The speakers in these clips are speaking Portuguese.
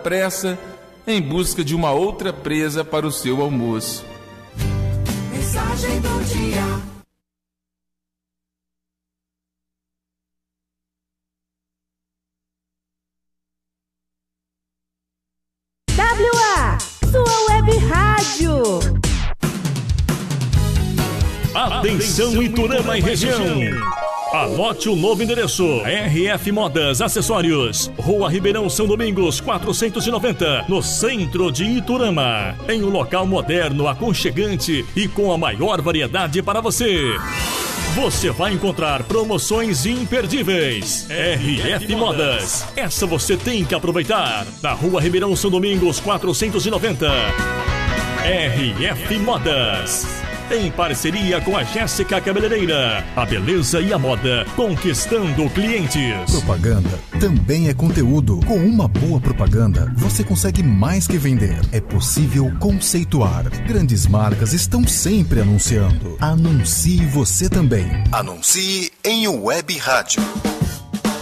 pressa em busca de uma outra presa para o seu almoço. Mensagem do dia. WA, sua web rádio. Atenção Iturama e região. Anote o novo endereço: RF Modas Acessórios, Rua Ribeirão São Domingos, 490, no centro de Iturama. Em um local moderno, aconchegante e com a maior variedade para você. Você vai encontrar promoções imperdíveis. RF Modas. Essa você tem que aproveitar. Na Rua Ribeirão São Domingos, 490. RF Modas. Em parceria com a Jéssica Cabeleireira. A beleza e a moda conquistando clientes. Propaganda também é conteúdo. Com uma boa propaganda, você consegue mais que vender. É possível conceituar. Grandes marcas estão sempre anunciando. Anuncie você também. Anuncie em web rádio.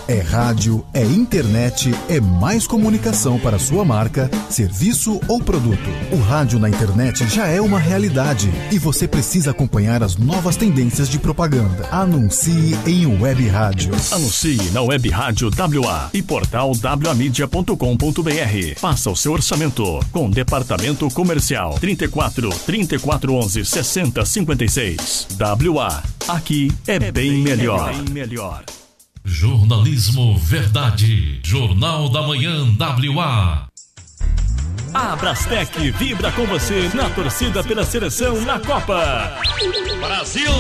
É rádio, é internet, é mais comunicação para sua marca, serviço ou produto. O rádio na internet já é uma realidade e você precisa acompanhar as novas tendências de propaganda. Anuncie em web rádio. Anuncie na Web Rádio WA e portal wamedia.com.br. Faça o seu orçamento com Departamento Comercial 34 3411 6056. WA. Aqui é bem melhor. bem melhor. Jornalismo Verdade. Jornal da Manhã WA. A Brastec vibra com você na torcida pela seleção na Copa. Brasil!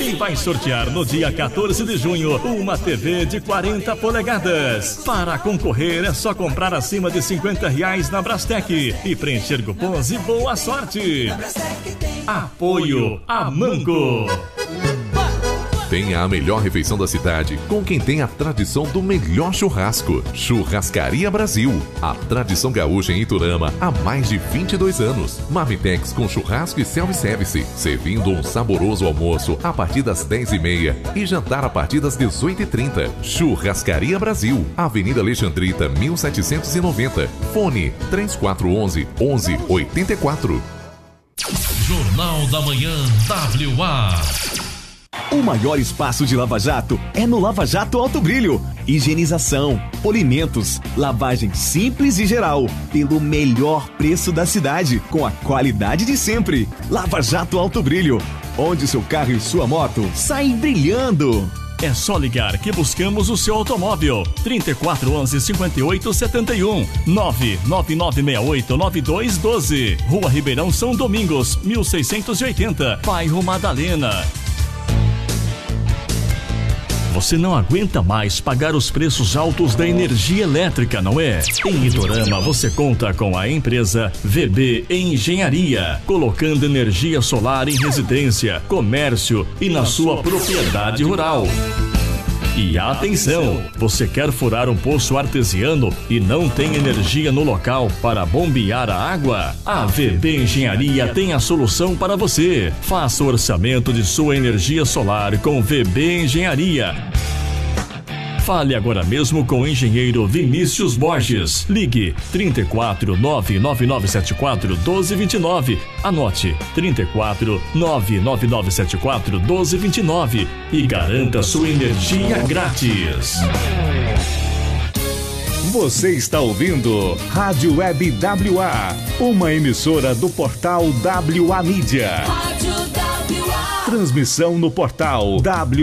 E vai sortear no dia 14 de junho uma TV de 40 polegadas. Para concorrer é só comprar acima de 50 reais na Brastec e preencher cupons e boa sorte. Apoio a Manco. Tenha a melhor refeição da cidade com quem tem a tradição do melhor churrasco. Churrascaria Brasil. A tradição gaúcha em Iturama há mais de 22 anos. Marmitex com churrasco e self-service. Servindo um saboroso almoço a partir das 10h30 e jantar a partir das 18h30. Churrascaria Brasil. Avenida Alexandrita, 1790. Fone 3411 1184. Jornal da Manhã WA. O maior espaço de Lava Jato é no Lava Jato Alto Brilho. Higienização, polimentos, lavagem simples e geral, pelo melhor preço da cidade, com a qualidade de sempre. Lava Jato Alto Brilho, onde seu carro e sua moto saem brilhando. É só ligar que buscamos o seu automóvel. 3411 5871 99968 9212. Rua Ribeirão São Domingos, 1680. Bairro Madalena. Você não aguenta mais pagar os preços altos da energia elétrica, não é? Em Itorama você conta com a empresa VB Engenharia, colocando energia solar em residência, comércio e na sua propriedade rural. E atenção, você quer furar um poço artesiano e não tem energia no local para bombear a água? A VB Engenharia tem a solução para você. Faça o orçamento de sua energia solar com VB Engenharia. Fale agora mesmo com o engenheiro Vinícius Borges. Ligue 34 99974 1229. Anote 34 99974 1229 e garanta sua energia grátis. Você está ouvindo Rádio Web WA, uma emissora do portal WA Mídia. Rádio. Transmissão no portal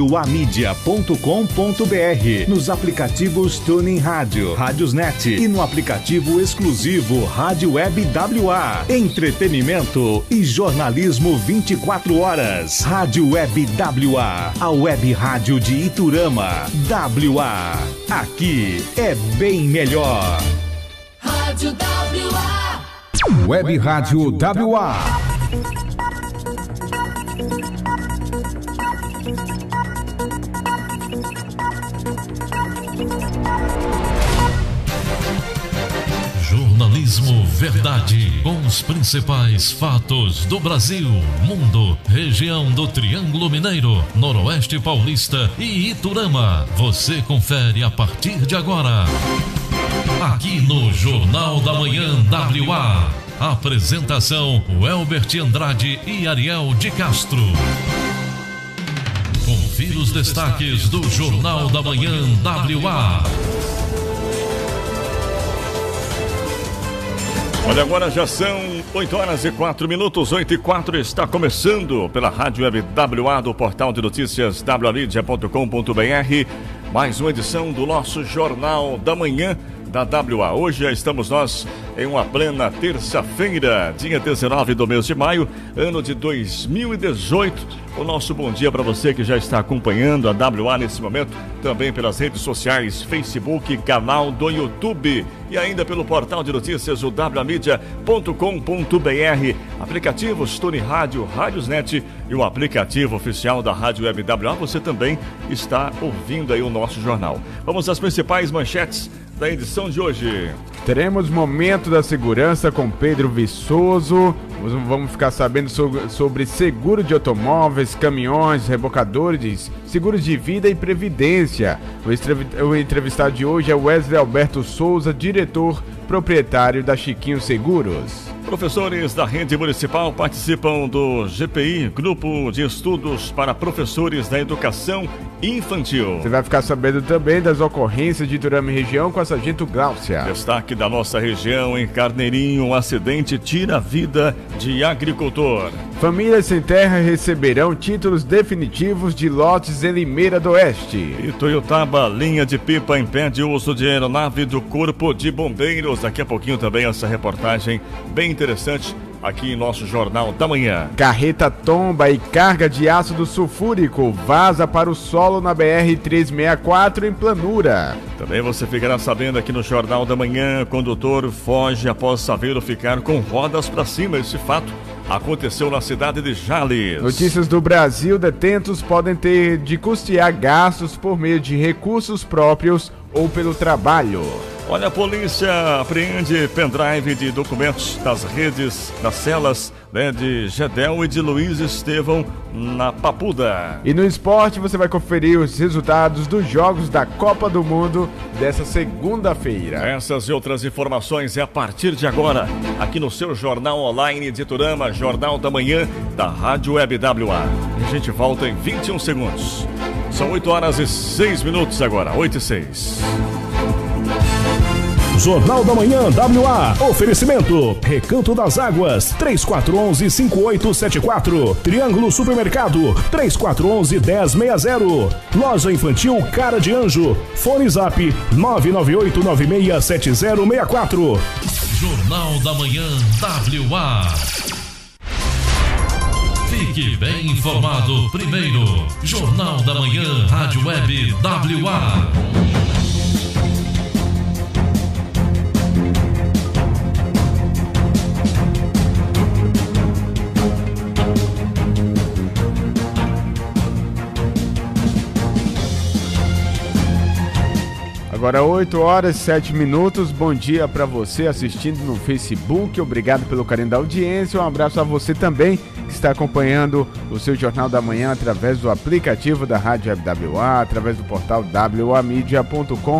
wamídia.com.br, nos aplicativos Tuning Rádio, Rádiosnet e no aplicativo exclusivo Rádio Web WA. Entretenimento e jornalismo 24 horas. Rádio Web WA, a web rádio de Iturama. WA. Aqui é bem melhor. Rádio WA. Web Rádio WA. Jornalismo Verdade, com os principais fatos do Brasil, mundo, região do Triângulo Mineiro, Noroeste Paulista e Iturama. Você confere a partir de agora. aqui no Jornal da Manhã WA. Apresentação: Elbert Andrade e Ariel de Castro. Confira os destaques do Jornal da Manhã WA. Olha, agora já são 8 horas e 4 minutos, 8 e 4 está começando pela Rádio Web WA do portal de notícias wmedia.com.br. Mais uma edição do nosso Jornal da Manhã da WA. Hoje estamos nós em uma plena terça-feira, dia 19 do mês de maio, ano de 2018. O nosso bom dia para você que já está acompanhando a WA nesse momento, também pelas redes sociais, Facebook, canal do YouTube e ainda pelo portal de notícias o wmedia.com.br, aplicativos Tune Rádio, Rádiosnet e o aplicativo oficial da Rádio Web WA. Você também está ouvindo aí o nosso jornal. Vamos às principais manchetes da edição de hoje. Teremos momento da segurança com Pedro Viçoso. Vamos ficar sabendo sobre seguro de automóveis, caminhões, rebocadores, seguros de vida e previdência. O entrevistado de hoje é Wesley Alberto Souza, diretor proprietário da Chiquinho Seguros. Professores da rede municipal participam do GPI, Grupo de Estudos para Professores da Educação Infantil. Você vai ficar sabendo também das ocorrências de Durame Região com a Sargento Gláucia. Destaque da nossa região em Carneirinho, um acidente tira a vida de agricultor. Famílias sem terra receberão títulos definitivos de lotes em Limeira do Oeste. E Toyotaba, linha de pipa, impede o uso de aeronave do Corpo de Bombeiros. Daqui a pouquinho também essa reportagem bem interessante aqui em nosso Jornal da Manhã. Carreta tomba e carga de ácido sulfúrico vaza para o solo na BR-364 em Planura. Também você ficará sabendo aqui no Jornal da Manhã, condutor foge após saber ficar com rodas para cima. Esse fato aconteceu na cidade de Jales. Notícias do Brasil: detentos podem ter de custear gastos por meio de recursos próprios ou pelo trabalho. Olha, a polícia apreende pendrive de documentos das redes, das celas né, de Gedel e de Luiz Estevão na Papuda. E no esporte você vai conferir os resultados dos jogos da Copa do Mundo dessa segunda-feira. Essas e outras informações é a partir de agora, aqui no seu Jornal Online de Turama, Jornal da Manhã, da Rádio Web WA. A gente volta em 21 segundos. São 8 horas e 6 minutos agora, 8 e 6. Jornal da Manhã WA. Oferecimento. Recanto das Águas. 3411-5874. Triângulo Supermercado. 3411-1060. Loja Infantil Cara de Anjo. Fone Zap 998967064. Jornal da Manhã WA. Fique bem informado primeiro. Jornal da Manhã Rádio Web WA. Agora 8 horas e 7 minutos. Bom dia para você assistindo no Facebook. Obrigado pelo carinho da audiência. Um abraço a você também que está acompanhando o seu Jornal da Manhã através do aplicativo da Rádio WA, através do portal wamedia.com.br.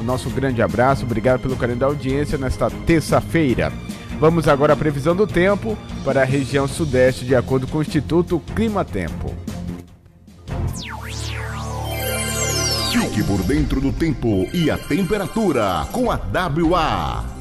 O nosso grande abraço. Obrigado pelo carinho da audiência nesta terça-feira. Vamos agora à previsão do tempo para a região sudeste, de acordo com o Instituto Clima Tempo. Fique por dentro do tempo e a temperatura com a WA.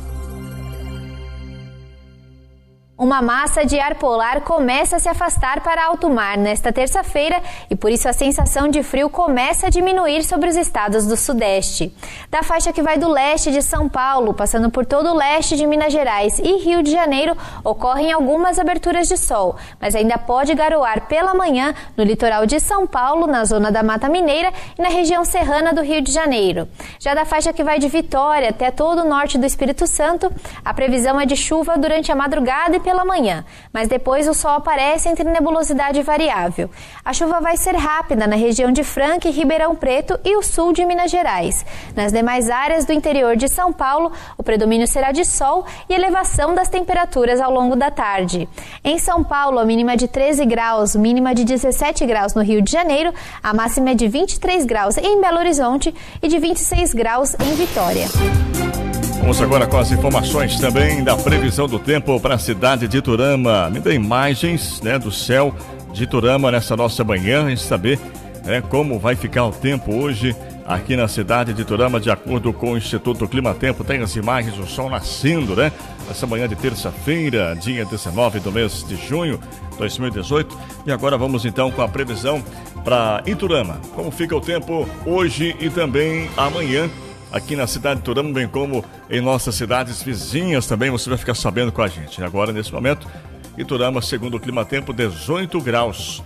Uma massa de ar polar começa a se afastar para alto mar nesta terça-feira e por isso a sensação de frio começa a diminuir sobre os estados do Sudeste. Da faixa que vai do leste de São Paulo, passando por todo o leste de Minas Gerais e Rio de Janeiro, ocorrem algumas aberturas de sol, mas ainda pode garoar pela manhã no litoral de São Paulo, na zona da Mata Mineira e na região serrana do Rio de Janeiro. Já da faixa que vai de Vitória até todo o norte do Espírito Santo, a previsão é de chuva durante a madrugada e pela manhã, mas depois o sol aparece entre nebulosidade variável. A chuva vai ser rápida na região de Franca e Ribeirão Preto e o sul de Minas Gerais. Nas demais áreas do interior de São Paulo, o predomínio será de sol e elevação das temperaturas ao longo da tarde. Em São Paulo, a mínima de 13 graus, mínima de 17 graus no Rio de Janeiro, a máxima é de 23 graus em Belo Horizonte e de 26 graus em Vitória. Vamos agora com as informações também da previsão do tempo para a cidade de Iturama. Me dê imagens né, do céu de Iturama nessa nossa manhã, a saber né, como vai ficar o tempo hoje aqui na cidade de Iturama, de acordo com o Instituto Clima Tempo. Tem as imagens do sol nascendo, né? Essa manhã de terça-feira, dia 19 do mês de junho de 2018. E agora vamos então com a previsão para Iturama. Como fica o tempo hoje e também amanhã aqui na cidade de Turama, bem como em nossas cidades vizinhas também. Você vai ficar sabendo com a gente. Agora, nesse momento, Iturama, segundo o Clima Tempo, 18 graus.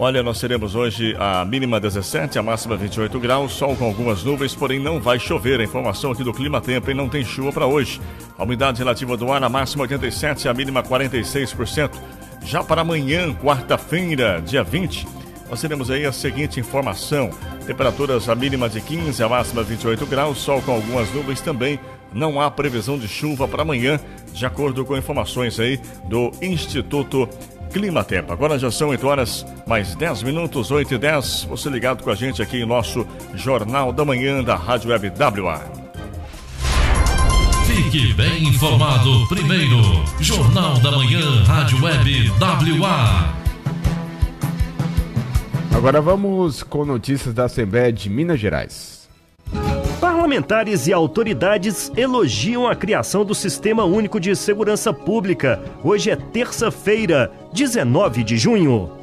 Olha, nós teremos hoje a mínima 17, a máxima 28 graus, sol com algumas nuvens, porém não vai chover. A informação aqui do Clima Tempo e não tem chuva para hoje. A umidade relativa do ar, a máxima 87, a mínima 46%. Já para amanhã, quarta-feira, dia 20, nós teremos aí a seguinte informação: temperaturas a mínima de 15, a máxima 28 graus, sol com algumas nuvens também. Não há previsão de chuva para amanhã, de acordo com informações aí do Instituto Clima Tempo. Agora já são 8 horas mais 10 minutos, 8 e 10. Você ligado com a gente aqui em nosso Jornal da Manhã da Rádio Web WA. Fique bem informado primeiro. Jornal da Manhã, Rádio Web WA. Agora vamos com notícias da Assembleia de Minas Gerais. Parlamentares e autoridades elogiam a criação do Sistema Único de Segurança Pública. Hoje é terça-feira, 19 de junho.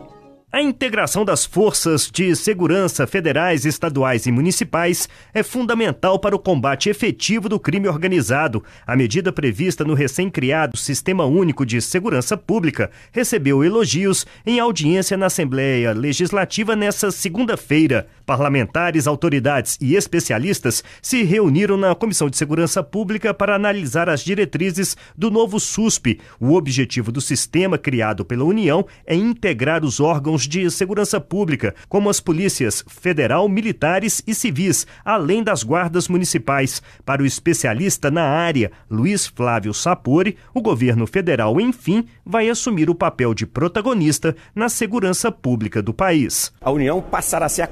A integração das forças de segurança federais, estaduais e municipais é fundamental para o combate efetivo do crime organizado. A medida prevista no recém-criado Sistema Único de Segurança Pública recebeu elogios em audiência na Assembleia Legislativa nesta segunda-feira. Parlamentares, autoridades e especialistas se reuniram na Comissão de Segurança Pública para analisar as diretrizes do novo SUSP. O objetivo do sistema criado pela União é integrar os órgãos de segurança pública, como as polícias federal, militares e civis, além das guardas municipais. Para o especialista na área, Luiz Flávio Sapori, o governo federal, enfim, vai assumir o papel de protagonista na segurança pública do país. A União passará a ser a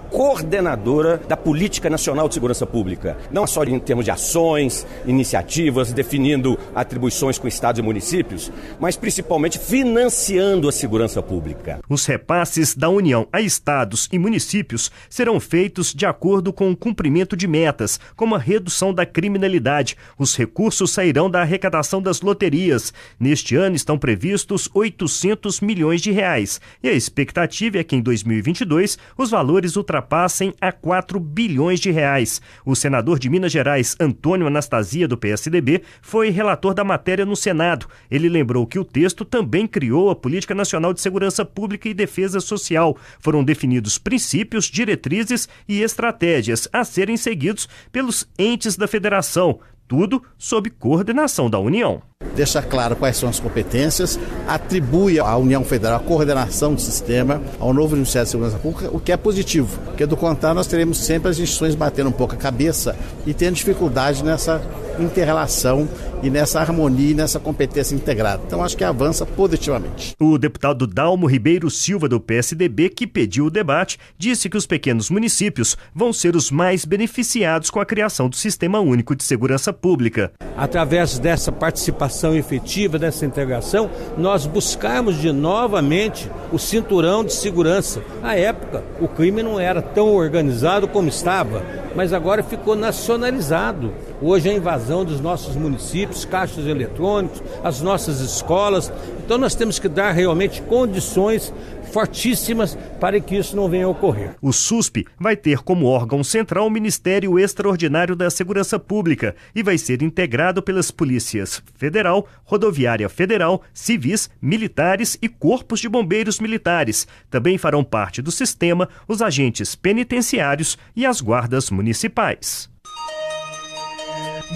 da política nacional de segurança pública, não só em termos de ações, iniciativas, definindo atribuições com estados e municípios, mas principalmente financiando a segurança pública. Os repasses da União a estados e municípios serão feitos de acordo com o cumprimento de metas, como a redução da criminalidade. Os recursos sairão da arrecadação das loterias. Neste ano estão previstos 800 milhões de reais e a expectativa é que em 2022 os valores ultrapassem a 4 bilhões de reais. O senador de Minas Gerais, Antônio Anastasia, do PSDB, foi relator da matéria no Senado. Ele lembrou que o texto também criou a Política Nacional de Segurança Pública e Defesa social. Foram definidos princípios, diretrizes e estratégias a serem seguidos pelos entes da federação, tudo sob coordenação da União. Deixa claro quais são as competências, atribui à União Federal a coordenação do sistema ao novo Ministério da Segurança Pública, o que é positivo, porque do contrário nós teremos sempre as instituições batendo um pouco a cabeça e tendo dificuldade nessa interrelação e nessa harmonia e nessa competência integrada. Então acho que avança positivamente. O deputado Dalmo Ribeiro Silva do PSDB, que pediu o debate, disse que os pequenos municípios vão ser os mais beneficiados com a criação do Sistema Único de Segurança Pública. Através dessa participação efetiva, dessa integração, nós buscarmos de novamente o cinturão de segurança. À época, o crime não era tão organizado como estava, mas agora ficou nacionalizado. Hoje a invasão dos nossos municípios, caixas eletrônicos, as nossas escolas. Então nós temos que dar realmente condições fortíssimas para que isso não venha a ocorrer. O SUSP vai ter como órgão central o Ministério Extraordinário da Segurança Pública e vai ser integrado pelas polícias federal, rodoviária federal, civis, militares e corpos de bombeiros militares. Também farão parte do sistema os agentes penitenciários e as guardas municipais.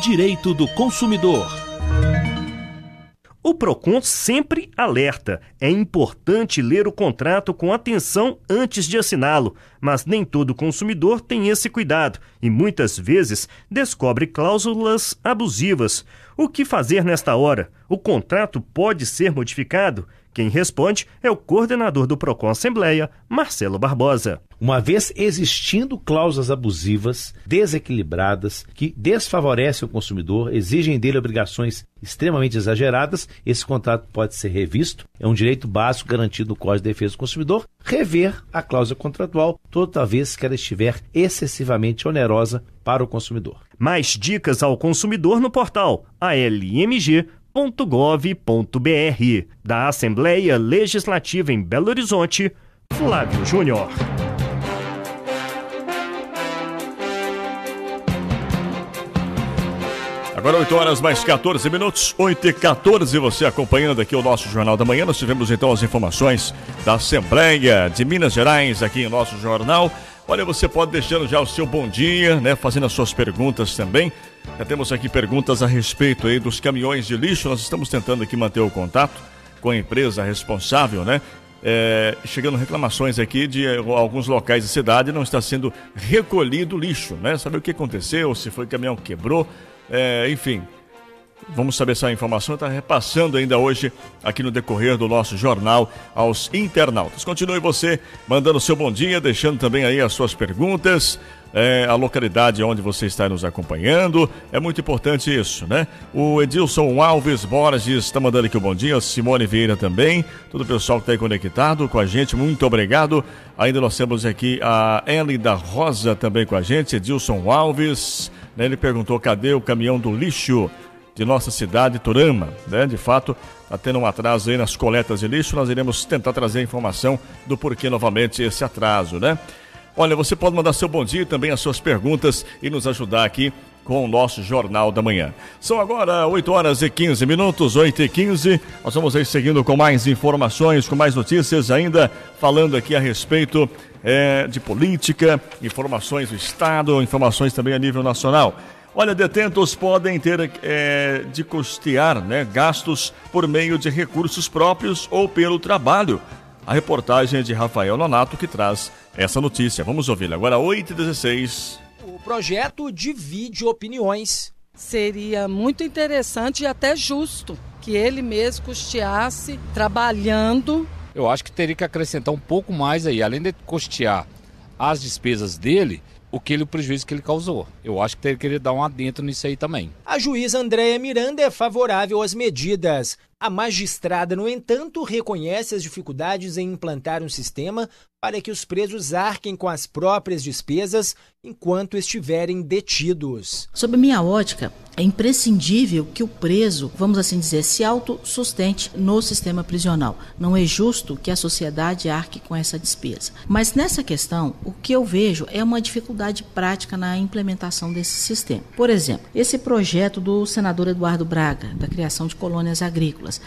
Direito do consumidor. O Procon sempre alerta. É importante ler o contrato com atenção antes de assiná-lo, mas nem todo consumidor tem esse cuidado e muitas vezes descobre cláusulas abusivas. O que fazer nesta hora? O contrato pode ser modificado? Quem responde é o coordenador do Procon Assembleia, Marcelo Barbosa. Uma vez existindo cláusulas abusivas, desequilibradas, que desfavorecem o consumidor, exigem dele obrigações extremamente exageradas, esse contrato pode ser revisto. É um direito básico garantido no Código de Defesa do Consumidor, rever a cláusula contratual toda vez que ela estiver excessivamente onerosa para o consumidor. Mais dicas ao consumidor no portal ALMG www.assembleia.gov.br. Da Assembleia Legislativa em Belo Horizonte, Flávio Júnior. Agora 8 horas mais 14 minutos, 8 e 14, você acompanhando aqui o nosso Jornal da Manhã. Nós tivemos então as informações da Assembleia de Minas Gerais aqui em nosso jornal. Olha, você pode deixando já o seu bom dia, né? Fazendo as suas perguntas também. Já temos aqui perguntas a respeito aí dos caminhões de lixo. Nós estamos tentando aqui manter o contato com a empresa responsável, né? É, chegando reclamações aqui de alguns locais da cidade não está sendo recolhido lixo, né? Saber o que aconteceu, se foi caminhão que quebrou, é, enfim. Vamos saber essa informação, está repassando ainda hoje aqui no decorrer do nosso jornal aos internautas. Continue você mandando seu bom dia, deixando também aí as suas perguntas é, a localidade onde você está nos acompanhando. É muito importante isso, né? O Edilson Alves Borges está mandando aqui o um bom dia, Simone Vieira também, todo o pessoal que está aí conectado com a gente, muito obrigado. Ainda nós temos aqui a Ellen da Rosa também com a gente, Edilson Alves. Né? Ele perguntou cadê o caminhão do lixo de nossa cidade, Turama, né? De fato, está tendo um atraso aí nas coletas de lixo. Nós iremos tentar trazer a informação do porquê novamente esse atraso, né? Olha, você pode mandar seu bom dia e também as suas perguntas e nos ajudar aqui com o nosso Jornal da Manhã. São agora 8 horas e 15 minutos, 8 e 15. Nós vamos aí seguindo com mais informações, com mais notícias, ainda falando aqui a respeito é, de política, informações do Estado, informações também a nível nacional. Olha, detentos podem ter é, de custear né, gastos por meio de recursos próprios ou pelo trabalho. A reportagem é de Rafael Nonato que traz essa notícia. Vamos ouvir agora 8h16. O projeto divide opiniões. Seria muito interessante e até justo que ele mesmo custeasse trabalhando. Eu acho que teria que acrescentar um pouco mais aí, além de custear as despesas dele, o que ele, o prejuízo que ele causou. Eu acho que teria que dar um adentro nisso aí também. A juíza Andréa Miranda é favorável às medidas. A magistrada, no entanto, reconhece as dificuldades em implantar um sistema para que os presos arquem com as próprias despesas enquanto estiverem detidos. Sob minha ótica, é imprescindível que o preso, vamos assim dizer, se autossustente no sistema prisional. Não é justo que a sociedade arque com essa despesa. Mas nessa questão, o que eu vejo é uma dificuldade prática na implementação desse sistema. Por exemplo, esse projeto do senador Eduardo Braga, da criação de colônias agrícolas,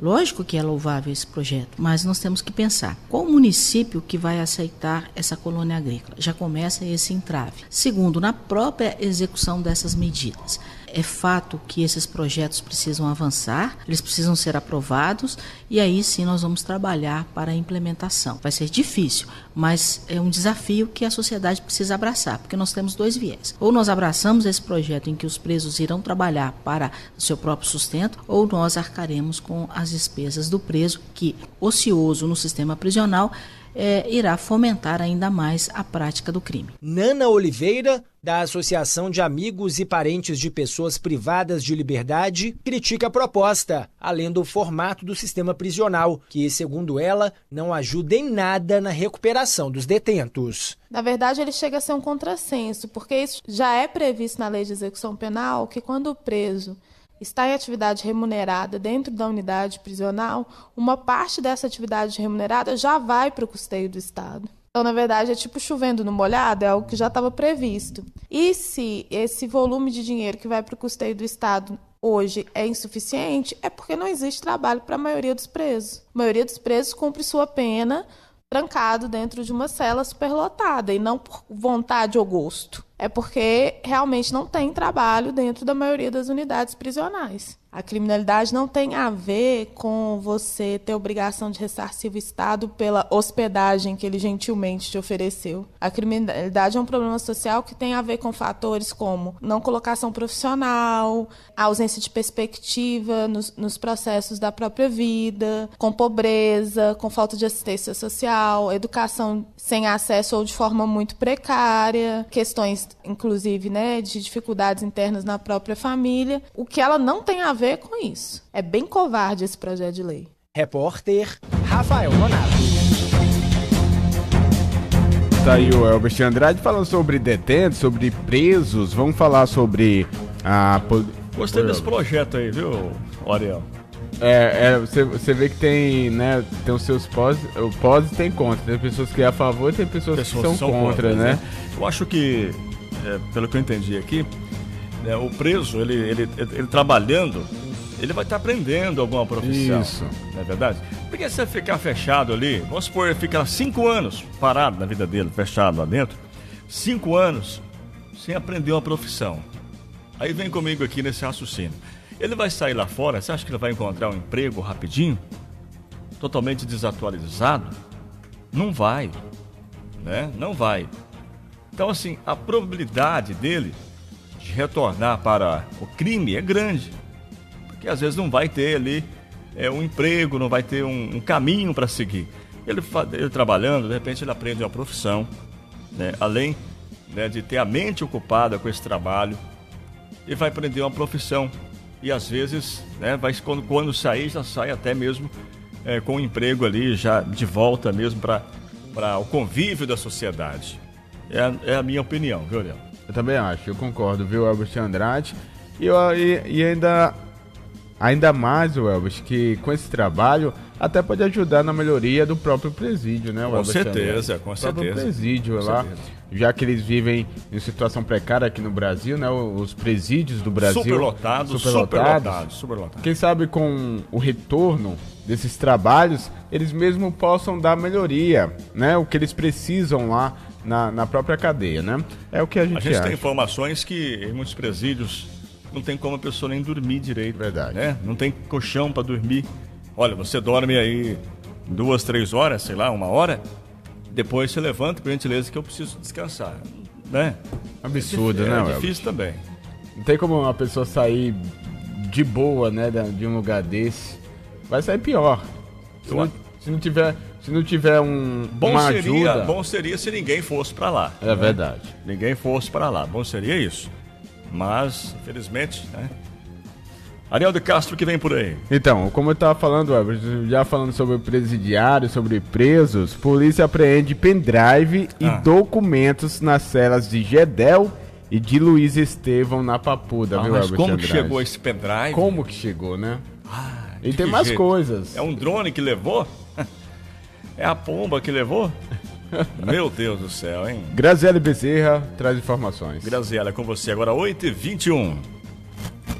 Lógico que é louvável esse projeto, mas nós temos que pensar qual município que vai aceitar essa colônia agrícola. Já começa esse entrave. Segundo, na própria execução dessas medidas. É fato que esses projetos precisam avançar, eles precisam ser aprovados e aí sim nós vamos trabalhar para a implementação. Vai ser difícil, mas é um desafio que a sociedade precisa abraçar, porque nós temos dois viés. Ou nós abraçamos esse projeto em que os presos irão trabalhar para o seu próprio sustento, ou nós arcaremos com as despesas do preso que, ocioso no sistema prisional, é, irá fomentar ainda mais a prática do crime. Nana Oliveira, da Associação de Amigos e Parentes de Pessoas Privadas de Liberdade, critica a proposta, além do formato do sistema prisional, que, segundo ela, não ajuda em nada na recuperação dos detentos. Na verdade, ele chega a ser um contrassenso, porque isso já é previsto na lei de execução penal que quando o preso está em atividade remunerada dentro da unidade prisional, uma parte dessa atividade remunerada já vai para o custeio do Estado. Então, na verdade, é tipo chovendo no molhado, é algo que já estava previsto. E se esse volume de dinheiro que vai para o custeio do Estado hoje é insuficiente, é porque não existe trabalho para a maioria dos presos. A maioria dos presos cumpre sua pena trancado dentro de uma cela superlotada e não por vontade ou gosto. É porque realmente não tem trabalho dentro da maioria das unidades prisionais. A criminalidade não tem a ver com você ter obrigação de ressarcir o Estado pela hospedagem que ele gentilmente te ofereceu. A criminalidade é um problema social que tem a ver com fatores como não colocação profissional, ausência de perspectiva nos, nos processos da própria vida, com pobreza, com falta de assistência social, educação sem acesso ou de forma muito precária, questões, inclusive, né, de dificuldades internas na própria família. O que ela não tem a ver com isso. É bem covarde esse projeto de lei. Repórter Rafael Nonato. Tá aí o Elbert Andrade falando sobre detentos, sobre presos. Vamos falar sobre a. Gostei desse projeto aí, viu, Ariel? É, é você, você vê que tem, né, tem os seus pós, o pós e tem contra. Tem pessoas que é a favor e tem pessoas, pessoas que são, são contra, né? né? Eu acho que, é, pelo que eu entendi aqui, né, o preso, ele, ele, ele trabalhando, ele vai estar aprendendo alguma profissão. Isso. Não é verdade? Porque se você ficar fechado ali, vamos supor, ele fica cinco anos parado na vida dele, fechado lá dentro, cinco anos sem aprender uma profissão. Aí vem comigo aqui nesse raciocínio. Ele vai sair lá fora, você acha que ele vai encontrar um emprego rapidinho? Totalmente desatualizado? Não vai. Né? Não vai. Então, assim, a probabilidade dele de retornar para o crime é grande. Porque às vezes não vai ter ali é, um emprego, não vai ter um, um caminho para seguir. Ele, ele, trabalhando, de repente ele aprende uma profissão, né? além né, de ter a mente ocupada com esse trabalho, ele vai aprender uma profissão e às vezes, né, vai, quando, quando sair, já sai até mesmo é, com o emprego ali, já de volta mesmo para o convívio da sociedade. É, é a minha opinião, viu, Léo? Eu também acho, eu concordo, viu, Elbert Andrade? E, eu, e, e ainda, ainda mais, o Elbert, que com esse trabalho até pode ajudar na melhoria do próprio presídio, né? Com certeza, com certeza. O próprio presídio com lá, certeza. já que eles vivem em situação precária aqui no Brasil, né? Os presídios do Brasil. Superlotados, superlotados. Super Quem sabe com o retorno desses trabalhos, eles mesmo possam dar melhoria, né? O que eles precisam lá na, na própria cadeia, né? É o que a gente A gente acha. tem informações que em muitos presídios não tem como a pessoa nem dormir direito. Verdade. Né? Não tem colchão para dormir. Olha, você dorme aí duas, três horas, sei lá, uma hora, depois você levanta, por gentileza, que eu preciso descansar. Né? Absurdo, é, né? É difícil também. Não tem como uma pessoa sair de boa, né, de um lugar desse. Vai sair pior. Se, não, se não, tiver, se não tiver um bom uma seria, ajuda... bom seria se ninguém fosse para lá. É né? verdade. Ninguém fosse para lá. Bom seria isso. Mas, infelizmente, né? Ariel de Castro que vem por aí. Então, como eu estava falando, já falando sobre presidiários, sobre presos, polícia apreende pendrive ah. e documentos nas celas de Gedel e de Luiz Estevão na Papuda, ah, viu, mas Albert como Andrade? que chegou esse pendrive? Como que chegou, né? Ah, e tem mais jeito? coisas. É um drone que levou? É a pomba que levou? Meu Deus do céu, hein? Graziele Bezerra traz informações. Graziela, é com você agora, 8h21.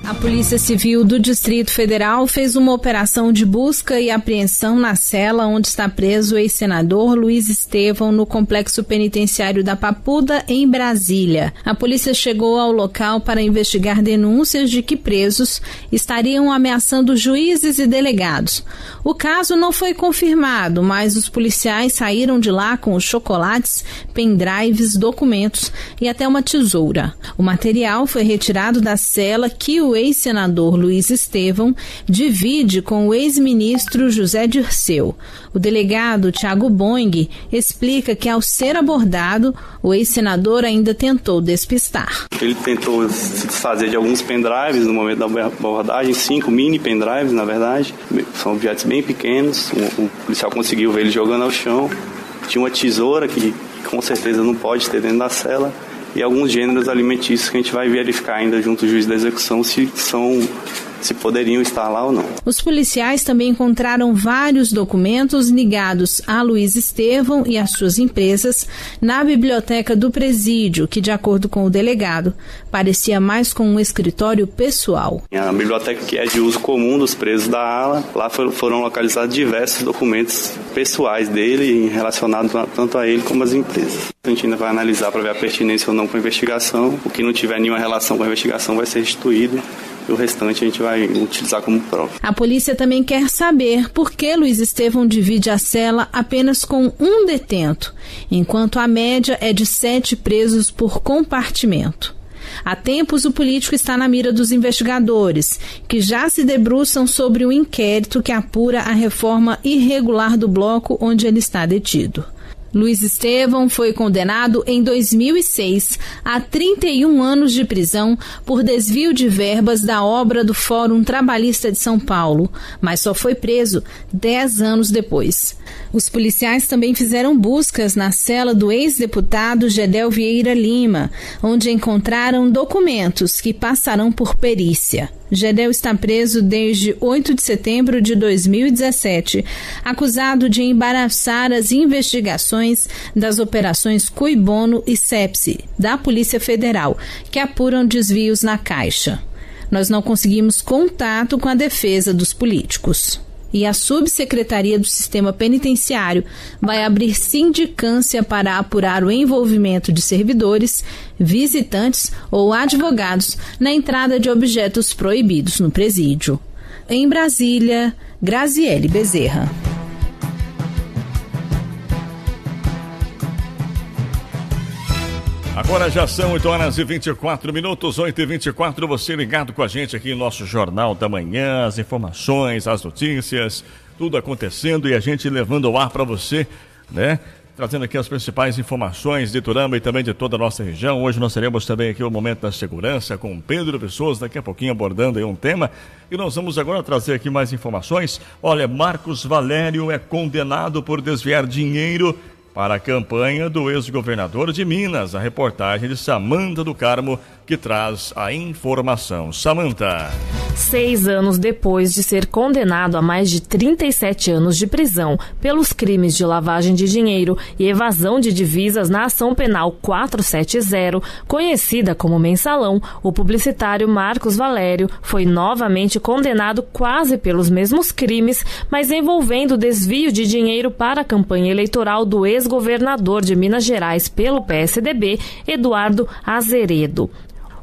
A Polícia Civil do Distrito Federal fez uma operação de busca e apreensão na cela onde está preso o ex-senador Luiz Estevão no complexo penitenciário da Papuda, em Brasília. A polícia chegou ao local para investigar denúncias de que presos estariam ameaçando juízes e delegados. O caso não foi confirmado, mas os policiais saíram de lá com chocolates, pendrives, documentos e até uma tesoura. O material foi retirado da cela que o ex-senador Luiz Estevão divide com o ex-ministro José Dirceu. O delegado Tiago Boing explica que, ao ser abordado, o ex-senador ainda tentou despistar. Ele tentou se desfazer de alguns pendrives no momento da abordagem, cinco mini pendrives, na verdade. São objetos bem pequenos. O, o policial conseguiu ver ele jogando ao chão. Tinha uma tesoura que com certeza não pode ter dentro da cela e alguns gêneros alimentícios que a gente vai verificar ainda junto ao juiz da execução se são se poderiam estar lá ou não. Os policiais também encontraram vários documentos ligados a Luiz Estevão e às suas empresas na biblioteca do presídio, que, de acordo com o delegado, parecia mais com um escritório pessoal. A biblioteca que é de uso comum dos presos da ala, lá foram localizados diversos documentos pessoais dele relacionados tanto a ele como às empresas. A gente ainda vai analisar para ver a pertinência ou não com a investigação. O que não tiver nenhuma relação com a investigação vai ser restituído e o restante a gente vai utilizar como prova. A polícia também quer saber por que Luiz Estevão divide a cela apenas com um detento, enquanto a média é de sete presos por compartimento. Há tempos, o político está na mira dos investigadores, que já se debruçam sobre o inquérito que apura a reforma irregular do bloco onde ele está detido. Luiz Estevão foi condenado em 2006 a 31 anos de prisão por desvio de verbas da obra do Fórum Trabalhista de São Paulo, mas só foi preso 10 anos depois. Os policiais também fizeram buscas na cela do ex-deputado Gedel Vieira Lima, onde encontraram documentos que passarão por perícia. Gedel está preso desde 8 de setembro de 2017, acusado de embaraçar as investigações das operações Cuibono e Sepsi, da Polícia Federal, que apuram desvios na Caixa. Nós não conseguimos contato com a defesa dos políticos e a Subsecretaria do Sistema Penitenciário vai abrir sindicância para apurar o envolvimento de servidores, visitantes ou advogados na entrada de objetos proibidos no presídio. Em Brasília, Graziele Bezerra. Agora já são 8 horas e 24 minutos, 8 e 24 você ligado com a gente aqui no nosso Jornal da Manhã, as informações, as notícias, tudo acontecendo e a gente levando ao ar para você, né? Trazendo aqui as principais informações de Turama e também de toda a nossa região. Hoje nós teremos também aqui o Momento da Segurança com Pedro Pessoas, daqui a pouquinho abordando aí um tema. E nós vamos agora trazer aqui mais informações. Olha, Marcos Valério é condenado por desviar dinheiro para a campanha do ex-governador de Minas. A reportagem de Samanta do Carmo que traz a informação. Samanta. Seis anos depois de ser condenado a mais de 37 anos de prisão pelos crimes de lavagem de dinheiro e evasão de divisas na ação penal 470, conhecida como mensalão, o publicitário Marcos Valério foi novamente condenado quase pelos mesmos crimes, mas envolvendo desvio de dinheiro para a campanha eleitoral do ex-governador de Minas Gerais pelo PSDB, Eduardo Azeredo.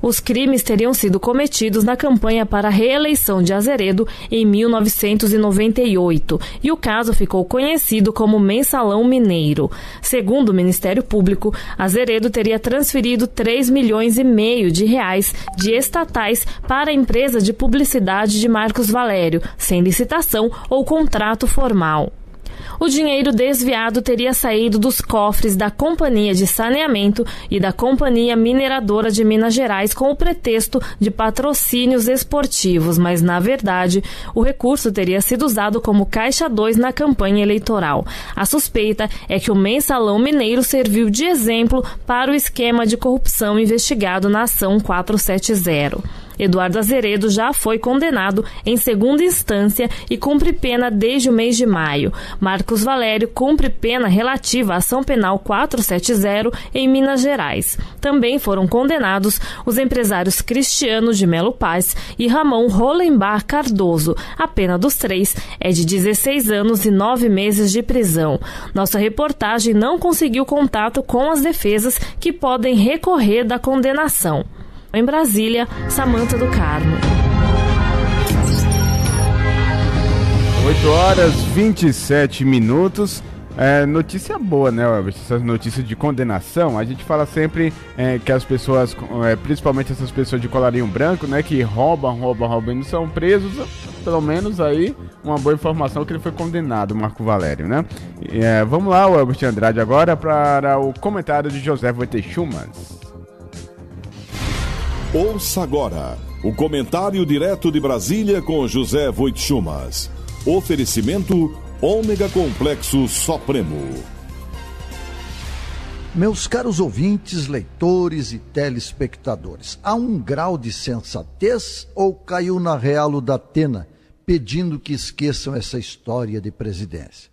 Os crimes teriam sido cometidos na campanha para a reeleição de Azeredo em 1998 e o caso ficou conhecido como Mensalão Mineiro. Segundo o Ministério Público, Azeredo teria transferido 3 milhões e meio de reais de estatais para a empresa de publicidade de Marcos Valério, sem licitação ou contrato formal. O dinheiro desviado teria saído dos cofres da Companhia de Saneamento e da Companhia Mineradora de Minas Gerais com o pretexto de patrocínios esportivos, mas na verdade o recurso teria sido usado como caixa 2 na campanha eleitoral. A suspeita é que o mensalão mineiro serviu de exemplo para o esquema de corrupção investigado na ação 470. Eduardo Azeredo já foi condenado em segunda instância e cumpre pena desde o mês de maio. Marcos Valério cumpre pena relativa à ação penal 470 em Minas Gerais. Também foram condenados os empresários Cristiano de Melo Paz e Ramon Rolembar Cardoso. A pena dos três é de 16 anos e 9 meses de prisão. Nossa reportagem não conseguiu contato com as defesas que podem recorrer da condenação. Em Brasília, Samanta do Carmo. 8 horas 27 minutos. É, notícia boa, né? Essas notícias de condenação. A gente fala sempre é, que as pessoas, é, principalmente essas pessoas de colarinho branco, né, que roubam, roubam, roubam não são presos. Pelo menos aí, uma boa informação que ele foi condenado, Marco Valério, né? É, vamos lá, Albert Andrade, agora para o comentário de José Voitechumans. Ouça agora o comentário direto de Brasília com José Voitchumas. Oferecimento Ômega Complexo Supremo. Meus caros ouvintes, leitores e telespectadores, há um grau de sensatez ou caiu na real da Atena pedindo que esqueçam essa história de presidência?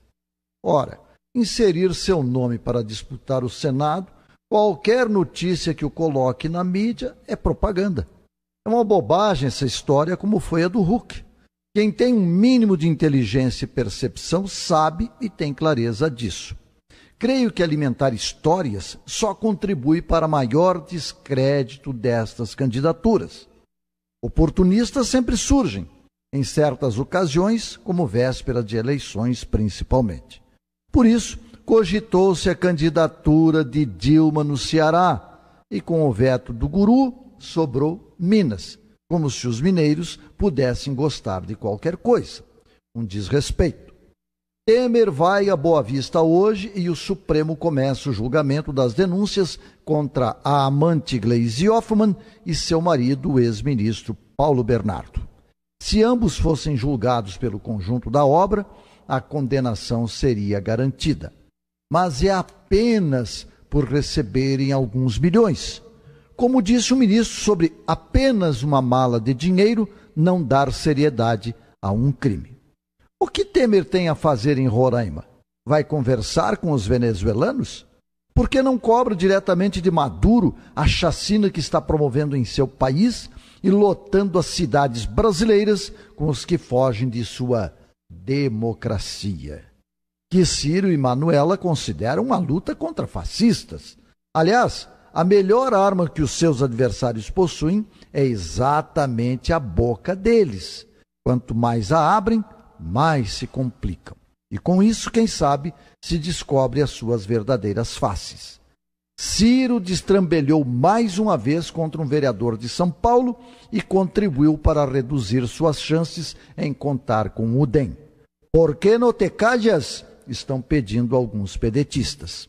Ora, inserir seu nome para disputar o Senado, qualquer notícia que o coloque na mídia é propaganda. É uma bobagem essa história, como foi a do Hulk. Quem tem um mínimo de inteligência e percepção sabe e tem clareza disso. Creio que alimentar histórias só contribui para maior descrédito destas candidaturas. Oportunistas sempre surgem, em certas ocasiões, como véspera de eleições principalmente. Por isso, cogitou-se a candidatura de Dilma no Ceará, e com o veto do guru, sobrou Minas, como se os mineiros pudessem gostar de qualquer coisa. Um desrespeito. Temer vai a Boa Vista hoje e o Supremo começa o julgamento das denúncias contra a amante Gleisi Hoffmann e seu marido, o ex-ministro Paulo Bernardo. Se ambos fossem julgados pelo conjunto da obra, a condenação seria garantida. Mas é apenas por receberem alguns milhões. Como disse o ministro sobre apenas uma mala de dinheiro não dar seriedade a um crime. O que Temer tem a fazer em Roraima? Vai conversar com os venezuelanos? Por que não cobra diretamente de Maduro a chacina que está promovendo em seu país e lotando as cidades brasileiras com os que fogem de sua democracia? Que Ciro e Manuela consideram uma luta contra fascistas. Aliás, a melhor arma que os seus adversários possuem é exatamente a boca deles. Quanto mais a abrem, mais se complicam. E com isso, quem sabe, se descobre as suas verdadeiras faces. Ciro destrambelhou mais uma vez contra um vereador de São Paulo e contribuiu para reduzir suas chances em contar com o DEM. Por que no te callas? Estão pedindo alguns pedetistas.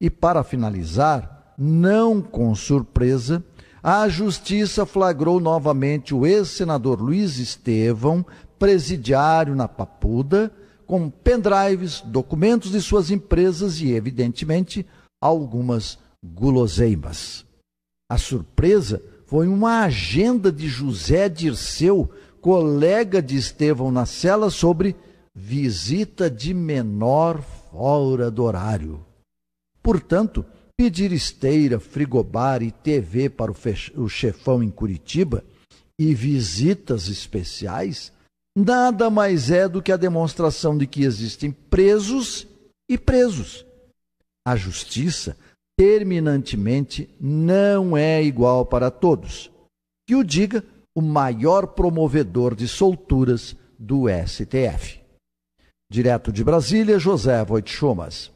E para finalizar, não com surpresa, a justiça flagrou novamente o ex-senador Luiz Estevão presidiário na Papuda, com pendrives, documentos de suas empresas e, evidentemente, algumas guloseimas. A surpresa foi uma agenda de José Dirceu, colega de Estevão na cela, sobre visita de menor fora do horário. Portanto, pedir esteira, frigobar e TV para o chefão em Curitiba e visitas especiais nada mais é do que a demonstração de que existem presos e presos. A justiça, terminantemente, não é igual para todos. Que o diga o maior promovedor de solturas do STF. Direto de Brasília, José Voitchomas.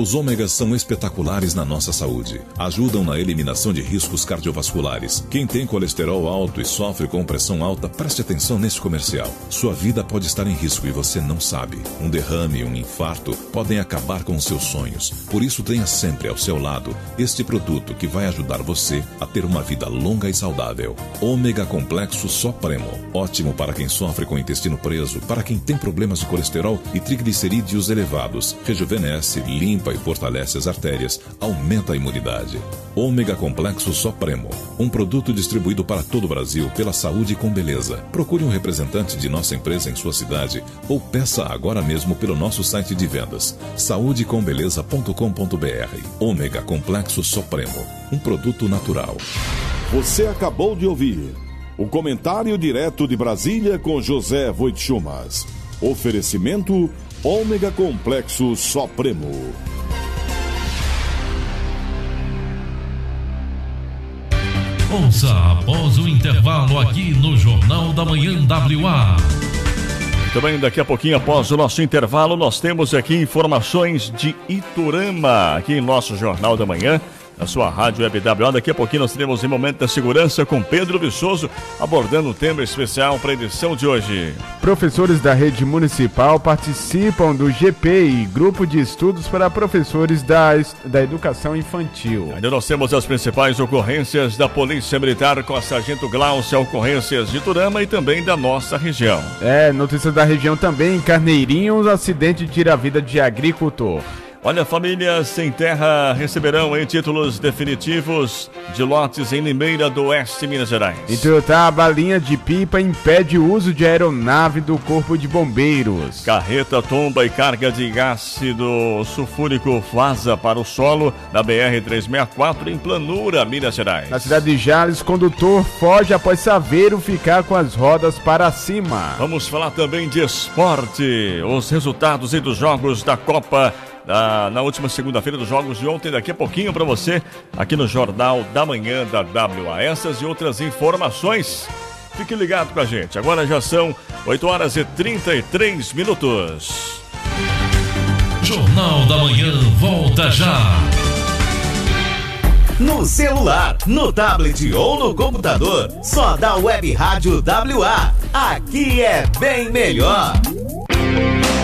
Os ômegas são espetaculares na nossa saúde. Ajudam na eliminação de riscos cardiovasculares. Quem tem colesterol alto e sofre com pressão alta, preste atenção nesse comercial. Sua vida pode estar em risco e você não sabe. Um derrame, um infarto podem acabar com seus sonhos. Por isso, tenha sempre ao seu lado este produto que vai ajudar você a ter uma vida longa e saudável. Ômega Complexo Supremo. Ótimo para quem sofre com intestino preso, para quem tem problemas de colesterol e triglicerídeos elevados. Rejuvenesce, limpa e fortalece as artérias, aumenta a imunidade. Ômega Complexo Supremo, um produto distribuído para todo o Brasil pela Saúde com Beleza. Procure um representante de nossa empresa em sua cidade ou peça agora mesmo pelo nosso site de vendas saudecombeleza.com.br. Ômega Complexo Supremo, um produto natural. Você acabou de ouvir o comentário direto de Brasília com José Voitchumas. Oferecimento Ômega Complexo Supremo. Ouça após o intervalo aqui no Jornal da Manhã WA. Também daqui a pouquinho, após o nosso intervalo, nós temos aqui informações de Iturama, aqui em nosso Jornal da Manhã na sua rádio WA. Daqui a pouquinho nós teremos em Momento da Segurança com Pedro Viçoso, abordando um tema especial para a edição de hoje. Professores da rede municipal participam do GPI, Grupo de Estudos para Professores da, da Educação Infantil. Ainda nós temos as principais ocorrências da Polícia Militar com a Sargento Glaucia, ocorrências de Turama e também da nossa região. É, notícias da região também, Carneirinhos, acidente tira a vida de agricultor. Olha, famílias sem terra receberão em títulos definitivos de lotes em Limeira do Oeste, Minas Gerais. Em Tuiutaba, a linha de pipa impede o uso de aeronave do Corpo de Bombeiros. Carreta tomba e carga de ácido sulfúrico vaza para o solo da BR-364 em Planura, Minas Gerais. Na cidade de Jales, condutor foge após saveiro ficar com as rodas para cima. Vamos falar também de esporte. Os resultados e dos jogos da Copa na, na última segunda-feira dos jogos de ontem, daqui a pouquinho para você, aqui no Jornal da Manhã da WA. Essas e outras informações. Fique ligado com a gente. Agora já são 8 horas e 33 minutos. Jornal da Manhã volta já. No celular, no tablet ou no computador, só da Web Rádio WA. Aqui é bem melhor.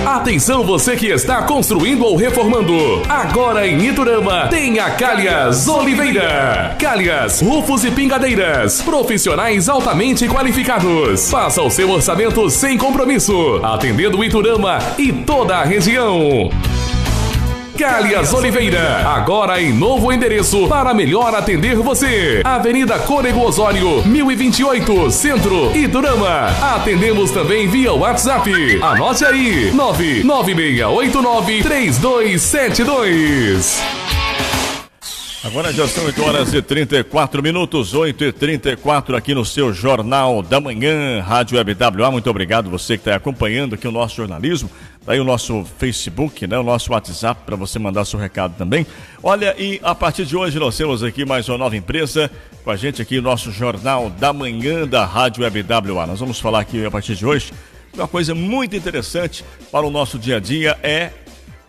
Atenção você que está construindo ou reformando. Agora em Iturama tem a Calhas Oliveira. Calhas, rufos e pingadeiras. Profissionais altamente qualificados. Faça o seu orçamento sem compromisso. Atendendo Iturama e toda a região. Calhas Oliveira, agora em novo endereço para melhor atender você. Avenida Cônego Osório, 1028, Centro, Iturama. Atendemos também via WhatsApp. Anote aí, 99689 3272. Agora já são 8 horas e 34 minutos, 8 e 34 aqui no seu Jornal da Manhã, Rádio Web WA. Muito obrigado você que está acompanhando aqui o nosso jornalismo. Daí o nosso Facebook, né, o nosso WhatsApp para você mandar seu recado também. Olha, e a partir de hoje nós temos aqui mais uma nova empresa com a gente aqui, nosso Jornal da Manhã da Rádio Web WA. Nós vamos falar aqui a partir de hoje uma coisa muito interessante para o nosso dia a dia é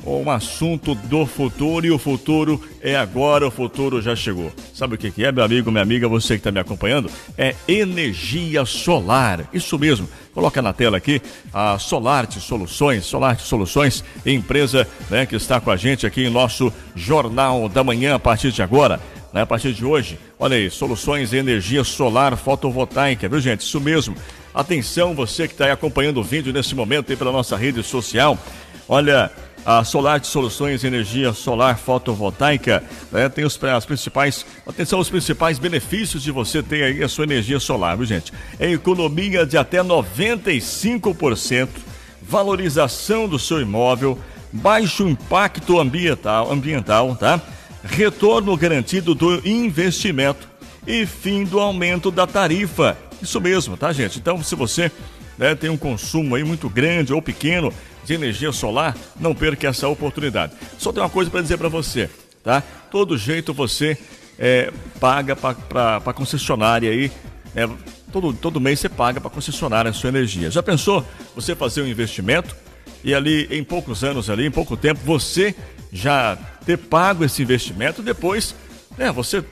um assunto do futuro e o futuro é agora, o futuro já chegou. Sabe o que, é, meu amigo, minha amiga, você que está me acompanhando? É energia solar. Isso mesmo. Coloca na tela aqui a Solarte Soluções, Solarte Soluções, empresa né, que está com a gente aqui em nosso Jornal da Manhã a partir de agora. Né, a partir de hoje, olha aí, soluções de energia solar fotovoltaica, viu gente? Isso mesmo. Atenção, você que está acompanhando o vídeo nesse momento aí pela nossa rede social. Olha, a Solar de Soluções Energia Solar Fotovoltaica né, tem os as principais, atenção, os principais benefícios de você ter aí a sua energia solar, viu gente? É economia de até 95%, valorização do seu imóvel, baixo impacto ambiental, ambiental, tá? Retorno garantido do investimento e fim do aumento da tarifa. Isso mesmo, tá, gente? Então, se você né, tem um consumo aí muito grande ou pequeno de energia solar, não perca essa oportunidade. Só tem uma coisa para dizer para você, tá? Todo jeito você é, paga para a concessionária aí, é, todo, todo mês você paga para concessionária a sua energia. Já pensou você fazer um investimento e ali em poucos anos ali, em pouco tempo, você já ter pago esse investimento, depois, né, você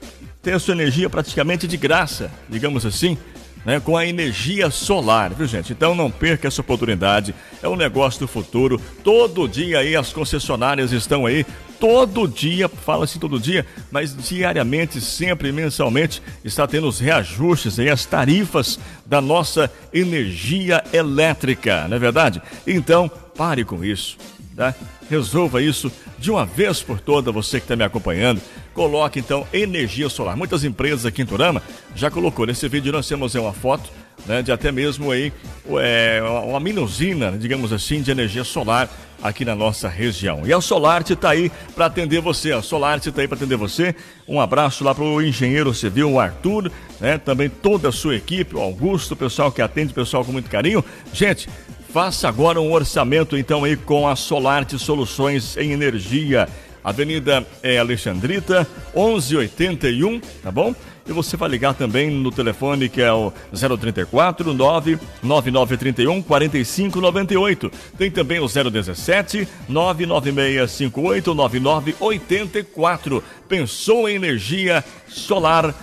ter a sua energia praticamente de graça, digamos assim, né, com a energia solar, viu gente? Então não perca essa oportunidade, é um negócio do futuro. Todo dia aí as concessionárias estão aí, todo dia, fala-se todo dia, mas diariamente, sempre, mensalmente, está tendo os reajustes aí, as tarifas da nossa energia elétrica, não é verdade? Então, pare com isso, tá? Resolva isso de uma vez por toda, você que está me acompanhando. Coloque então energia solar. Muitas empresas aqui em Turama já colocou. Nesse vídeo nós temos uma foto né, de até mesmo aí é, uma mini usina, digamos assim, de energia solar aqui na nossa região. E a Solarte está aí para atender você. A Solarte está aí para atender você. Um abraço lá para o engenheiro civil, Arthur, né? Também toda a sua equipe, o Augusto, o pessoal que atende, o pessoal com muito carinho. Gente, Faça agora um orçamento então aí com a Solarte Soluções em Energia. Avenida é Alexandrita, 1181, tá bom? E você vai ligar também no telefone que é o 034 99931 4598. Tem também o 017 99658 9984. Pensou em energia solar?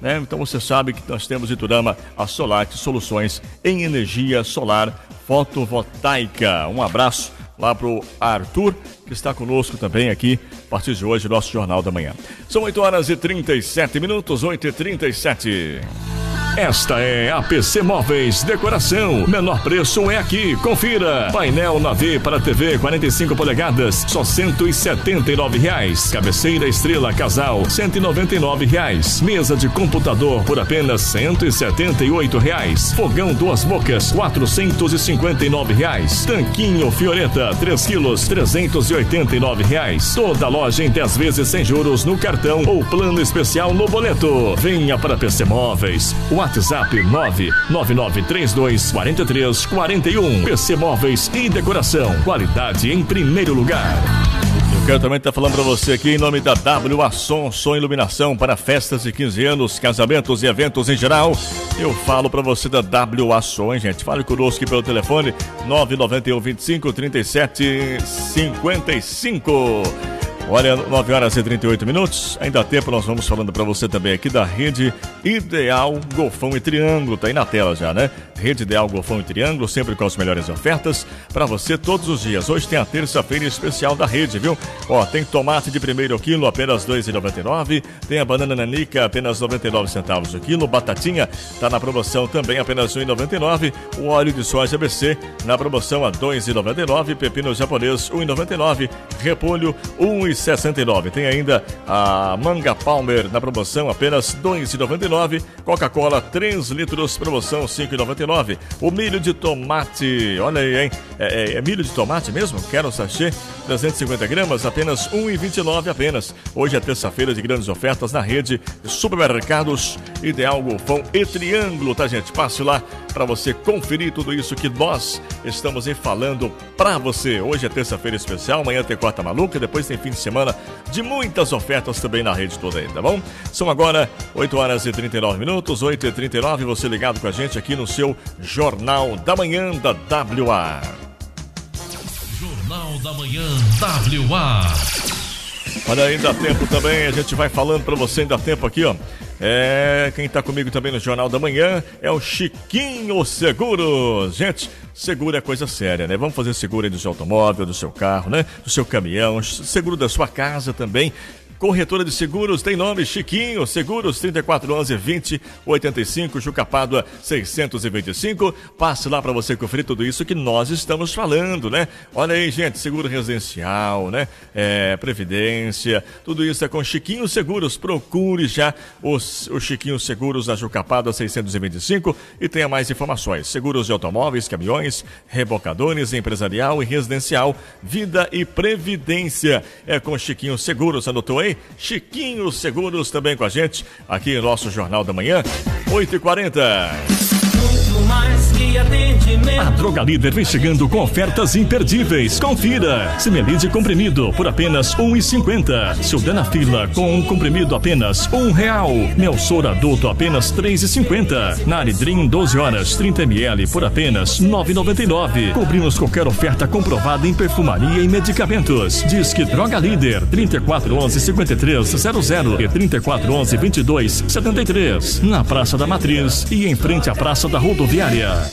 Né? Então você sabe que nós temos em Turama a Solarte Soluções em Energia Solar fotovoltaica. Um abraço lá para o Arthur, que está conosco também aqui a partir de hoje, nosso Jornal da Manhã. São 8 horas e 37 minutos, 8 e 37. Esta é a PC Móveis Decoração. Menor preço é aqui. Confira. Painel na V para TV 45 polegadas, só 179 reais. Cabeceira Estrela Casal, 199 reais. Mesa de computador por apenas 178 reais. Fogão duas bocas, 459 reais. Tanquinho Fioreta, 3 quilos, 389 reais. Toda loja em 10 vezes sem juros no cartão ou plano especial no boleto. Venha para PC Móveis. WhatsApp 99932 4341. PC Móveis e Decoração. Qualidade em primeiro lugar. Eu quero também estar falando para você aqui em nome da WA Som, Som Iluminação para festas de 15 anos, casamentos e eventos em geral. Eu falo para você da WA Som, gente. Fale conosco aqui pelo telefone 991 25 37 55. Olha, 9 horas e 38 minutos. Ainda há tempo, nós vamos falando para você também aqui da rede Ideal Golfão e Triângulo. Tá aí na tela já, né? Rede Ideal Golfão e Triângulo, sempre com as melhores ofertas para você todos os dias. Hoje tem a terça-feira especial da rede, viu? Ó, tem tomate de primeiro quilo, apenas R$ 2,99. Tem a banana nanica, apenas 99 centavos o quilo. Batatinha tá na promoção também, apenas R$ 1,99. O óleo de soja ABC na promoção a R$ 2,99. Pepino japonês, R$ 1,99. Repolho, R$ 1,69. Tem ainda a manga Palmer na promoção, apenas R$ 2,99. Coca-Cola, 3 litros, promoção R$ 5,99. O milho de tomate, olha aí, hein? É, é, é milho de tomate mesmo? Quero um sachê, 350 gramas, apenas R$ 1,29 apenas. Hoje é terça-feira de grandes ofertas na rede de supermercados Ideal Golfão e Triângulo, tá, gente? Passe lá para você conferir tudo isso que nós estamos aí falando para você. Hoje é terça-feira especial, amanhã tem quarta maluca, depois tem fim de semana de muitas ofertas também na rede toda aí, tá bom? São agora 8 horas e 39 minutos, 8 e 39 você ligado com a gente aqui no seu Jornal da Manhã da WA. Jornal da Manhã WA. Olha, ainda dá tempo também, a gente vai falando para você, ainda dá tempo aqui, ó. É, quem tá comigo também no Jornal da Manhã é o Chiquinho Seguros. Gente, seguro é coisa séria, né? Vamos fazer seguro aí do seu automóvel, do seu carro, né? Do seu caminhão, seguro da sua casa também. Corretora de Seguros tem nome Chiquinho, Seguros 3411 2085, Jucapádua 625. Passe lá para você conferir tudo isso que nós estamos falando, né? Olha aí, gente, seguro residencial, né? É, previdência, tudo isso é com Chiquinho Seguros. Procure já os, os Chiquinho Seguros da Jucapádua 625 e tenha mais informações. Seguros de automóveis, caminhões, rebocadores, empresarial e residencial, vida e previdência. É com Chiquinho Seguros, anotou aí? Chiquinho Seguros também com a gente aqui no nosso Jornal da Manhã, 8h40. A Droga Líder vem chegando com ofertas imperdíveis. Confira. Semelide comprimido por apenas um e cinquenta. Sildenafila com um comprimido apenas um real. Melsor adulto apenas três e cinquenta. Naridrim 12 horas 30 ml por apenas nove noventa e nove. Cobrimos qualquer oferta comprovada em perfumaria e medicamentos. Disque Droga Líder 3411 5300 e 3411 2273. Na Praça da Matriz e em frente à Praça da Rodoviária.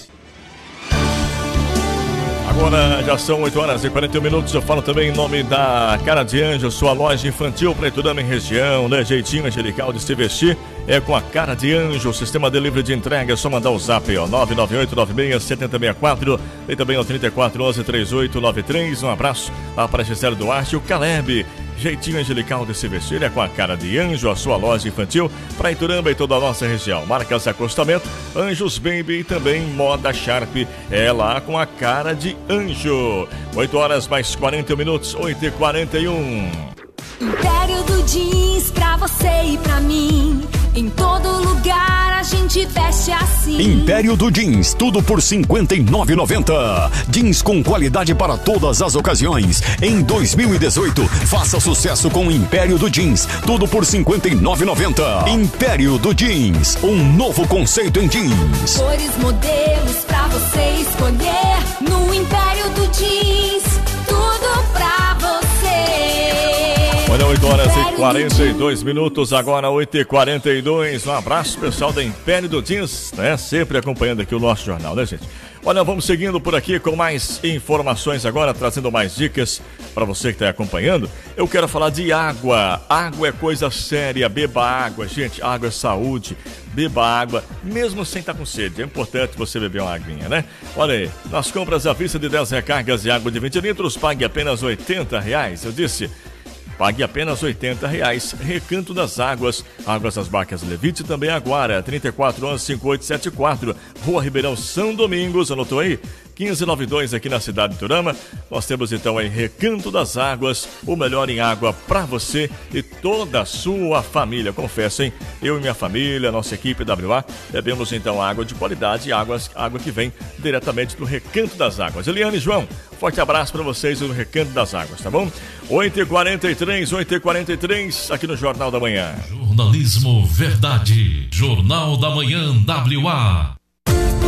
Agora já são 8 horas e 41 minutos. Eu falo também em nome da Cara de Anjo, sua loja infantil para Iturama em região, né? Jeitinho angelical de se vestir. É com a Cara de Anjo, sistema delivery de entrega. É só mandar o zap, ó, 998-96-7064. Tem também o 3411-3893. Um abraço lá para Gisele Duarte e o Caleb. Jeitinho angelical de se vestir é com a cara de anjo, a sua loja infantil para Ituramba e toda a nossa região. Marcas acostamento, Anjos Baby e também Moda Sharp. É lá com a cara de anjo. 8 horas mais 40 minutos, 8 e 41. Império do jeans pra você e pra mim. Em todo lugar a gente veste assim. Império do Jeans, tudo por R$ 59,90. Jeans com qualidade para todas as ocasiões. Em 2018, faça sucesso com o Império do Jeans, tudo por R$ 59,90. Império do Jeans, um novo conceito em jeans. Cores, modelos pra você escolher. No Império do Jeans, tudo pra você. Olha, 8 horas e 42 minutos, agora 8 e 42 Um abraço pessoal da Império do Jeans, né? Sempre acompanhando aqui o nosso jornal, né, gente? Olha, vamos seguindo por aqui com mais informações agora, trazendo mais dicas para você que está acompanhando. Eu quero falar de água. Água é coisa séria, beba água, gente. Água é saúde. Beba água, mesmo sem estar tá com sede. É importante você beber uma aguinha, né? Olha aí, nas compras à vista de 10 recargas de água de 20 litros, pague apenas 80 reais. Eu disse, Pague apenas R$ reais. Recanto das Águas. Águas das Barcas Levite também agora. 34 anos 5874. Rua Ribeirão São Domingos. Anotou aí? 1592 aqui na cidade de Turama. Nós temos então aí Recanto das Águas, o melhor em água para você e toda a sua família. Confesso, hein? Eu e minha família, nossa equipe WA, bebemos então água de qualidade, águas, água que vem diretamente do Recanto das Águas. Eliane e João, forte abraço para vocês no Recanto das Águas, tá bom? 8h43, 8h43, aqui no Jornal da Manhã. Jornalismo Verdade. Jornal da Manhã WA.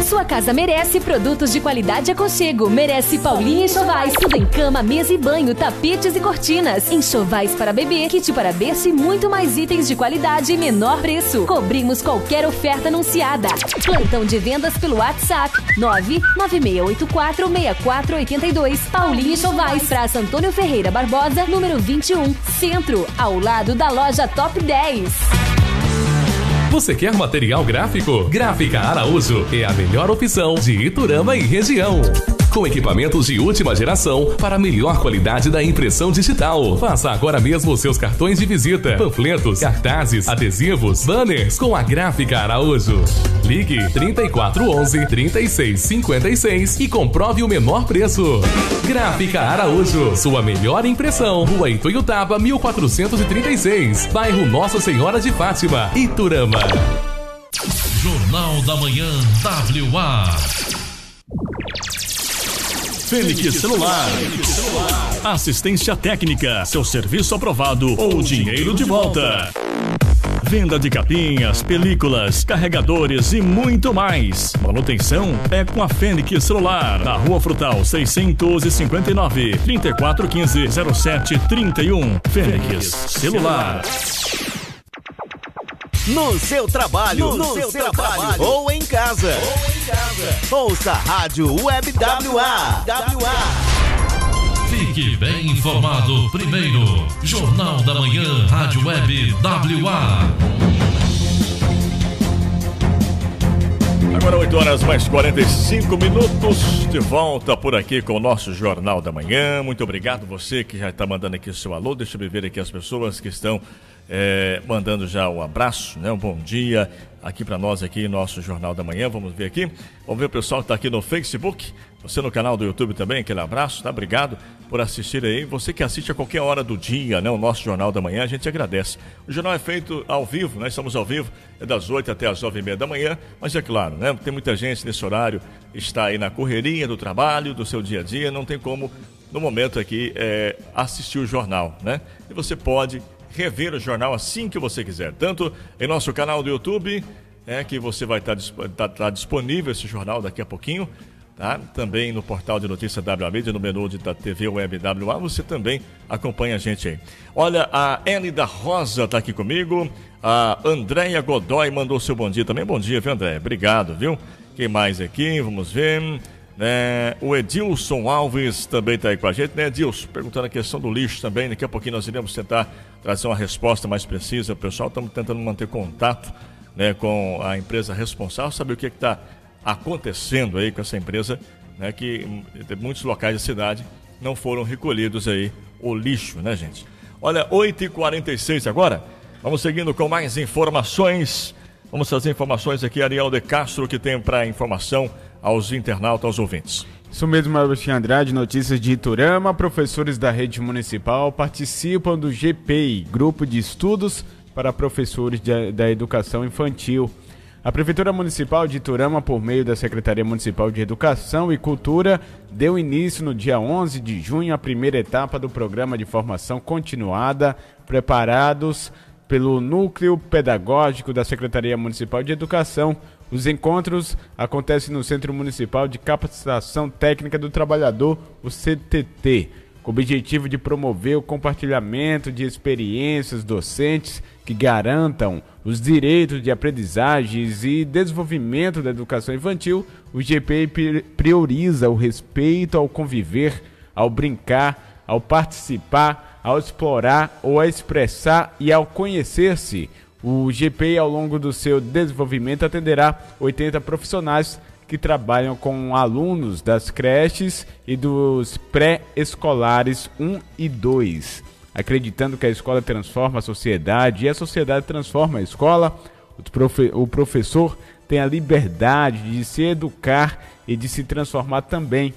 Sua casa merece produtos de qualidade e aconchego. Merece Paulinha Enxovais. Tudo em cama, mesa e banho, tapetes e cortinas. Enxovais para bebê, kit para berço e muito mais itens de qualidade e menor preço. Cobrimos qualquer oferta anunciada. Plantão de vendas pelo WhatsApp 996846482. Paulinha Enxovais. Praça Antônio Ferreira Barbosa, número 21, Centro, ao lado da loja Top 10. Você quer material gráfico? Gráfica Araújo é a melhor opção de Iturama e região com equipamentos de última geração para melhor qualidade da impressão digital. Faça agora mesmo seus cartões de visita, panfletos, cartazes, adesivos, banners com a Gráfica Araújo. Ligue 3411 3656 e comprove o menor preço. Gráfica Araújo, sua melhor impressão. Rua Ituiutaba, 1436, bairro Nossa Senhora de Fátima, Iturama. Jornal da Manhã WA. Fênix Celular. Assistência técnica, seu serviço aprovado ou dinheiro de volta. Venda de capinhas, películas, carregadores e muito mais. Manutenção é com a Fênix Celular, na Rua Frutal 659, 3415 0731. Fênix Celular. No seu trabalho, no, no seu, seu trabalho, trabalho, ou em casa. Ou em casa. Ouça a Rádio Web WA. WA. Fique bem informado primeiro. Jornal da Manhã, Rádio Web WA. Agora 8 horas mais 45 minutos, de volta por aqui com o nosso Jornal da Manhã. Muito obrigado você que já está mandando aqui o seu alô. Deixa eu ver aqui as pessoas que estão é, mandando já um abraço, né? Um bom dia aqui para nós aqui, nosso Jornal da Manhã. Vamos ver aqui. Vamos ver o pessoal que está aqui no Facebook. Você no canal do YouTube também, aquele abraço, tá? Obrigado por assistir aí. Você que assiste a qualquer hora do dia, né? O nosso Jornal da Manhã, a gente agradece. O jornal é feito ao vivo, nós estamos ao vivo, é das 8 até as 9 e meia da manhã, mas é claro, né? Tem muita gente nesse horário, está aí na correria do trabalho, do seu dia a dia, não tem como, no momento aqui, é, assistir o jornal, né? E você pode rever o jornal assim que você quiser, tanto em nosso canal do YouTube, é que você vai estar tá, tá disponível esse jornal daqui a pouquinho, tá? Também no portal de notícias WA no menu de, da TV Web WA, você também acompanha a gente aí. Olha, a Ellie da Rosa está aqui comigo, a Andréia Godoy mandou seu bom dia também. Bom dia, viu, André? Obrigado, viu? Quem mais aqui? Vamos ver. Né? O Edilson Alves também está aí com a gente, né, Edilson? Perguntando a questão do lixo também. Daqui a pouquinho nós iremos tentar trazer uma resposta mais precisa. Pessoal estamos tentando manter contato né, com a empresa responsável, saber o que está acontecendo aí com essa empresa, né, que em muitos locais da cidade não foram recolhidos aí o lixo, né, gente? Olha, 8h46 agora. Vamos seguindo com mais informações. Vamos trazer informações aqui, Ariel de Castro, que tem para informação aos internautas, aos ouvintes. Isso mesmo, Agostinho Andrade, notícias de Iturama. Professores da rede municipal participam do GPI, Grupo de Estudos para Professores de, da Educação Infantil. A Prefeitura Municipal de Iturama, por meio da Secretaria Municipal de Educação e Cultura, deu início no dia 11 de junho à primeira etapa do programa de formação continuada, preparados pelo Núcleo Pedagógico da Secretaria Municipal de Educação, os encontros acontecem no Centro Municipal de Capacitação Técnica do Trabalhador, o CTT. com o objetivo de promover o compartilhamento de experiências docentes que garantam os direitos de aprendizagens e desenvolvimento da educação infantil, o GPI prioriza o respeito ao conviver, ao brincar, ao participar, ao explorar ou a expressar e ao conhecer-se. O GPI, ao longo do seu desenvolvimento, atenderá 80 profissionais que trabalham com alunos das creches e dos pré-escolares 1 e 2 acreditando que a escola transforma a sociedade e a sociedade transforma a escola. O professor tem a liberdade de se educar e de se transformar também.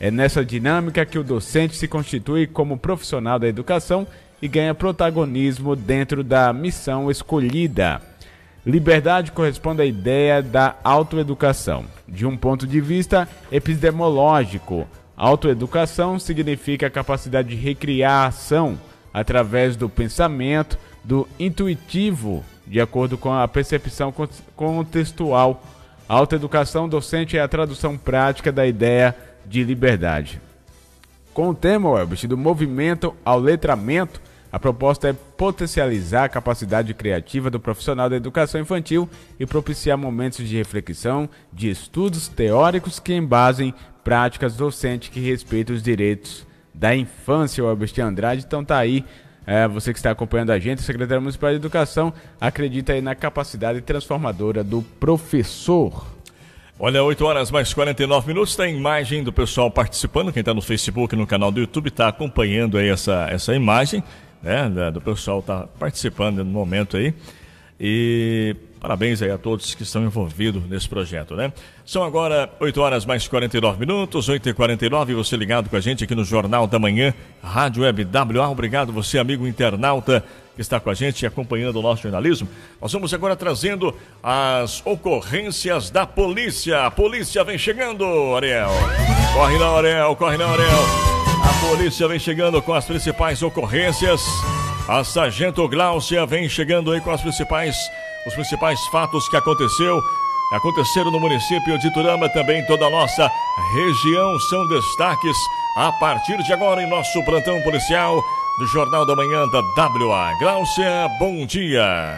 É nessa dinâmica que o docente se constitui como profissional da educação e ganha protagonismo dentro da missão escolhida. Liberdade corresponde à ideia da autoeducação. De um ponto de vista epistemológico, autoeducação significa a capacidade de recriar a ação através do pensamento, do intuitivo, de acordo com a percepção contextual. A autoeducação docente é a tradução prática da ideia de liberdade. Com o tema, Welbert, do movimento ao letramento, a proposta é potencializar a capacidade criativa do profissional da educação infantil e propiciar momentos de reflexão, de estudos teóricos que embasem práticas docentes que respeitem os direitos da infância, o Albert Andrade. Então tá aí, é, você que está acompanhando a gente, o secretário municipal de educação acredita aí na capacidade transformadora do professor. Olha, 8 horas mais 49 minutos, tem imagem do pessoal participando, quem está no Facebook, no canal do YouTube, está acompanhando aí essa, essa imagem, né, do pessoal está participando no momento aí. E Parabéns aí a todos que estão envolvidos nesse projeto, né? São agora 8 horas mais 49 minutos, 8 e 49 você ligado com a gente aqui no Jornal da Manhã, Rádio Web WA. Obrigado você, amigo internauta, que está com a gente acompanhando o nosso jornalismo. Nós vamos agora trazendo as ocorrências da polícia. A polícia vem chegando, Ariel. Corre não, Ariel, corre não, Ariel. A polícia vem chegando com as principais ocorrências. A Sargento Gláucia vem chegando aí com as principais os principais fatos que aconteceu aconteceram no município de Turama, também toda a nossa região são destaques a partir de agora em nosso plantão policial do Jornal da Manhã da WA. Gláucia, bom dia.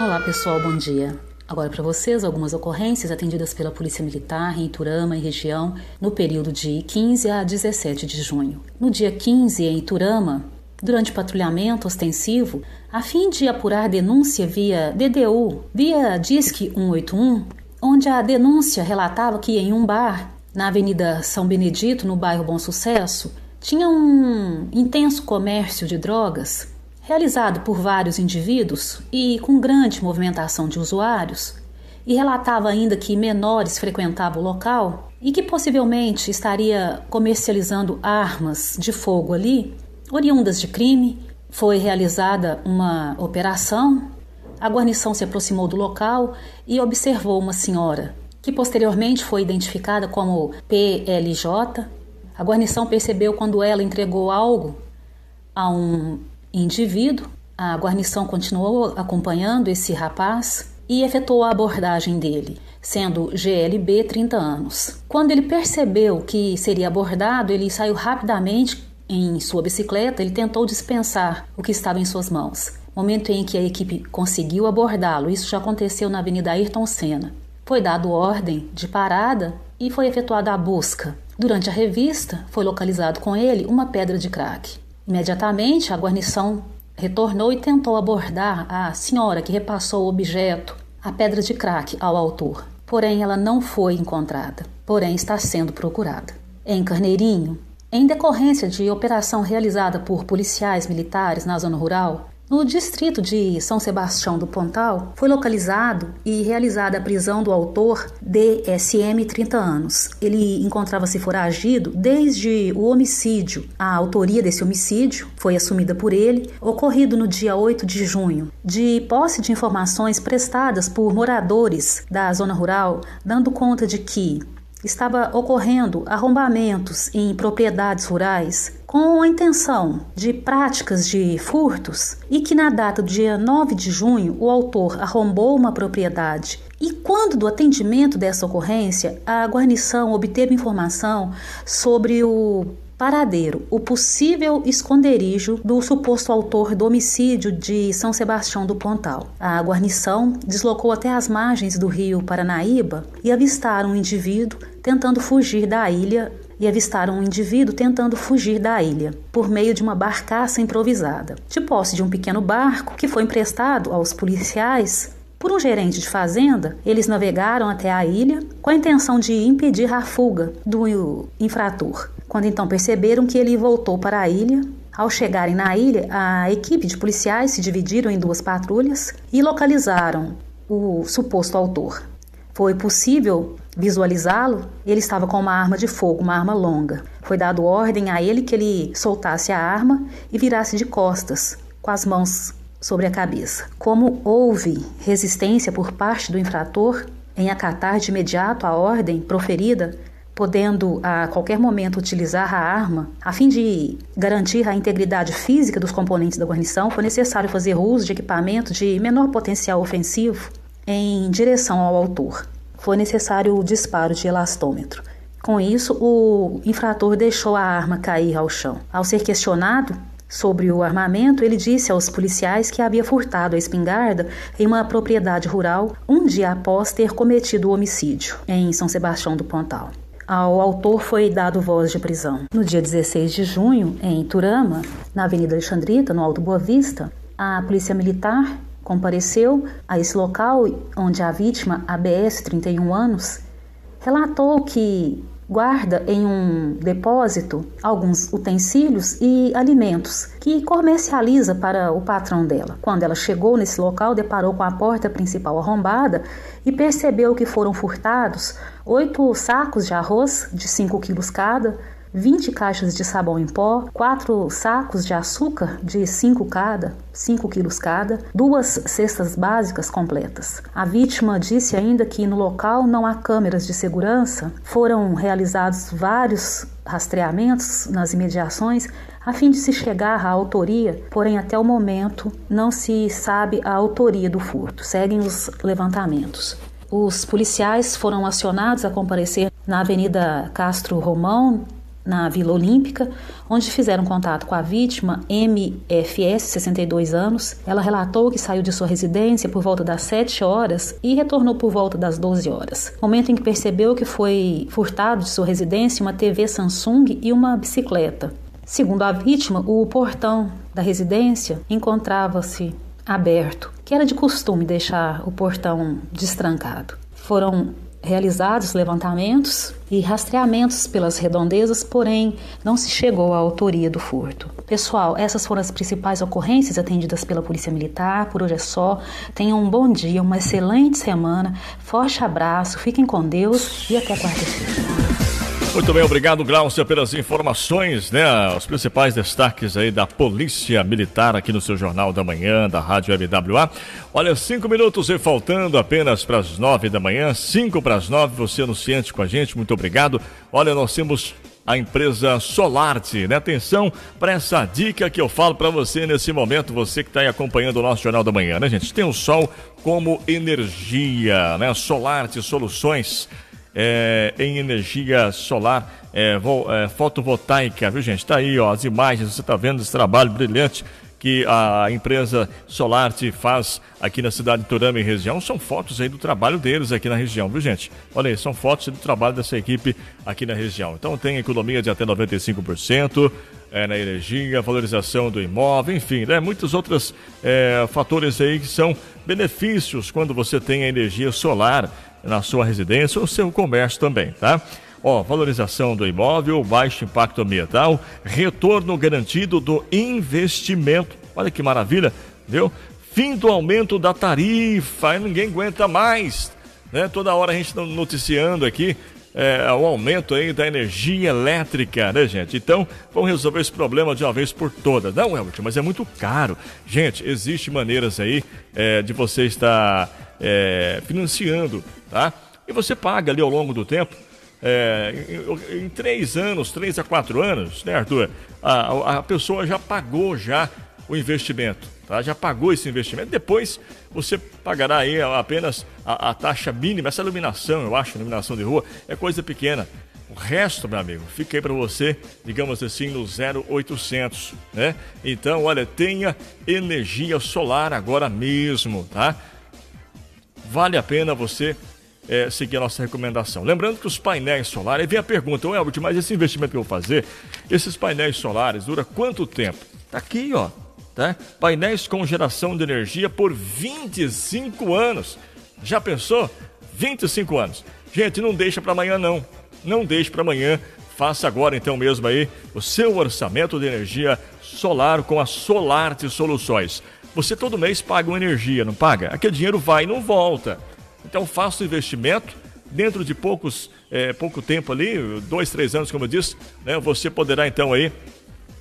Olá pessoal, bom dia. Agora para vocês algumas ocorrências atendidas pela Polícia Militar em Iturama e região no período de 15 a 17 de junho. No dia 15 em Iturama, durante patrulhamento ostensivo, a fim de apurar denúncia via DDU, via Disque 181, onde a denúncia relatava que em um bar na Avenida São Benedito, no bairro Bom Sucesso, tinha um intenso comércio de drogas realizado por vários indivíduos e com grande movimentação de usuários, e relatava ainda que menores frequentavam o local e que possivelmente estaria comercializando armas de fogo ali oriundas de crime. Foi realizada uma operação. A guarnição se aproximou do local e observou uma senhora, que posteriormente foi identificada como PLJ. A guarnição percebeu quando ela entregou algo a um indivíduo. A guarnição continuou acompanhando esse rapaz e efetuou a abordagem dele, sendo GLB 30 anos. Quando ele percebeu que seria abordado, ele saiu rapidamente em sua bicicleta, ele tentou dispensar o que estava em suas mãos. Momento em que a equipe conseguiu abordá-lo, isso já aconteceu na Avenida Ayrton Senna. Foi dado ordem de parada e foi efetuada a busca. Durante a revista, foi localizado com ele uma pedra de crack. Imediatamente, a guarnição retornou e tentou abordar a senhora que repassou o objeto, a pedra de crack, ao autor. Porém, ela não foi encontrada, porém está sendo procurada. Em Carneirinho, em decorrência de operação realizada por policiais militares na zona rural, no distrito de São Sebastião do Pontal, foi localizado e realizada a prisão do autor DSM 30 anos. Ele encontrava-se foragido desde o homicídio. A autoria desse homicídio foi assumida por ele, ocorrido no dia 8 de junho, de posse de informações prestadas por moradores da zona rural, dando conta de que estava ocorrendo arrombamentos em propriedades rurais com a intenção de práticas de furtos e que na data do dia 9 de junho o autor arrombou uma propriedade. E quando do atendimento dessa ocorrência, a guarnição obteve informação sobre o Paradeiro, o possível esconderijo do suposto autor do homicídio de São Sebastião do Pontal. A guarnição deslocou até as margens do rio Paranaíba e avistaram um indivíduo tentando fugir da ilha e avistaram um indivíduo tentando fugir da ilha por meio de uma barcaça improvisada. De posse de um pequeno barco que foi emprestado aos policiais por um gerente de fazenda, eles navegaram até a ilha com a intenção de impedir a fuga do infrator. Quando então perceberam que ele voltou para a ilha, ao chegarem na ilha, a equipe de policiais se dividiram em duas patrulhas e localizaram o suposto autor. Foi possível visualizá-lo, ele estava com uma arma de fogo, uma arma longa. Foi dado ordem a ele que ele soltasse a arma e virasse de costas, com as mãos sobre a cabeça. Como houve resistência por parte do infrator em acatar de imediato a ordem proferida, podendo a qualquer momento utilizar a arma, a fim de garantir a integridade física dos componentes da guarnição, foi necessário fazer uso de equipamento de menor potencial ofensivo em direção ao autor. Foi necessário o disparo de elastômetro. Com isso, o infrator deixou a arma cair ao chão. Ao ser questionado, Sobre o armamento, ele disse aos policiais que havia furtado a espingarda em uma propriedade rural um dia após ter cometido o homicídio, em São Sebastião do Pontal. Ao autor foi dado voz de prisão. No dia 16 de junho, em Turama, na Avenida Alexandrita, no Alto Boa Vista, a Polícia Militar compareceu a esse local onde a vítima, ABS, 31 anos, relatou que guarda em um depósito alguns utensílios e alimentos que comercializa para o patrão dela. Quando ela chegou nesse local, deparou com a porta principal arrombada e percebeu que foram furtados oito sacos de arroz de 5 quilos cada, 20 caixas de sabão em pó, 4 sacos de açúcar de 5 cada, 5 quilos cada, duas cestas básicas completas. A vítima disse ainda que no local não há câmeras de segurança, foram realizados vários rastreamentos nas imediações a fim de se chegar à autoria, porém até o momento não se sabe a autoria do furto. Seguem os levantamentos. Os policiais foram acionados a comparecer na Avenida Castro Romão, na Vila Olímpica, onde fizeram contato com a vítima, MFS, 62 anos. Ela relatou que saiu de sua residência por volta das 7 horas e retornou por volta das 12 horas. Momento em que percebeu que foi furtado de sua residência uma TV Samsung e uma bicicleta. Segundo a vítima, o portão da residência encontrava-se aberto, que era de costume deixar o portão destrancado. Foram realizados levantamentos e rastreamentos pelas redondezas, porém não se chegou à autoria do furto. Pessoal, essas foram as principais ocorrências atendidas pela Polícia Militar. Por hoje é só. Tenham um bom dia, uma excelente semana. Forte abraço, fiquem com Deus e até quarta-feira. Muito bem, obrigado, Glaucia, pelas informações, né? Os principais destaques aí da Polícia Militar aqui no seu Jornal da Manhã, da Rádio MWA. Olha, cinco minutos e faltando apenas para as nove da manhã, cinco para as nove, você anunciante com a gente, muito obrigado. Olha, nós temos a empresa Solarte, né? Atenção para essa dica que eu falo para você nesse momento, você que está aí acompanhando o nosso Jornal da Manhã, né, gente? Tem o sol como energia, né? Solarte Soluções é, em energia solar é, vo, é, fotovoltaica, viu gente? Tá aí, ó, as imagens, você tá vendo esse trabalho brilhante que a empresa Solarte faz aqui na cidade de Turama e região. São fotos aí do trabalho deles aqui na região, viu gente? Olha aí, são fotos do trabalho dessa equipe aqui na região. Então tem economia de até 95%. É, na energia, valorização do imóvel, enfim, né? muitos outros é, fatores aí que são benefícios quando você tem a energia solar na sua residência ou seu comércio também, tá? Ó, valorização do imóvel, baixo impacto ambiental, retorno garantido do investimento. Olha que maravilha, viu? Fim do aumento da tarifa, ninguém aguenta mais, né? Toda hora a gente noticiando aqui é, o aumento aí da energia elétrica, né, gente? Então, vamos resolver esse problema de uma vez por todas. Não, Elton, mas é muito caro. Gente, existem maneiras aí é, de você estar é, financiando, tá? E você paga ali ao longo do tempo. É, em, em, três anos, três a quatro anos, né, Arthur? A, a pessoa já pagou já o investimento, tá? Já pagou esse investimento. Depois você pagará aí apenas a, a taxa mínima. Essa iluminação, eu acho, iluminação de rua, é coisa pequena. O resto, meu amigo, fiquei para você, digamos assim, no 0800, né? Então, olha, tenha energia solar agora mesmo, tá? Vale a pena você é, seguir a nossa recomendação. Lembrando que os painéis solares, vem a pergunta, ô Elbert, mas esse investimento que eu vou fazer, esses painéis solares, dura quanto tempo? Tá aqui, ó, tá? Painéis com geração de energia por 25 anos. Já pensou? 25 anos. Gente, não deixa para amanhã não. Não deixe para amanhã. Faça agora então mesmo aí o seu orçamento de energia solar com a Solarte Soluções. Você todo mês paga uma energia, não paga? Aquele dinheiro vai e não volta. Então faça o investimento. Dentro de poucos, é, pouco tempo ali, dois, três anos, como eu disse, né, você poderá então aí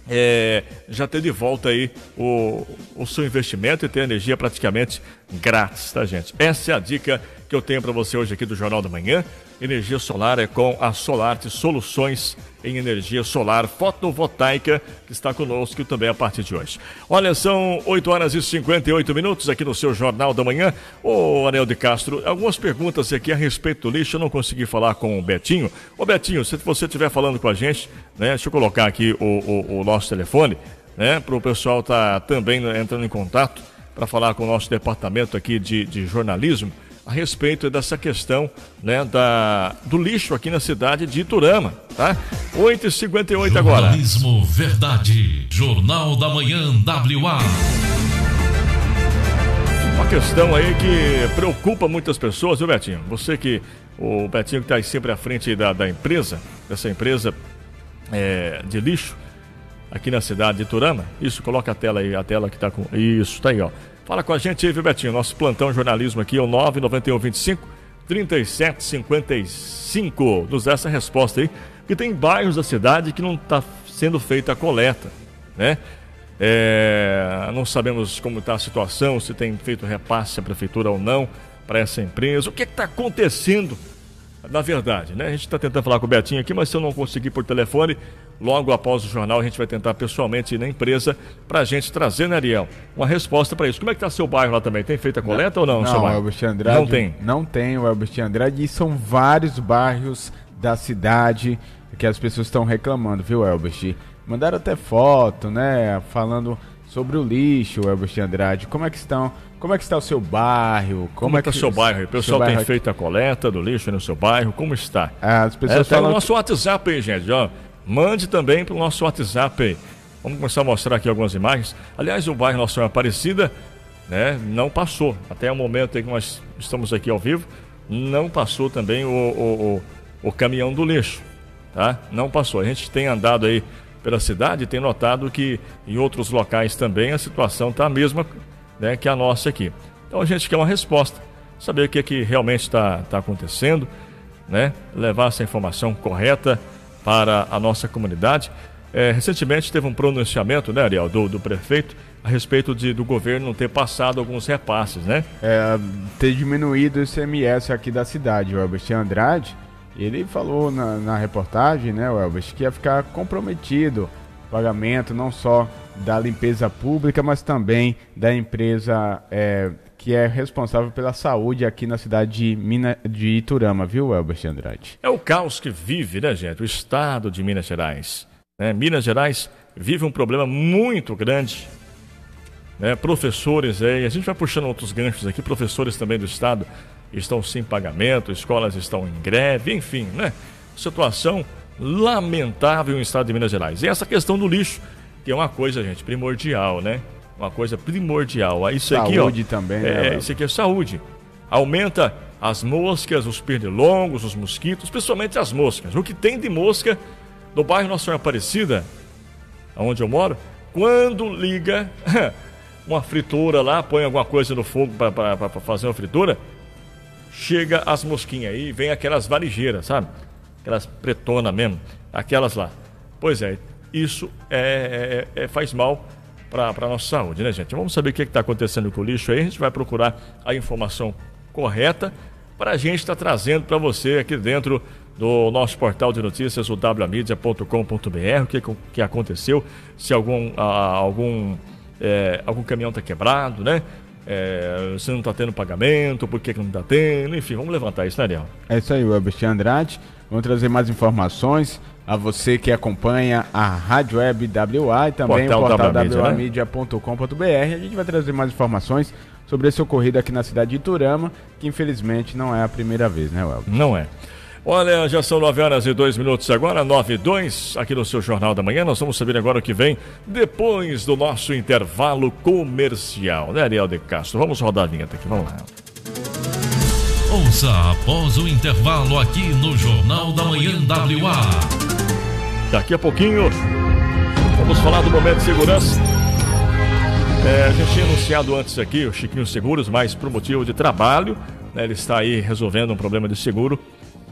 é, já ter de volta aí o, o seu investimento e ter energia praticamente grátis, tá, gente? Essa é a dica que eu tenho para você hoje aqui do Jornal da Manhã. Energia solar é com a Solarte Soluções em Energia Solar Fotovoltaica, que está conosco também a partir de hoje. Olha, são 8 horas e 58 minutos aqui no seu Jornal da Manhã. Ô, Anel de Castro, algumas perguntas aqui a respeito do lixo. Eu não consegui falar com o Betinho. Ô, Betinho, se você estiver falando com a gente, né, deixa eu colocar aqui o, o, o nosso telefone, né, para o pessoal estar tá também entrando em contato para falar com o nosso departamento aqui de, de jornalismo a respeito dessa questão né, da, do lixo aqui na cidade de Iturama, tá? 8h58 agora. Jornalismo Verdade. Jornal da Manhã WA. Uma questão aí que preocupa muitas pessoas, viu, Betinho? Você que. O Betinho que está sempre à frente da, da empresa, dessa empresa é, de lixo aqui na cidade de Iturama. Isso, coloca a tela aí, a tela que está com. Isso, tá aí, ó. Fala com a gente aí, viu, Betinho? Nosso plantão jornalismo aqui é o 99125 3755. Nos dá essa resposta aí, que tem bairros da cidade que não está sendo feita a coleta, né? É, não sabemos como está a situação, se tem feito repasse à prefeitura ou não para essa empresa. O que está acontecendo? Na verdade, né? A gente está tentando falar com o Betinho aqui, mas se eu não conseguir por telefone, Logo após o jornal, a gente vai tentar pessoalmente ir na empresa para a gente trazer, né, Ariel, uma resposta para isso. Como é que está seu bairro lá também? Tem feito a coleta não, ou não? Não, Elbert Andrade. Não tem? Não tem o Elbert Andrade e são vários bairros da cidade que as pessoas estão reclamando, viu, Elbert? Mandaram até foto, né, falando sobre o lixo, Elbert Andrade. Como é que estão? Como é que está o seu bairro? Como, Como é que está o seu bairro? O pessoal tem feito a coleta do lixo no seu bairro? Como está? As pessoas é, falam... o nosso WhatsApp aí, gente, ó. Mande também para o nosso WhatsApp aí. Vamos começar a mostrar aqui algumas imagens. Aliás, o bairro Nossa Senhora Aparecida né, não passou. Até o momento em que nós estamos aqui ao vivo, não passou também o, o, o, o caminhão do lixo. Tá? Não passou. A gente tem andado aí pela cidade e tem notado que em outros locais também a situação está a mesma né, que a nossa aqui. Então a gente quer uma resposta, saber o que, é que realmente está tá acontecendo, né? levar essa informação correta para a nossa comunidade. É, recentemente teve um pronunciamento, né, Ariel, do, do prefeito a respeito de, do governo não ter passado alguns repasses, né? É, ter diminuído o ICMS aqui da cidade. O Elbert Andrade, ele falou na, na reportagem, né, Elbert, que ia ficar comprometido o pagamento não só da limpeza pública, mas também da empresa é, que é responsável pela saúde aqui na cidade de, Mina, de Iturama, viu, Elbert Andrade? É o caos que vive, né, gente? O estado de Minas Gerais. Né? Minas Gerais vive um problema muito grande. Né? Professores aí, a gente vai puxando outros ganchos aqui, professores também do estado estão sem pagamento, escolas estão em greve, enfim, né? Situação lamentável no estado de Minas Gerais. E essa questão do lixo, é uma coisa, gente, primordial, né? uma coisa primordial. Isso saúde aqui, ó, também, né? É, isso aqui é saúde. Aumenta as moscas, os pernilongos, os mosquitos, principalmente as moscas. O que tem de mosca no bairro Nossa Senhora Aparecida, onde eu moro, quando liga uma fritura lá, põe alguma coisa no fogo para fazer uma fritura, chega as mosquinhas aí, vem aquelas varijeiras, sabe? Aquelas pretonas mesmo, aquelas lá. Pois é, isso é, é, é faz mal para a nossa saúde, né, gente? Vamos saber o que está acontecendo com o lixo aí. A gente vai procurar a informação correta para a gente estar tá trazendo para você aqui dentro do nosso portal de notícias, o wmedia.com.br, o que, que aconteceu, se algum, algum, é, algum caminhão está quebrado, né? É, se não está tendo pagamento, por que, que não está tendo, enfim, vamos levantar isso, né, Ariel? É isso aí, Elbert Andrade. Vamos trazer mais informações a você que acompanha a Rádio Web WA e também portal o portal wamídia.com.br. Né? A gente vai trazer mais informações sobre esse ocorrido aqui na cidade de Iturama, que infelizmente não é a primeira vez, né, Welber? Não é. Olha, já são 9 horas e 2 minutos agora, 9 e 2, aqui no seu Jornal da Manhã. Nós vamos saber agora o que vem depois do nosso intervalo comercial, né, Ariel de Castro? Vamos rodar a vinheta aqui, vamos lá. Ouça após o intervalo aqui no Jornal da Manhã WA. Daqui a pouquinho vamos falar do momento de segurança. É, a gente tinha anunciado antes aqui o Chiquinho Seguros, mas por motivo de trabalho, né, ele está aí resolvendo um problema de seguro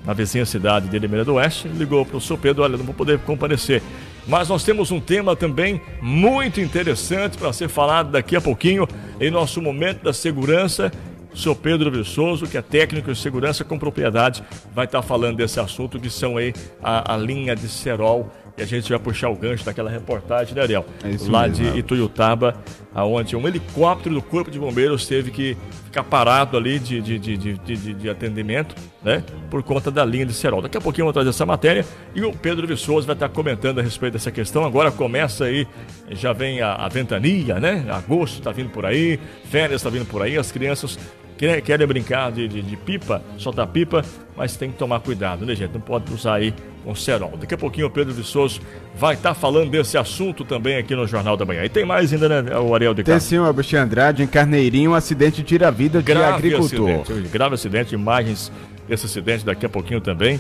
na vizinha cidade de Limeira do Oeste. Ligou para o Sr. Pedro: olha, não vou poder comparecer. Mas nós temos um tema também muito interessante para ser falado daqui a pouquinho em nosso momento da segurança o senhor Pedro Viçoso, que é técnico de segurança com propriedade, vai estar falando desse assunto, que são aí a, a linha de cerol. E a gente vai puxar o gancho daquela reportagem, né, Ariel? É Lá mesmo, de Ituiutaba, onde um helicóptero do Corpo de Bombeiros teve que ficar parado ali de, de, de, de, de atendimento, né? Por conta da linha de cerol. Daqui a pouquinho eu vou trazer essa matéria e o Pedro Viçoso vai estar comentando a respeito dessa questão. Agora começa aí, já vem a, a ventania, né? Agosto está vindo por aí, férias está vindo por aí, as crianças querem brincar de, de, de, pipa, soltar pipa, mas tem que tomar cuidado, né, gente? Não pode usar aí com cerol. Daqui a pouquinho o Pedro Viçoso vai estar tá falando desse assunto também aqui no Jornal da Manhã. E tem mais ainda, né, o Ariel de Tem sim, o Agostinho Andrade, em Carneirinho, um acidente tira a vida de grave agricultor. Acidente, grave acidente, imagens desse acidente daqui a pouquinho também.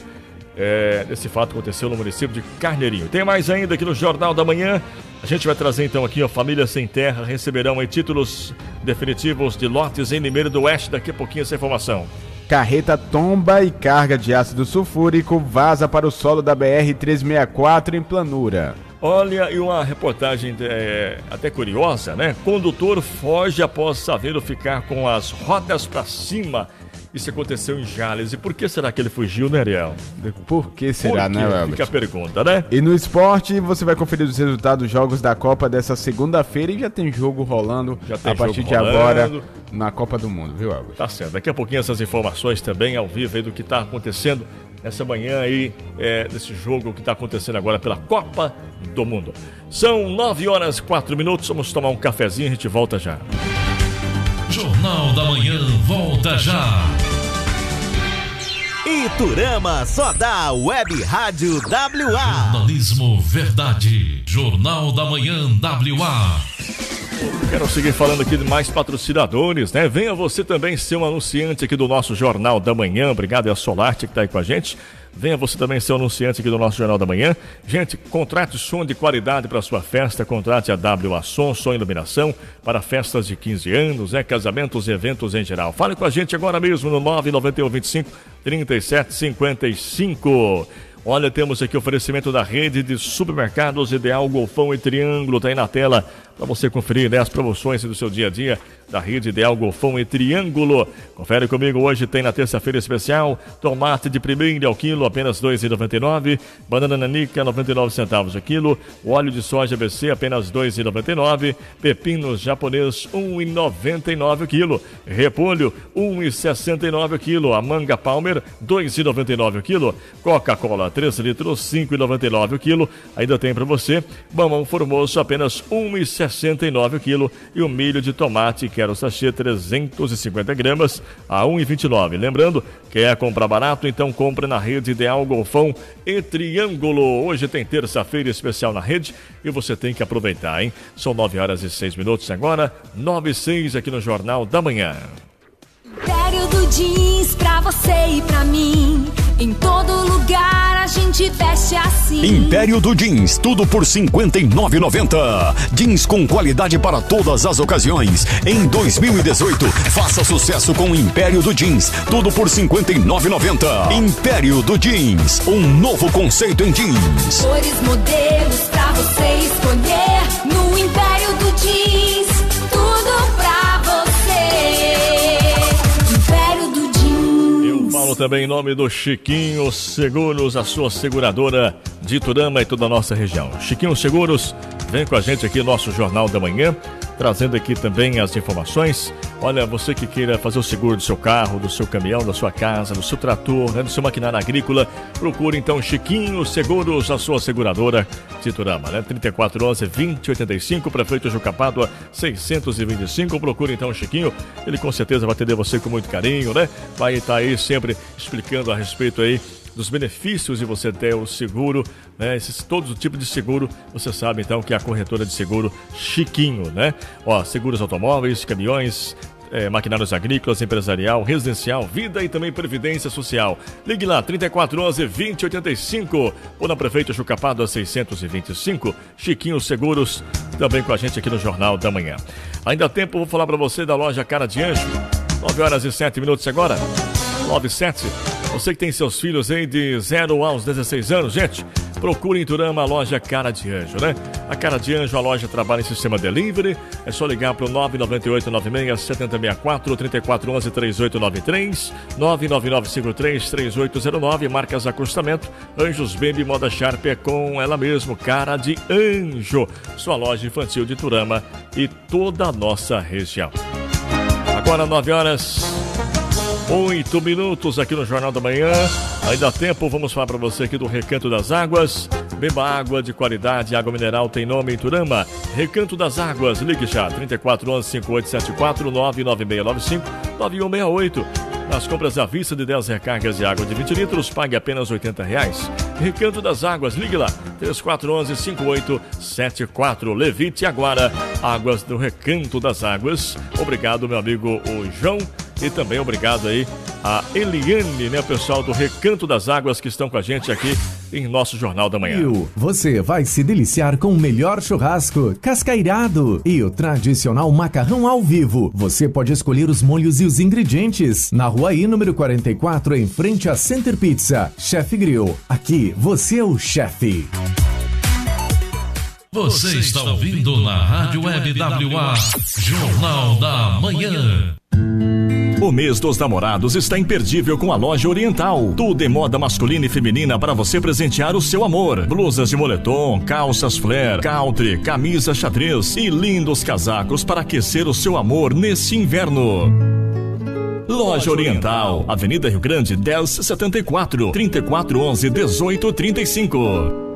É, esse fato aconteceu no município de Carneirinho. Tem mais ainda aqui no Jornal da Manhã. A gente vai trazer então aqui, a Família Sem Terra receberão aí títulos definitivos de lotes em Limeira do Oeste. Daqui a pouquinho essa informação. Carreta tomba e carga de ácido sulfúrico vaza para o solo da BR-364 em Planura. Olha, e uma reportagem é, até curiosa, né? Condutor foge após Saveiro ficar com as rodas para cima isso aconteceu em Jales. E por que será que ele fugiu, né, Ariel? Por que será, por né, Fica a pergunta, né? E no esporte, você vai conferir os resultados dos jogos da Copa dessa segunda-feira e já tem jogo rolando a partir de rolando. agora na Copa do Mundo, viu, Elvis? Tá certo. Daqui a pouquinho essas informações também ao vivo aí do que está acontecendo nessa manhã aí, é, desse jogo que está acontecendo agora pela Copa do Mundo. São 9 horas e 4 minutos, vamos tomar um cafezinho e a gente volta já. Jornal da Manhã volta já. Iturama só dá Web Rádio WA. Jornalismo Verdade. Jornal da Manhã WA. Quero seguir falando aqui de mais patrocinadores, né? Venha você também ser um anunciante aqui do nosso Jornal da Manhã. Obrigado, é a Solarte que está aí com a gente. Venha você também ser anunciante aqui do nosso Jornal da Manhã. Gente, contrate som de qualidade para sua festa, contrate a WA Som, Som Iluminação, para festas de 15 anos, né? casamentos e eventos em geral. Fale com a gente agora mesmo no 991 25 3755. Olha, temos aqui oferecimento da rede de supermercados Ideal Golfão e Triângulo, tá aí na tela para você conferir né, as promoções do seu dia a dia da rede Ideal Golfão e Triângulo. Confere comigo, hoje tem na terça-feira especial, tomate de primeira ao quilo, apenas R$ 2,99, banana nanica, 99 centavos a quilo, óleo de soja BC, apenas R$ 2,99, pepinos japonês, R$ 1,99 o quilo, repolho, R$ 1,69 o quilo, a manga Palmer, R$ 2,99 o quilo, Coca-Cola, 3 litros, R$ 5,99 o quilo, ainda tem para você, mamão formoso, apenas R$ 1,69 o quilo, e o milho de tomate quero sachê 350 gramas a 1,29. Lembrando, quer comprar barato? Então compre na rede Ideal Golfão e Triângulo. Hoje tem terça-feira especial na rede e você tem que aproveitar, hein? São 9 horas e 6 minutos agora, 9 e 6 aqui no Jornal da Manhã. Império do jeans pra você e pra mim. Em todo lugar a gente veste assim. Império do Jeans, tudo por R$ 59,90. Jeans com qualidade para todas as ocasiões. Em 2018, faça sucesso com o Império do Jeans, tudo por R$ 59,90. Império do Jeans, um novo conceito em jeans. Cores, modelos pra você escolher no Império do Jeans. Também em nome do Chiquinho Seguros, a sua seguradora de Turama e toda a nossa região. Chiquinho Seguros, vem com a gente aqui no nosso Jornal da Manhã. trazendo aqui também as informações. Olha, você que queira fazer o seguro do seu carro, do seu caminhão, da sua casa, do seu trator, né, do seu maquinário agrícola, procure então Chiquinho Seguros, a sua seguradora Titurama, né? 3411 2085, Prefeito Jucapádua 625. Procure então Chiquinho, ele com certeza vai atender você com muito carinho, né? Vai estar aí sempre explicando a respeito aí dos benefícios de você ter o seguro, né? Esses, todos os tipos de seguro, você sabe então que é a corretora de seguro Chiquinho, né? Ó, seguros automóveis, caminhões, é, maquinários agrícolas, empresarial, residencial, vida e também previdência social. Ligue lá, 3411 2085 ou na Prefeito Chucapado a 625. Chiquinho Seguros, também com a gente aqui no Jornal da Manhã. Ainda há tempo, vou falar para você da loja Cara de Anjo. 9 horas e 7 minutos agora. 9 e 7. Você que tem seus filhos aí de 0 aos 16 anos, gente, procure em Turama a loja Cara de Anjo, né? A Cara de Anjo, a loja trabalha em sistema delivery. É só ligar para o 998 96 7064 3411 3893 99953 3809 marcas acostamento Anjos Baby Moda Sharp é com ela mesmo, Cara de Anjo. Sua loja infantil de Turama e toda a nossa região. Agora 9 horas Oito minutos aqui no Jornal da Manhã. Ainda há tempo, vamos falar para você aqui do Recanto das Águas. Beba água de qualidade, água mineral tem nome em Turama. Recanto das Águas, ligue já, 3411 5874 99695 9168. Nas compras à vista de 10 recargas de água de 20 litros, pague apenas 80 reais. Recanto das Águas, ligue lá, 3411-5874. Levite agora, Águas do Recanto das Águas. Obrigado, meu amigo o João. E também obrigado aí a Eliane, né, pessoal do Recanto das Águas que estão com a gente aqui em nosso Jornal da Manhã. Você vai se deliciar com o melhor churrasco, cascairado e o tradicional macarrão ao vivo. Você pode escolher os molhos e os ingredientes. Na Rua I, número 44, em frente à Center Pizza. Chef Grill. Aqui, você é o chefe. Você está ouvindo na Rádio Web WA, Jornal da Manhã. O mês dos namorados está imperdível com a loja Oriental. Tudo em moda masculina e feminina para você presentear o seu amor. Blusas de moletom, calças flare, country, camisa xadrez e lindos casacos para aquecer o seu amor nesse inverno. Loja Oriental, Avenida Rio Grande 1074, 3411 1835.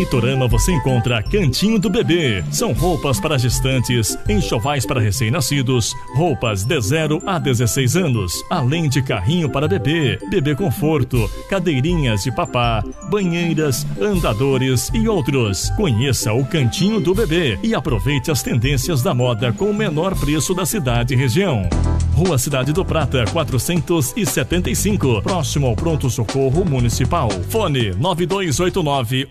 Em Itorama você encontra Cantinho do Bebê. São roupas para gestantes, enxovais para recém-nascidos, roupas de 0 a 16 anos, além de carrinho para bebê, bebê conforto, cadeirinhas de papá, banheiras, andadores e outros. Conheça o Cantinho do Bebê e aproveite as tendências da moda com o menor preço da cidade e região. Rua Cidade do Prata, 475, próximo ao Pronto Socorro Municipal. Fone 9289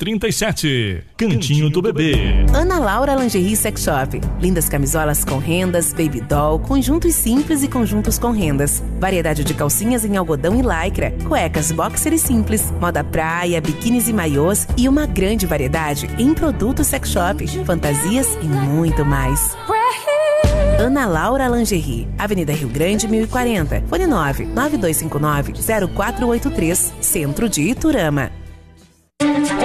1137. Cantinho do Bebê. Ana Laura Lingerie Sex Shop. Lindas camisolas com rendas, baby doll, conjuntos simples e conjuntos com rendas. Variedade de calcinhas em algodão e lycra, cuecas boxer e simples, moda praia, biquínis e maiôs e uma grande variedade em produtos sex shop, fantasias e muito mais. Ana Laura Lingerie, Avenida Rio Grande, 1040. Fone 9 9259 0483, Centro de Iturama.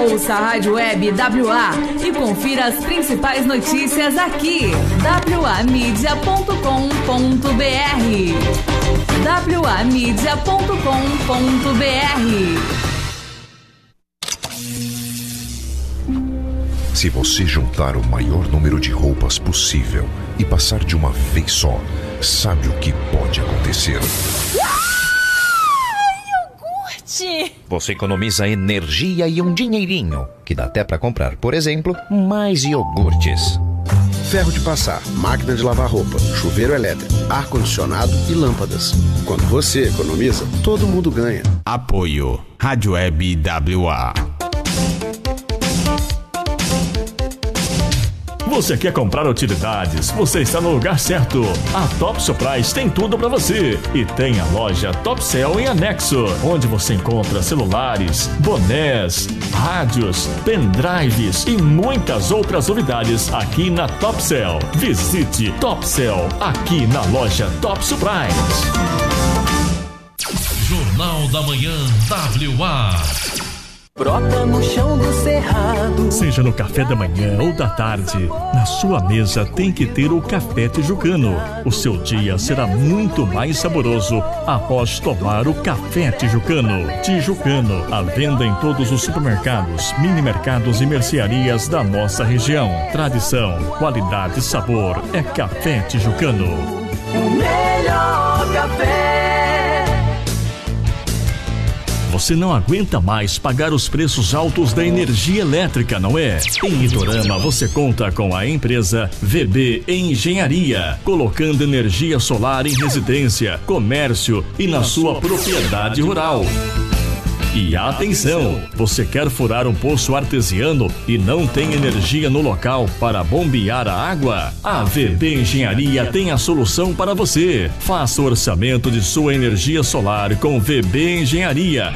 Ouça a Rádio Web WA e confira as principais notícias aqui. wamídia.com.br wamídia.com.br Se você juntar o maior número de roupas possível e passar de uma vez só, sabe o que pode acontecer? Você economiza energia e um dinheirinho, que dá até para comprar, por exemplo, mais iogurtes. Ferro de passar, máquina de lavar roupa, chuveiro elétrico, ar-condicionado e lâmpadas. Quando você economiza, todo mundo ganha. Apoio Rádio Web WA. Você quer comprar utilidades? Você está no lugar certo. A Top Supplies tem tudo para você. E tem a loja Top Cell em anexo, onde você encontra celulares, bonés, rádios, pendrives e muitas outras novidades aqui na Top Cell. Visite Top Cell aqui na loja Top Supplies. Jornal da Manhã WA. Brota no chão do cerrado. Seja no café da manhã ou da tarde, na sua mesa tem que ter o café tijucano. O seu dia será muito mais saboroso após tomar o café tijucano. Tijucano, à venda em todos os supermercados, mini mercados e mercearias da nossa região. Tradição, qualidade e sabor é café tijucano. O melhor café. Você não aguenta mais pagar os preços altos da energia elétrica, não é? Em Itorama você conta com a empresa VB Engenharia, colocando energia solar em residência, comércio e na sua propriedade rural. E atenção! Você quer furar um poço artesiano e não tem energia no local para bombear a água? A VB Engenharia tem a solução para você. Faça o orçamento de sua energia solar com VB Engenharia.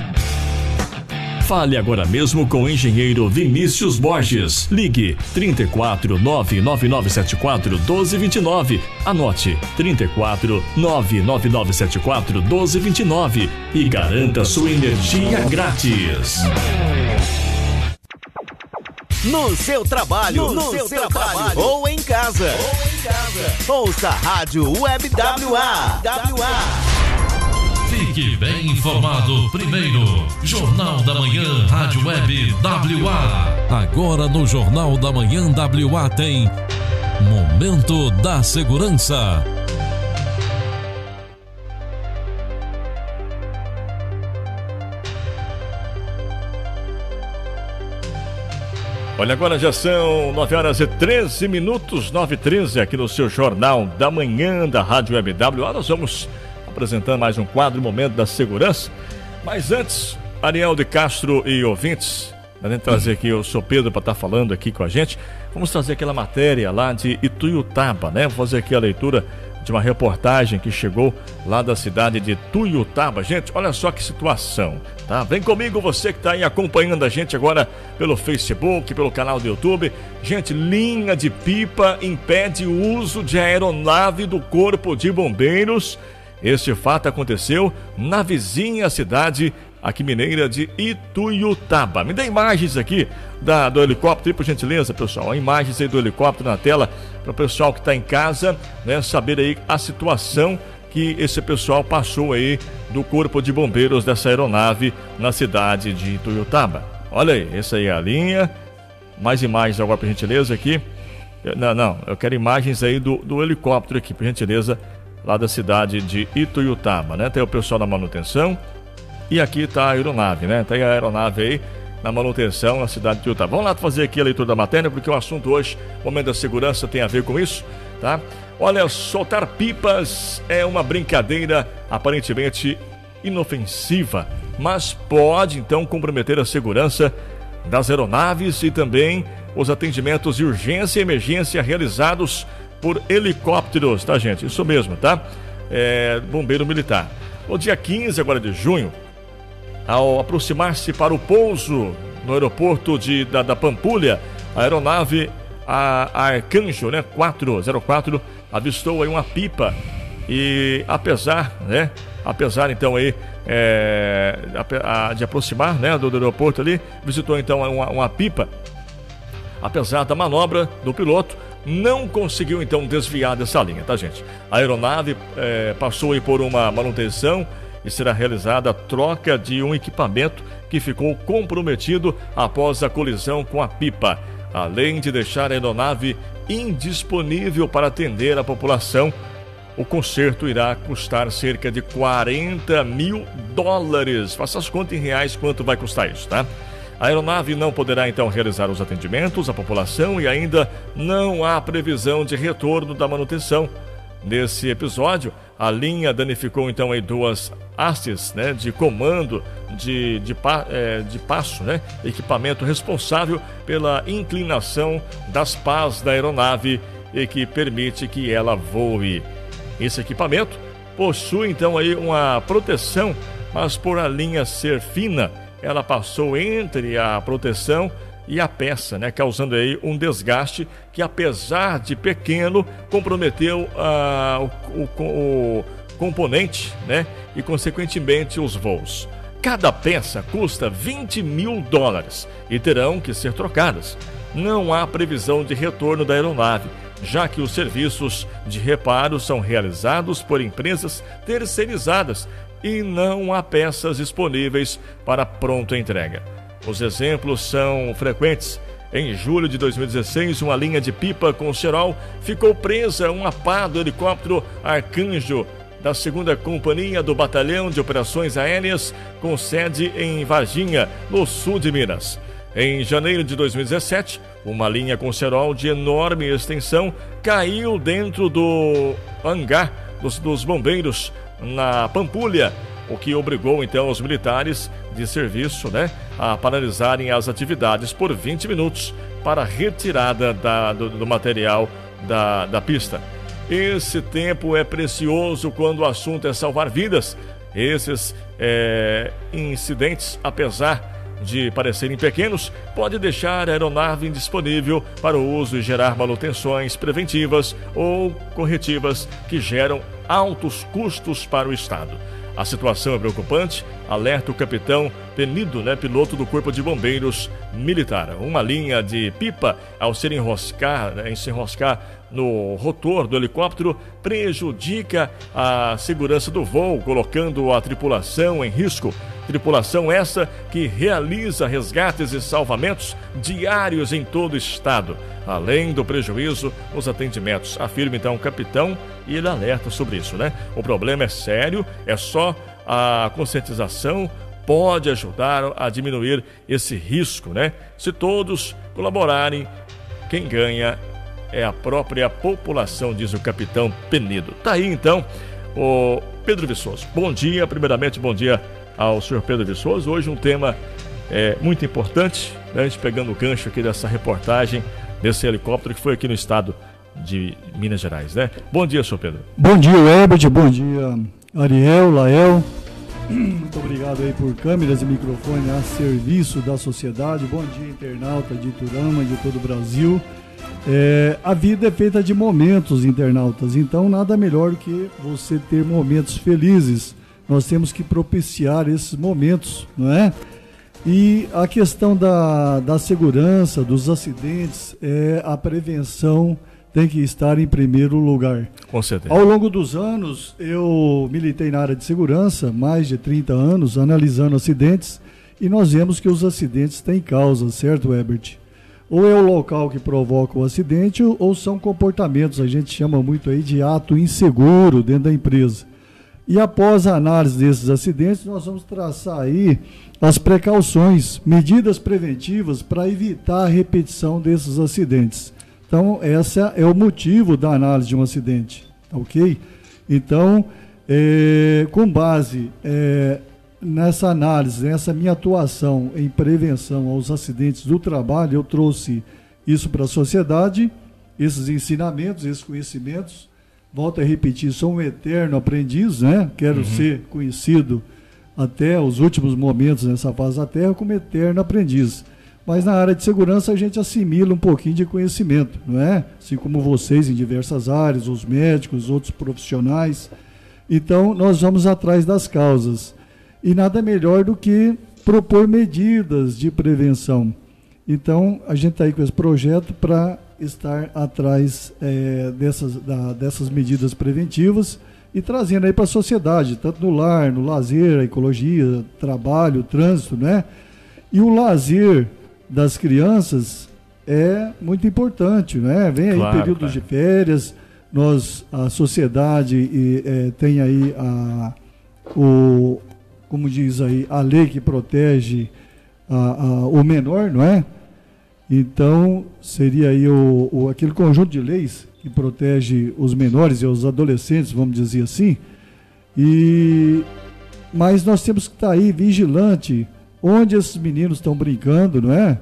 Fale agora mesmo com o engenheiro Vinícius Borges. Ligue 34 99974 1229. Anote 34 99974 1229 e garanta sua energia grátis. No seu trabalho, no, no seu, seu trabalho, trabalho, ou em casa. Ou em casa. Ouça a Rádio Web WA. WA. Fique bem informado primeiro. Jornal da Manhã, Rádio Web WA. Agora no Jornal da Manhã WA tem Momento da Segurança. Olha, agora já são 9 horas e 13 minutos, 9 e 13 aqui no seu Jornal da Manhã da Rádio Web WA. Nós vamos apresentando mais um quadro Momento da Segurança. Mas antes, Ariel de Castro e ouvintes, a gente trazer aqui o seu Pedro para estar tá falando aqui com a gente. Vamos trazer aquela matéria lá de Ituiutaba, né? Vou fazer aqui a leitura de uma reportagem que chegou lá da cidade de Tuiutaba. Gente, olha só que situação, tá? Vem comigo você que está aí acompanhando a gente agora pelo Facebook, pelo canal do YouTube. Gente, linha de pipa impede o uso de aeronave do Corpo de Bombeiros este fato aconteceu na vizinha cidade aqui mineira de Ituiutaba. Me dê imagens aqui da, do helicóptero, por gentileza, pessoal. Imagens aí do helicóptero na tela para o pessoal que está em casa, né, saber aí a situação que esse pessoal passou aí do corpo de bombeiros dessa aeronave na cidade de Ituiutaba. Olha aí, essa aí é a linha. Mais imagens agora, por gentileza, aqui. Não, não, eu quero imagens aí do, do helicóptero aqui, por gentileza lá da cidade de Ituiutaba, né? Tem o pessoal da manutenção e aqui está a aeronave, né? Tem a aeronave aí na manutenção na cidade de Ituiutaba. Vamos lá fazer aqui a leitura da matéria, porque o assunto hoje, o momento da segurança, tem a ver com isso, tá? Olha, soltar pipas é uma brincadeira aparentemente inofensiva, mas pode então comprometer a segurança das aeronaves e também os atendimentos de urgência e emergência realizados por helicópteros, tá, gente? Isso mesmo, tá? É, bombeiro militar. No dia 15 agora de junho, ao aproximar-se para o pouso no aeroporto de, da, da Pampulha, a aeronave a, a Arcanjo, né, 404, avistou aí uma pipa e apesar, né, apesar então aí é, a, a, de aproximar, né, do, do, aeroporto ali, visitou então uma, uma pipa, apesar da manobra do piloto, não conseguiu então desviar dessa linha, tá, gente? A aeronave é, passou por uma manutenção e será realizada a troca de um equipamento que ficou comprometido após a colisão com a pipa, além de deixar a aeronave indisponível para atender a população. O conserto irá custar cerca de 40 mil dólares. Faça as contas em reais quanto vai custar isso, tá? A aeronave não poderá então realizar os atendimentos à população e ainda não há previsão de retorno da manutenção. Nesse episódio, a linha danificou então aí duas hastes né, de comando de, de, é, de passo, né, equipamento responsável pela inclinação das pás da aeronave e que permite que ela voe. Esse equipamento possui então aí uma proteção, mas por a linha ser fina, ela passou entre a proteção e a peça, né, causando aí um desgaste que, apesar de pequeno, comprometeu uh, o, o, o, componente né, e, consequentemente, os voos. Cada peça custa 20 mil dólares e terão que ser trocadas. Não há previsão de retorno da aeronave, já que os serviços de reparo são realizados por empresas terceirizadas e não há peças disponíveis para pronta entrega. Os exemplos são frequentes. Em julho de 2016, uma linha de pipa com cerol ficou presa a uma pá do helicóptero Arcanjo da 2 Companhia do Batalhão de Operações Aéreas, com sede em Varginha, no sul de Minas. Em janeiro de 2017, uma linha com cerol de enorme extensão caiu dentro do hangar dos, dos bombeiros na Pampulha, o que obrigou então os militares de serviço né, a paralisarem as atividades por 20 minutos para retirada da, do, do material da, da pista. Esse tempo é precioso quando o assunto é salvar vidas. Esses é, incidentes, apesar de parecerem pequenos, pode deixar a aeronave indisponível para o uso e gerar manutenções preventivas ou corretivas que geram altos custos para o Estado. A situação é preocupante, alerta o capitão Penido, né, piloto do Corpo de Bombeiros Militar. Uma linha de pipa, ao se enroscar, né, se enroscar no rotor do helicóptero, prejudica a segurança do voo, colocando a tripulação em risco. Tripulação essa que realiza resgates e salvamentos diários em todo o estado, além do prejuízo nos atendimentos, afirma então o capitão e ele alerta sobre isso, né? O problema é sério, é só a conscientização pode ajudar a diminuir esse risco, né? Se todos colaborarem, quem ganha é a própria população, diz o capitão Penido. Tá aí então o Pedro Viçoso. Bom dia, primeiramente, bom dia ao senhor Pedro Viçoso. Hoje um tema é, muito importante, né? a gente pegando o gancho aqui dessa reportagem desse helicóptero que foi aqui no estado de Minas Gerais, né? Bom dia, senhor Pedro. Bom dia, Herbert. Bom dia, Ariel, Lael. Muito obrigado aí por câmeras e microfone a serviço da sociedade. Bom dia, internauta de Iturama, de todo o Brasil. É, a vida é feita de momentos, internautas, então nada melhor do que você ter momentos felizes nós temos que propiciar esses momentos, não é? E a questão da, da segurança, dos acidentes, é a prevenção tem que estar em primeiro lugar. Com certeza. Ao longo dos anos, eu militei na área de segurança, mais de 30 anos, analisando acidentes, e nós vemos que os acidentes têm causa, certo, Herbert? Ou é o local que provoca o acidente, ou são comportamentos, a gente chama muito aí de ato inseguro dentro da empresa. E após a análise desses acidentes, nós vamos traçar aí as precauções, medidas preventivas para evitar a repetição desses acidentes. Então, esse é o motivo da análise de um acidente, ok? Então, é, com base é, nessa análise, nessa minha atuação em prevenção aos acidentes do trabalho, eu trouxe isso para a sociedade, esses ensinamentos, esses conhecimentos, volto a repetir, sou um eterno aprendiz, né? Quero uhum. ser conhecido até os últimos momentos nessa fase da Terra como eterno aprendiz. Mas na área de segurança a gente assimila um pouquinho de conhecimento, não é? Assim como vocês em diversas áreas, os médicos, outros profissionais. Então, nós vamos atrás das causas. E nada melhor do que propor medidas de prevenção. Então, a gente está aí com esse projeto para estar atrás é, dessas, da, dessas medidas preventivas e trazendo aí para a sociedade, tanto no lar, no lazer, a ecologia, trabalho, trânsito, né? E o lazer das crianças é muito importante, né? Vem aí claro, períodos claro. de férias, nós, a sociedade e, é, tem aí a, o, como diz aí, a lei que protege a, a, o menor, não é? Então, seria aí o, o, aquele conjunto de leis que protege os menores e os adolescentes, vamos dizer assim. E mas nós temos que estar aí vigilante onde esses meninos estão brincando, não é?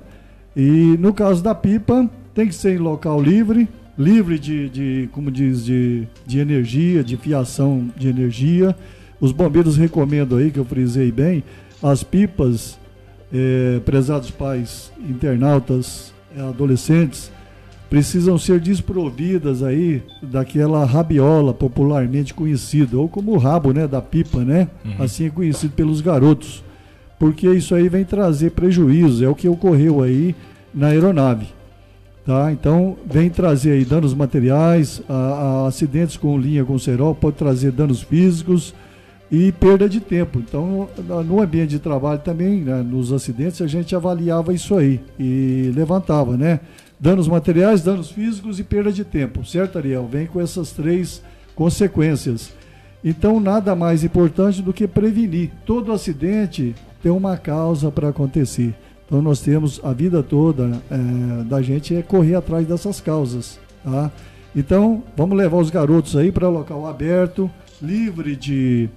E no caso da pipa, tem que ser em local livre, livre de, de como diz, de, de energia, de fiação de energia. Os bombeiros recomendam aí, que eu frisei bem, as pipas é, prezados pais, internautas, é, adolescentes, precisam ser desprovidas aí daquela rabiola popularmente conhecida, ou como o rabo né, da pipa, né? Uhum. Assim é conhecido pelos garotos. porque isso aí vem trazer prejuízos, é o que ocorreu aí na aeronave. Tá? Então, vem trazer aí danos materiais, a, a acidentes com linha com cerol, pode trazer danos físicos e perda de tempo. Então, no ambiente de trabalho também, né, nos acidentes, a gente avaliava isso aí e levantava, né? Danos materiais, danos físicos e perda de tempo, certo, Ariel? Vem com essas três consequências. Então, nada mais importante do que prevenir. Todo acidente tem uma causa para acontecer. Então nós temos a vida toda é, da gente é correr atrás dessas causas, tá? Então vamos levar os garotos aí para local aberto, livre de,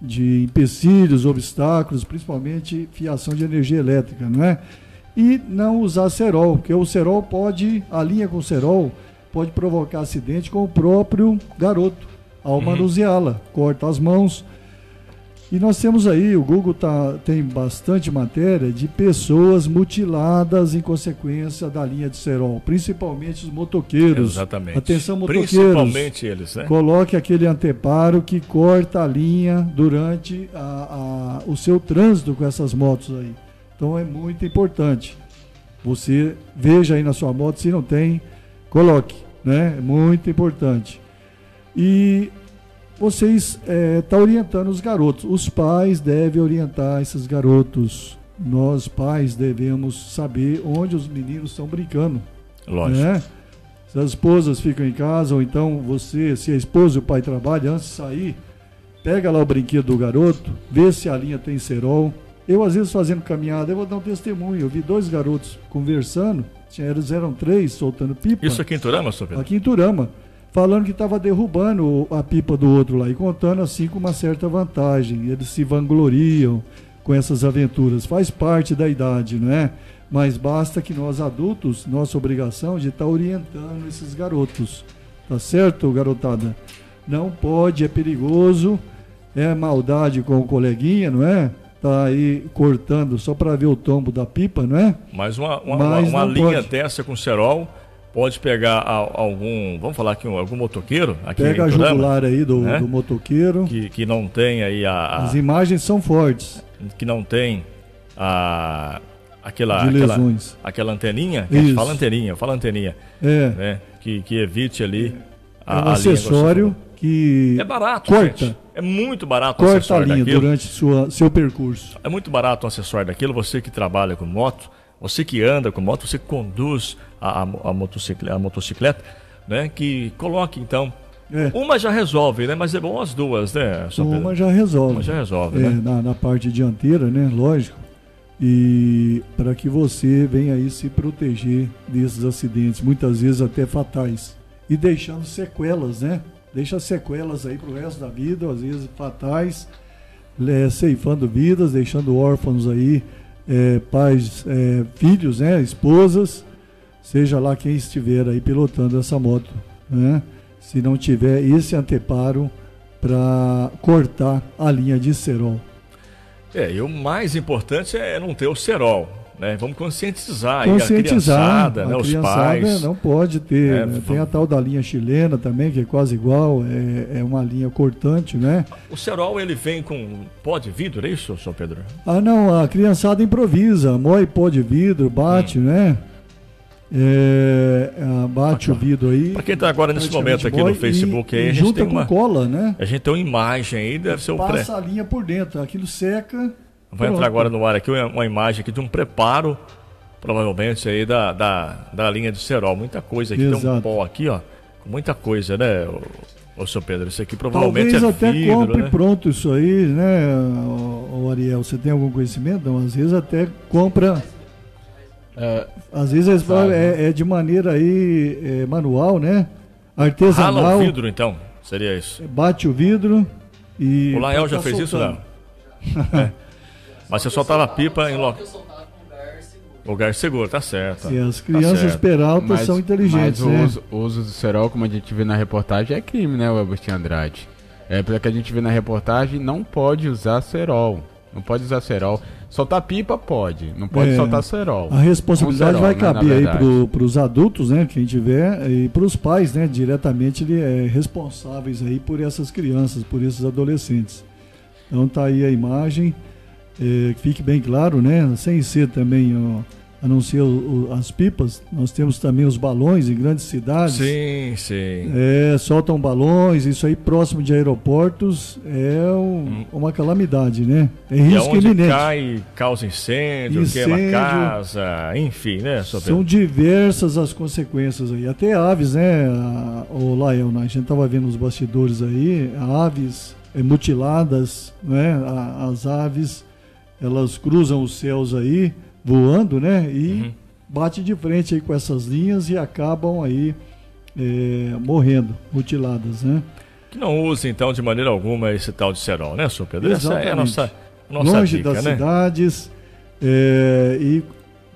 de empecilhos, obstáculos, principalmente fiação de energia elétrica, não é? E não usar cerol, porque o cerol pode, a linha com cerol pode provocar acidente com o próprio garoto ao uhum. manuseá-la, corta as mãos, e nós temos aí, o Google tá, tem bastante matéria de pessoas mutiladas em consequência da linha de cerol, principalmente os motoqueiros. Exatamente. Atenção, motoqueiros. Principalmente eles, né? Coloque aquele anteparo que corta a linha durante a, a, o seu trânsito com essas motos aí. Então é muito importante. Você veja aí na sua moto, se não tem, coloque, né? É muito importante. E vocês estão é, tá orientando os garotos. Os pais devem orientar esses garotos. Nós, pais, devemos saber onde os meninos estão brincando. Lógico. Né? Se as esposas ficam em casa, ou então você, se a esposa e o pai trabalham, antes de sair, pega lá o brinquedo do garoto, vê se a linha tem cerol. Eu, às vezes, fazendo caminhada, eu vou dar um testemunho. Eu vi dois garotos conversando, eles eram três, soltando pipa. Isso aqui em Turama, Sr. Aqui em Turama falando que estava derrubando a pipa do outro lá e contando assim com uma certa vantagem. Eles se vangloriam com essas aventuras. Faz parte da idade, não é? Mas basta que nós adultos, nossa obrigação de estar tá orientando esses garotos. Tá certo, garotada? Não pode, é perigoso, é maldade com o coleguinha, não é? Tá aí cortando só para ver o tombo da pipa, não é? Mas uma, uma, Mas uma, uma linha pode. dessa com cerol pode pegar algum, vamos falar aqui, algum motoqueiro aqui Pega a jugular aí do, né? do motoqueiro. Que, que não tem aí a, a, As imagens são fortes. Que não tem a aquela aquela, aquela anteninha, que a gente fala anteninha, fala anteninha. É. Né? Que, que evite ali é a, um acessório que é barato, corta. Gente. É muito barato corta a linha daquilo. durante sua, seu percurso. É muito barato o acessório daquilo, você que trabalha com moto, você que anda com moto, você conduz a, a, a, motocicleta, a motocicleta, né? Que coloque então. É. Uma já resolve, né? Mas é bom as duas, né? Uma já resolve. Uma já resolve, é, né? na, na parte dianteira, né? Lógico. E para que você venha aí se proteger desses acidentes, muitas vezes até fatais. E deixando sequelas, né? Deixa sequelas aí pro resto da vida, às vezes fatais, é, ceifando vidas, deixando órfãos aí, é, pais, é, filhos, né? Esposas seja lá quem estiver aí pilotando essa moto, né? Se não tiver esse anteparo para cortar a linha de cerol. É, e o mais importante é não ter o cerol, né? Vamos conscientizar, conscientizar a criançada, a né? os pais. não pode ter. É, né? Tem a tal da linha chilena também, que é quase igual, é, é uma linha cortante, né? O cerol, ele vem com pó de vidro, é isso, Sr. Pedro? Ah, não, a criançada improvisa, moe pó de vidro, bate, hum. né? É, é, bate o vidro aí. Para quem está agora nesse momento aqui no Facebook, e, aí, a gente tem uma cola, né? A gente tem uma imagem aí, deve ser o pré. Passa a linha por dentro, aquilo seca. Vai entrar agora no ar aqui uma imagem aqui de um preparo, provavelmente aí da, da, da linha de cerol. Muita coisa aqui, Exato. tem um pó aqui, ó, muita coisa, né? O, o seu Pedro, isso aqui provavelmente Talvez é até vidro, compre né? pronto isso aí, né, o, Ariel? Você tem algum conhecimento? Não, às vezes até compra é, às vezes é, é, de maneira aí é, manual, né? Artesanal. Rala o vidro, então, seria isso. Bate o vidro e. O Lael já fez soltando. isso, não? Mas você soltava a pipa em local. Lugar seguro, tá certo. E as crianças tá peraltas mas, são inteligentes. Mas o, né? uso, o uso do cerol, como a gente vê na reportagem, é crime, né, Agostinho Andrade? É, pelo que a gente vê na reportagem, não pode usar cerol. Não pode usar cerol. Soltar pipa pode, não pode é, soltar cerol. A responsabilidade cerol, vai né, caber aí para os adultos, né, quem tiver, e para os pais, né, diretamente é, responsáveis aí por essas crianças, por esses adolescentes. Então tá aí a imagem é, fique bem claro, né? Sem ser também ó, a não ser o, o, as pipas, nós temos também os balões em grandes cidades. Sim, sim. É, soltam balões, isso aí próximo de aeroportos é um, hum. uma calamidade, né? É risco e iminente. cai, causa incêndio, incêndio, queima casa, enfim, né? São diversas as consequências aí. Até aves, né, o Lael, né? a gente estava vendo os bastidores aí, aves é, mutiladas, né? As aves, elas cruzam os céus aí, voando, né? E uhum. bate de frente aí com essas linhas e acabam aí é, morrendo, mutiladas, né? Que não use, então, de maneira alguma esse tal de cerol, né, senhor Pedro? Essa é a nossa, nossa Longe dica, das né? cidades é, e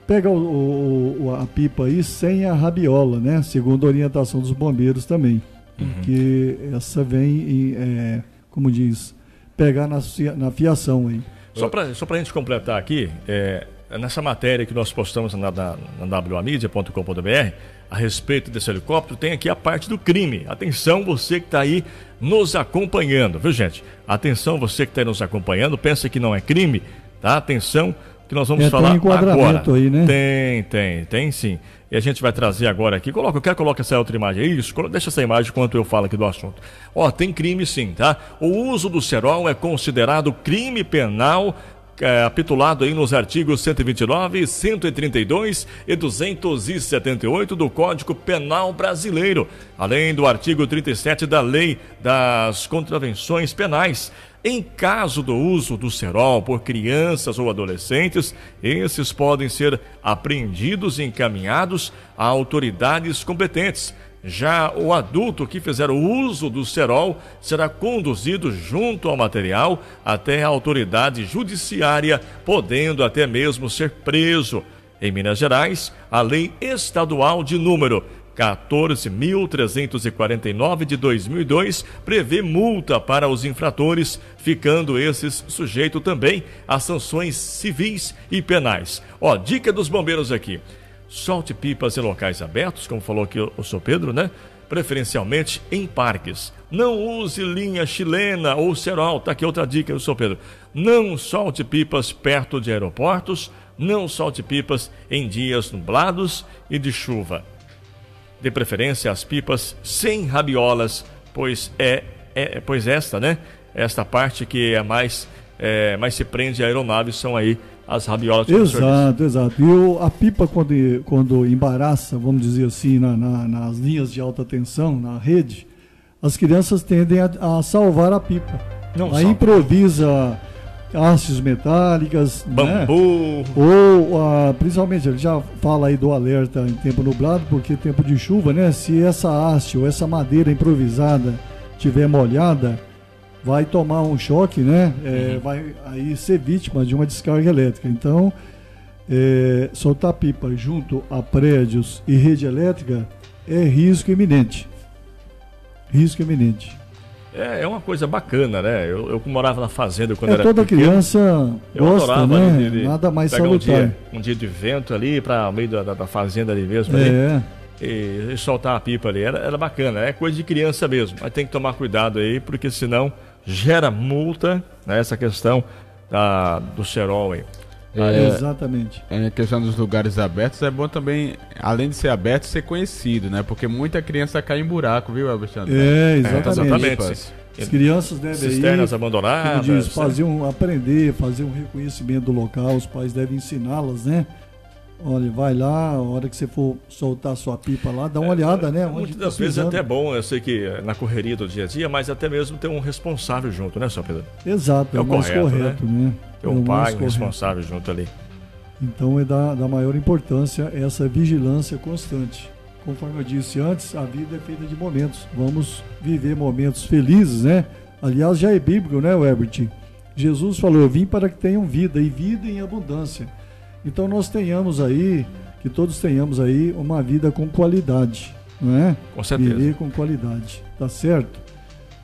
pega o, o, a pipa aí sem a rabiola, né? Segundo a orientação dos bombeiros também. Uhum. Porque essa vem, em, é, como diz, pegar na, na fiação aí. Só para só a gente completar aqui, é, nessa matéria que nós postamos na, na, na wamídia.com.br a respeito desse helicóptero, tem aqui a parte do crime. Atenção, você que está aí nos acompanhando, viu gente? Atenção, você que está aí nos acompanhando, pensa que não é crime, tá? Atenção, que nós vamos é, falar tem agora. Aí, né? Tem, tem, tem sim. E a gente vai trazer agora aqui. Coloca, eu quero colocar essa outra imagem. Isso, deixa essa imagem enquanto eu falo aqui do assunto. Ó, tem crime sim, tá? O uso do cerol é considerado crime penal é, apitulado aí nos artigos 129, 132 e 278 do Código Penal Brasileiro, além do artigo 37 da Lei das Contravenções Penais. Em caso do uso do cerol por crianças ou adolescentes, esses podem ser apreendidos e encaminhados a autoridades competentes já o adulto que fizer o uso do cerol será conduzido junto ao material até a autoridade judiciária, podendo até mesmo ser preso. Em Minas Gerais, a lei estadual de número 14.349 de 2002 prevê multa para os infratores, ficando esses sujeitos também a sanções civis e penais. Ó, dica dos bombeiros aqui solte pipas em locais abertos, como falou aqui o, Sr. Pedro, né? Preferencialmente em parques. Não use linha chilena ou cerol. Tá aqui outra dica do Sr. Pedro. Não solte pipas perto de aeroportos. Não solte pipas em dias nublados e de chuva. De preferência as pipas sem rabiolas, pois é, é pois esta, né? Esta parte que é mais é, mais se prende a aeronaves são aí as rabiolas. Exato, exato. E o, a pipa, quando, quando embaraça, vamos dizer assim, na, na, nas linhas de alta tensão, na rede, as crianças tendem a, a salvar a pipa. Não Aí salva. improvisa hastes metálicas, né? bambu, né? ou uh, principalmente ele já fala aí do alerta em tempo nublado, porque tempo de chuva, né? Se essa haste ou essa madeira improvisada tiver molhada, vai tomar um choque, né? É, uhum. Vai aí ser vítima de uma descarga elétrica. Então, é, soltar pipa junto a prédios e rede elétrica é risco iminente. Risco iminente. É, é uma coisa bacana, né? Eu, eu morava na fazenda quando é, era toda pequeno. criança gosta, né? De, de Nada mais salutar. Um dia, um dia de vento ali para meio da, da, fazenda ali mesmo. É. Ali e, soltar a pipa ali. Era, era bacana, é coisa de criança mesmo. Mas tem que tomar cuidado aí, porque senão gera multa, né, essa questão da, do cerol aí. É, Exatamente. É, a questão dos lugares abertos é bom também, além de ser aberto, ser conhecido, né? Porque muita criança cai em buraco, viu, Alexandre? É, exatamente. É, exatamente. As crianças devem Cisternas abandonadas. Diz, fazer um, aprender, fazer um reconhecimento do local, os pais devem ensiná-las, né? Olha, vai lá, a hora que você for soltar sua pipa lá, dá uma é, olhada, né? Muitas das vezes é até bom, eu sei que na correria do dia a dia, mas até mesmo ter um responsável junto, né, São Pedro? Exato, é, é o mais correto, correto né? né? Ter um é pai, um responsável junto ali. Então é da, da maior importância essa vigilância constante. Conforme eu disse antes, a vida é feita de momentos. Vamos viver momentos felizes, né? Aliás, já é bíblico, né, Herbert? Jesus falou: Eu vim para que tenham vida e vida em abundância. Então nós tenhamos aí, que todos tenhamos aí uma vida com qualidade, não é? Com certeza. Viver com qualidade, tá certo?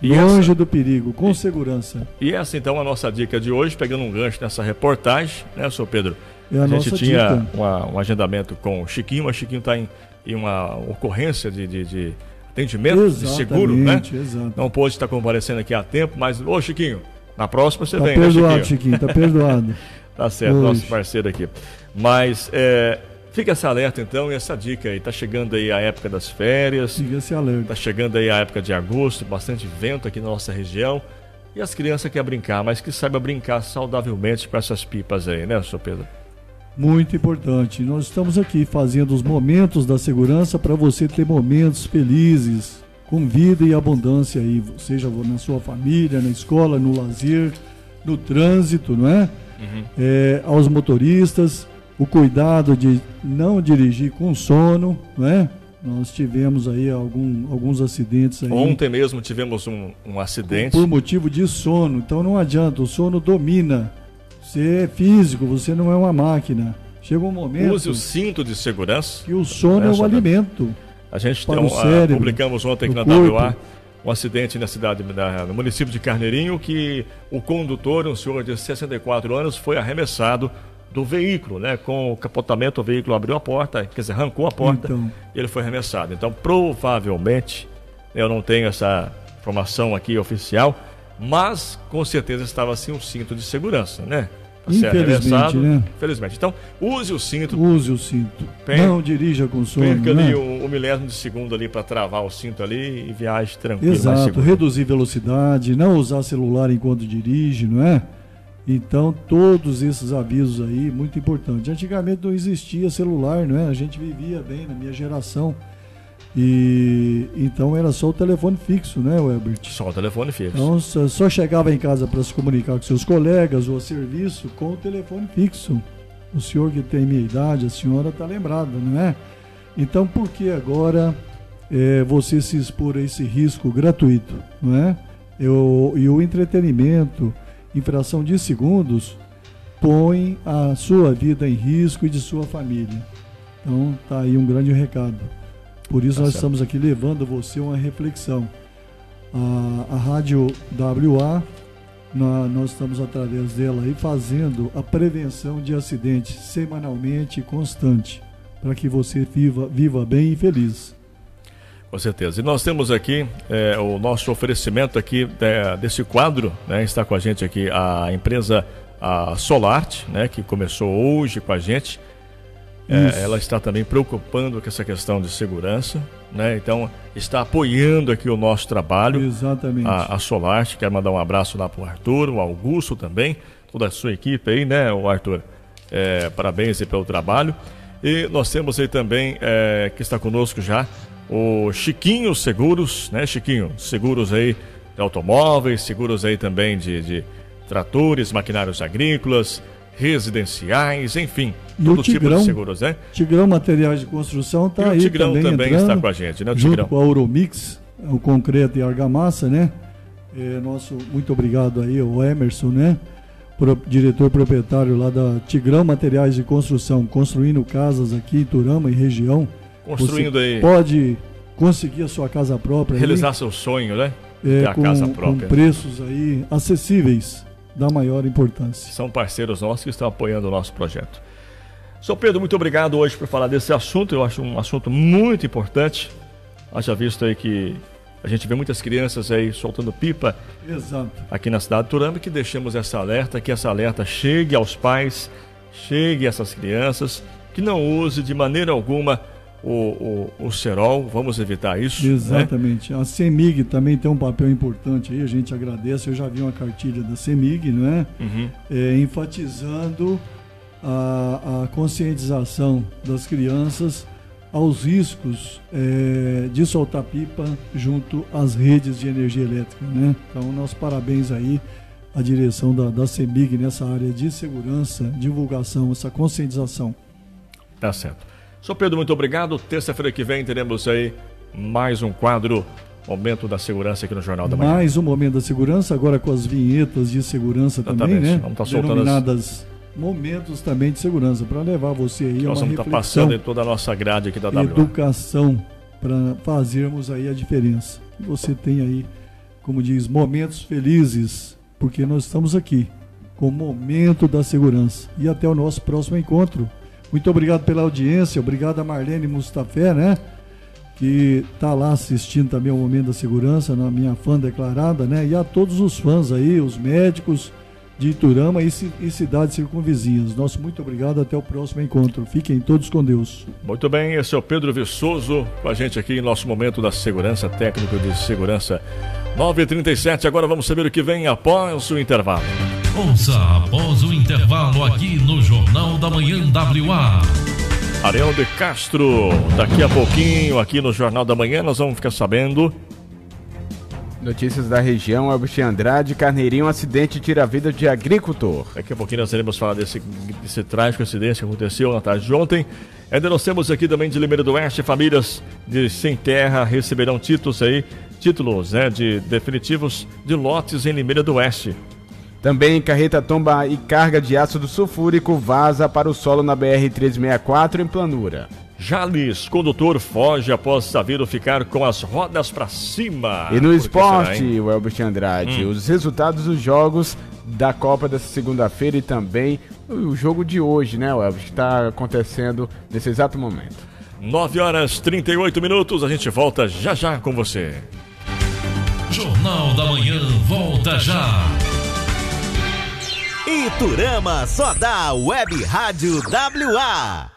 E Longe essa... do perigo, com e... segurança. E essa então é a nossa dica de hoje, pegando um gancho nessa reportagem, né, senhor Pedro? É a, a gente tinha uma, um agendamento com o Chiquinho, mas o Chiquinho está em, em, uma ocorrência de, de, de atendimento Exatamente, de seguro, né? Exato. Não pôde estar comparecendo aqui a tempo, mas, ô Chiquinho, Na próxima você tá vem, perdoado, né, Chiquinho? Chiquinho, tá perdoado. tá certo, nosso parceiro aqui. Mas é, fica esse alerta então e essa dica aí. Tá chegando aí a época das férias. Fica esse alerta. Tá chegando aí a época de agosto, bastante vento aqui na nossa região. E as crianças querem brincar, mas que saiba brincar saudavelmente com essas pipas aí, né, senhor Pedro? Muito importante. Nós estamos aqui fazendo os momentos da segurança para você ter momentos felizes, com vida e abundância aí, seja na sua família, na escola, no lazer, no trânsito, não é? Uhum. É, aos motoristas, o cuidado de não dirigir com sono, não é? Nós tivemos aí algum, alguns acidentes aí. Ontem mesmo tivemos um, um acidente. Por motivo de sono. Então não adianta, o sono domina. Você é físico, você não é uma máquina. Chega um momento. Use o cinto de segurança. Que o sono é, o alimento. A gente tem o cérebro, a, publicamos ontem aqui na corpo. WA um acidente na cidade, na, no município de Carneirinho, que o condutor, um senhor de 64 anos, foi arremessado do veículo, né? Com o capotamento, o veículo abriu a porta, quer dizer, arrancou a porta Então. e ele foi arremessado. Então, provavelmente, eu não tenho essa informação aqui oficial, mas com certeza estava assim um cinto de segurança, né? Ser Infelizmente, arremessado. né? Infelizmente. Então, use o cinto. Use o cinto. Per- Não dirija com sono. Perca né? ali o, o milésimo de segundo ali para travar o cinto ali e viaje tranquilo. Exato, reduzir velocidade, não usar celular enquanto dirige, não é? Então, todos esses avisos aí, muito importante. Antigamente não existia celular, não é? A gente vivia bem na minha geração. E então era só o telefone fixo, né, Welbert? Só o telefone fixo. Então só chegava em casa para se comunicar com seus colegas ou a serviço com o telefone fixo. O senhor que tem minha idade, a senhora está lembrada, não é? Então por que agora é, você se expor a esse risco gratuito, não é? Eu, e o entretenimento, em fração de segundos, põe a sua vida em risco e de sua família. Então tá aí um grande recado. Por isso Tá nós certo. estamos aqui levando você uma reflexão. A, a rádio WA, na- nós estamos através dela aí fazendo a prevenção de acidentes semanalmente e constante, para que você viva, viva bem e feliz. Com certeza. E nós temos aqui é, o nosso oferecimento aqui é, desse quadro, né? Está com a gente aqui a empresa a Solart, né? Que começou hoje com a gente. É, ela está também preocupando com essa questão de segurança, né? Então está apoiando aqui o nosso trabalho. Exatamente. A, a Solart, quero mandar um abraço lá para o Arthur, o Augusto também, toda a sua equipe aí, né, o Arthur? É, parabéns aí pelo trabalho. E nós temos aí também, é, que está conosco já, o Chiquinho Seguros, né, Chiquinho? Seguros aí de automóveis, seguros aí também de, de tratores, maquinários agrícolas, residenciais, enfim, E todo o tipo Tigrão, de seguros, né? Tigrão Materiais de Construção está E o aí Tigrão também, também entrando, está com a gente, né, o junto Tigrão? com a Euromix, o concreto e a argamassa, né? É, nosso muito obrigado aí ao Emerson, né? Pro- diretor proprietário lá da Tigrão Materiais de Construção, construindo casas aqui em Turama e região. Construindo Você aí. Pode conseguir a sua casa própria. aí, Realizar seu sonho, né? é, Ter a com, casa com própria. preços aí acessíveis da maior importância. São parceiros nossos que estão apoiando o nosso projeto. Sr. Pedro, muito obrigado hoje por falar desse assunto. Eu acho um assunto muito importante. Haja visto aí que a gente vê muitas crianças aí soltando pipa Exato. aqui na cidade de Turama, que deixemos essa alerta, que essa alerta chegue aos pais, chegue a essas crianças, que não use de maneira alguma o, o, o cerol, vamos evitar isso. né? Exatamente. A CEMIG também tem um papel importante aí, a gente agradece. Eu já vi uma cartilha da CEMIG, não é? Uhum. É, enfatizando a, a conscientização das crianças aos riscos é, de soltar pipa junto às redes de energia elétrica, né? Então, nossos parabéns aí à direção da, da CEMIG nessa área de segurança, divulgação, essa conscientização. Tá certo. Sr. Pedro, muito obrigado. Terça-feira que vem teremos aí mais um quadro Momento da Segurança aqui no Jornal da Manhã. Mais um momento da segurança, agora com as vinhetas de segurança também, Exatamente. né? Vamos estar soltando as- momentos também de segurança, para levar você aí a Nós uma vamos estar reflexão, passando em toda a nossa grade aqui da WA. educação, para fazermos aí a diferença. Que você tem aí, como diz, momentos felizes, porque nós estamos aqui com o momento da segurança. E até o nosso próximo encontro. Muito obrigado pela audiência, obrigado a Marlene Mustafé, né? que está lá assistindo também ao Momento da Segurança, na minha fã declarada, né? E a todos os fãs aí, os médicos de Iturama e, e cidades circunvizinhas. Nosso muito obrigado, até o próximo encontro. Fiquem todos com Deus. Muito bem, esse é o Pedro Viçoso com a gente aqui em nosso Momento da Segurança, técnico de segurança 9h37. Agora vamos saber o que vem após o intervalo. Ouça após o intervalo aqui no Jornal da Manhã WA. Ariel de Castro, daqui a pouquinho, aqui no Jornal da Manhã, nós vamos ficar sabendo. Notícias da região, Elbert Andrade, Carneirinho, um acidente tira a vida de agricultor. Daqui a pouquinho nós iremos falar desse, desse trágico acidente que aconteceu na tarde de ontem. Ainda nós temos aqui também de Limeira do Oeste, famílias de sem terra receberão títulos aí, títulos né, de definitivos de lotes em Limeira do Oeste. Também carreta tomba e carga de ácido sulfúrico vaza para o solo na BR-364 em Planura. Jales, condutor foge após Saveiro ficar com as rodas para cima. E no esporte, o Elbert Andrade, hum. os resultados dos jogos da Copa dessa segunda-feira e também o jogo de hoje, né, Elbert, que está acontecendo nesse exato momento. 9 horas 38 minutos, a gente volta já já com você. Jornal da Manhã volta já. Iturama só dá Web Rádio WA.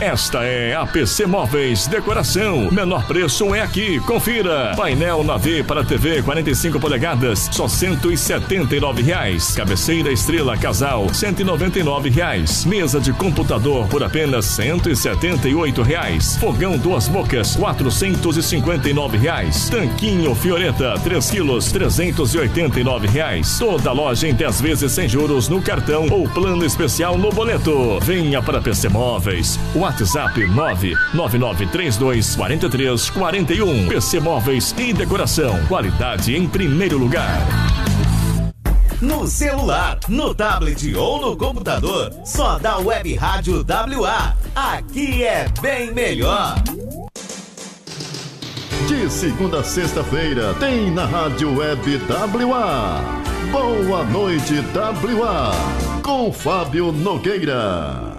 Esta é a PC Móveis Decoração. Menor preço é aqui. Confira. Painel V para TV 45 polegadas, só 179 reais. Cabeceira Estrela Casal, 199 reais. Mesa de computador por apenas 178 reais. Fogão duas bocas, 459 reais. Tanquinho Fioreta, 3 quilos, 389 reais. Toda loja em 10 vezes sem juros no cartão ou plano especial no boleto. Venha para PC Móveis. WhatsApp 99932 4341. PC Móveis e Decoração. Qualidade em primeiro lugar. No celular, no tablet ou no computador, só da Web Rádio WA. Aqui é bem melhor. De segunda a sexta-feira, tem na Rádio Web WA. Boa noite, WA. Com Fábio Nogueira.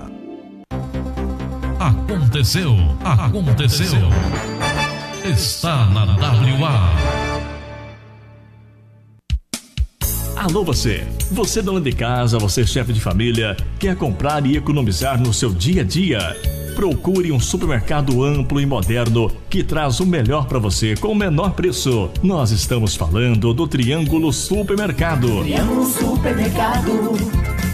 Aconteceu, aconteceu. Está na WA. Alô você, você dona de casa, você chefe de família, quer comprar e economizar no seu dia a dia? Procure um supermercado amplo e moderno que traz o melhor para você com o menor preço. Nós estamos falando do Triângulo Supermercado. Triângulo Supermercado.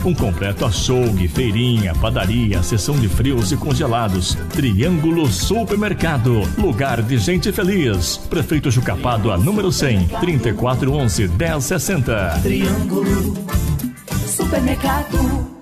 Um completo açougue, feirinha, padaria, seção de frios e congelados. Triângulo Supermercado. Lugar de gente feliz. Prefeito Jucapado, a número 100, 3411 1060. Triângulo Supermercado.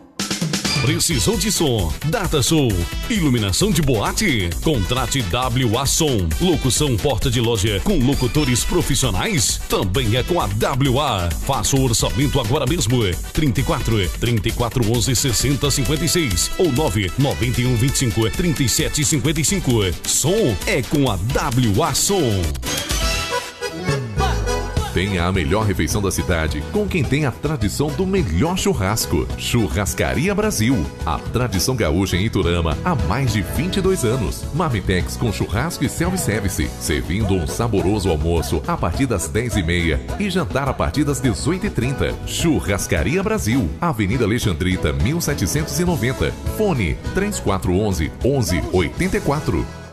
Precisou de som? Data Som. Iluminação de boate? Contrate WA Som. Locução porta de loja com locutores profissionais? Também é com a WA. Faça o orçamento agora mesmo. 34 34 11 60 56 ou 9 91 25 37 55. Som é com a WA Som. Tenha a melhor refeição da cidade com quem tem a tradição do melhor churrasco. Churrascaria Brasil. A tradição gaúcha em Iturama há mais de 22 anos. Marmitex com churrasco e self-service. Servindo um saboroso almoço a partir das 10h30 e jantar a partir das 18h30. Churrascaria Brasil. Avenida Alexandrita, 1790. Fone 3411 1184.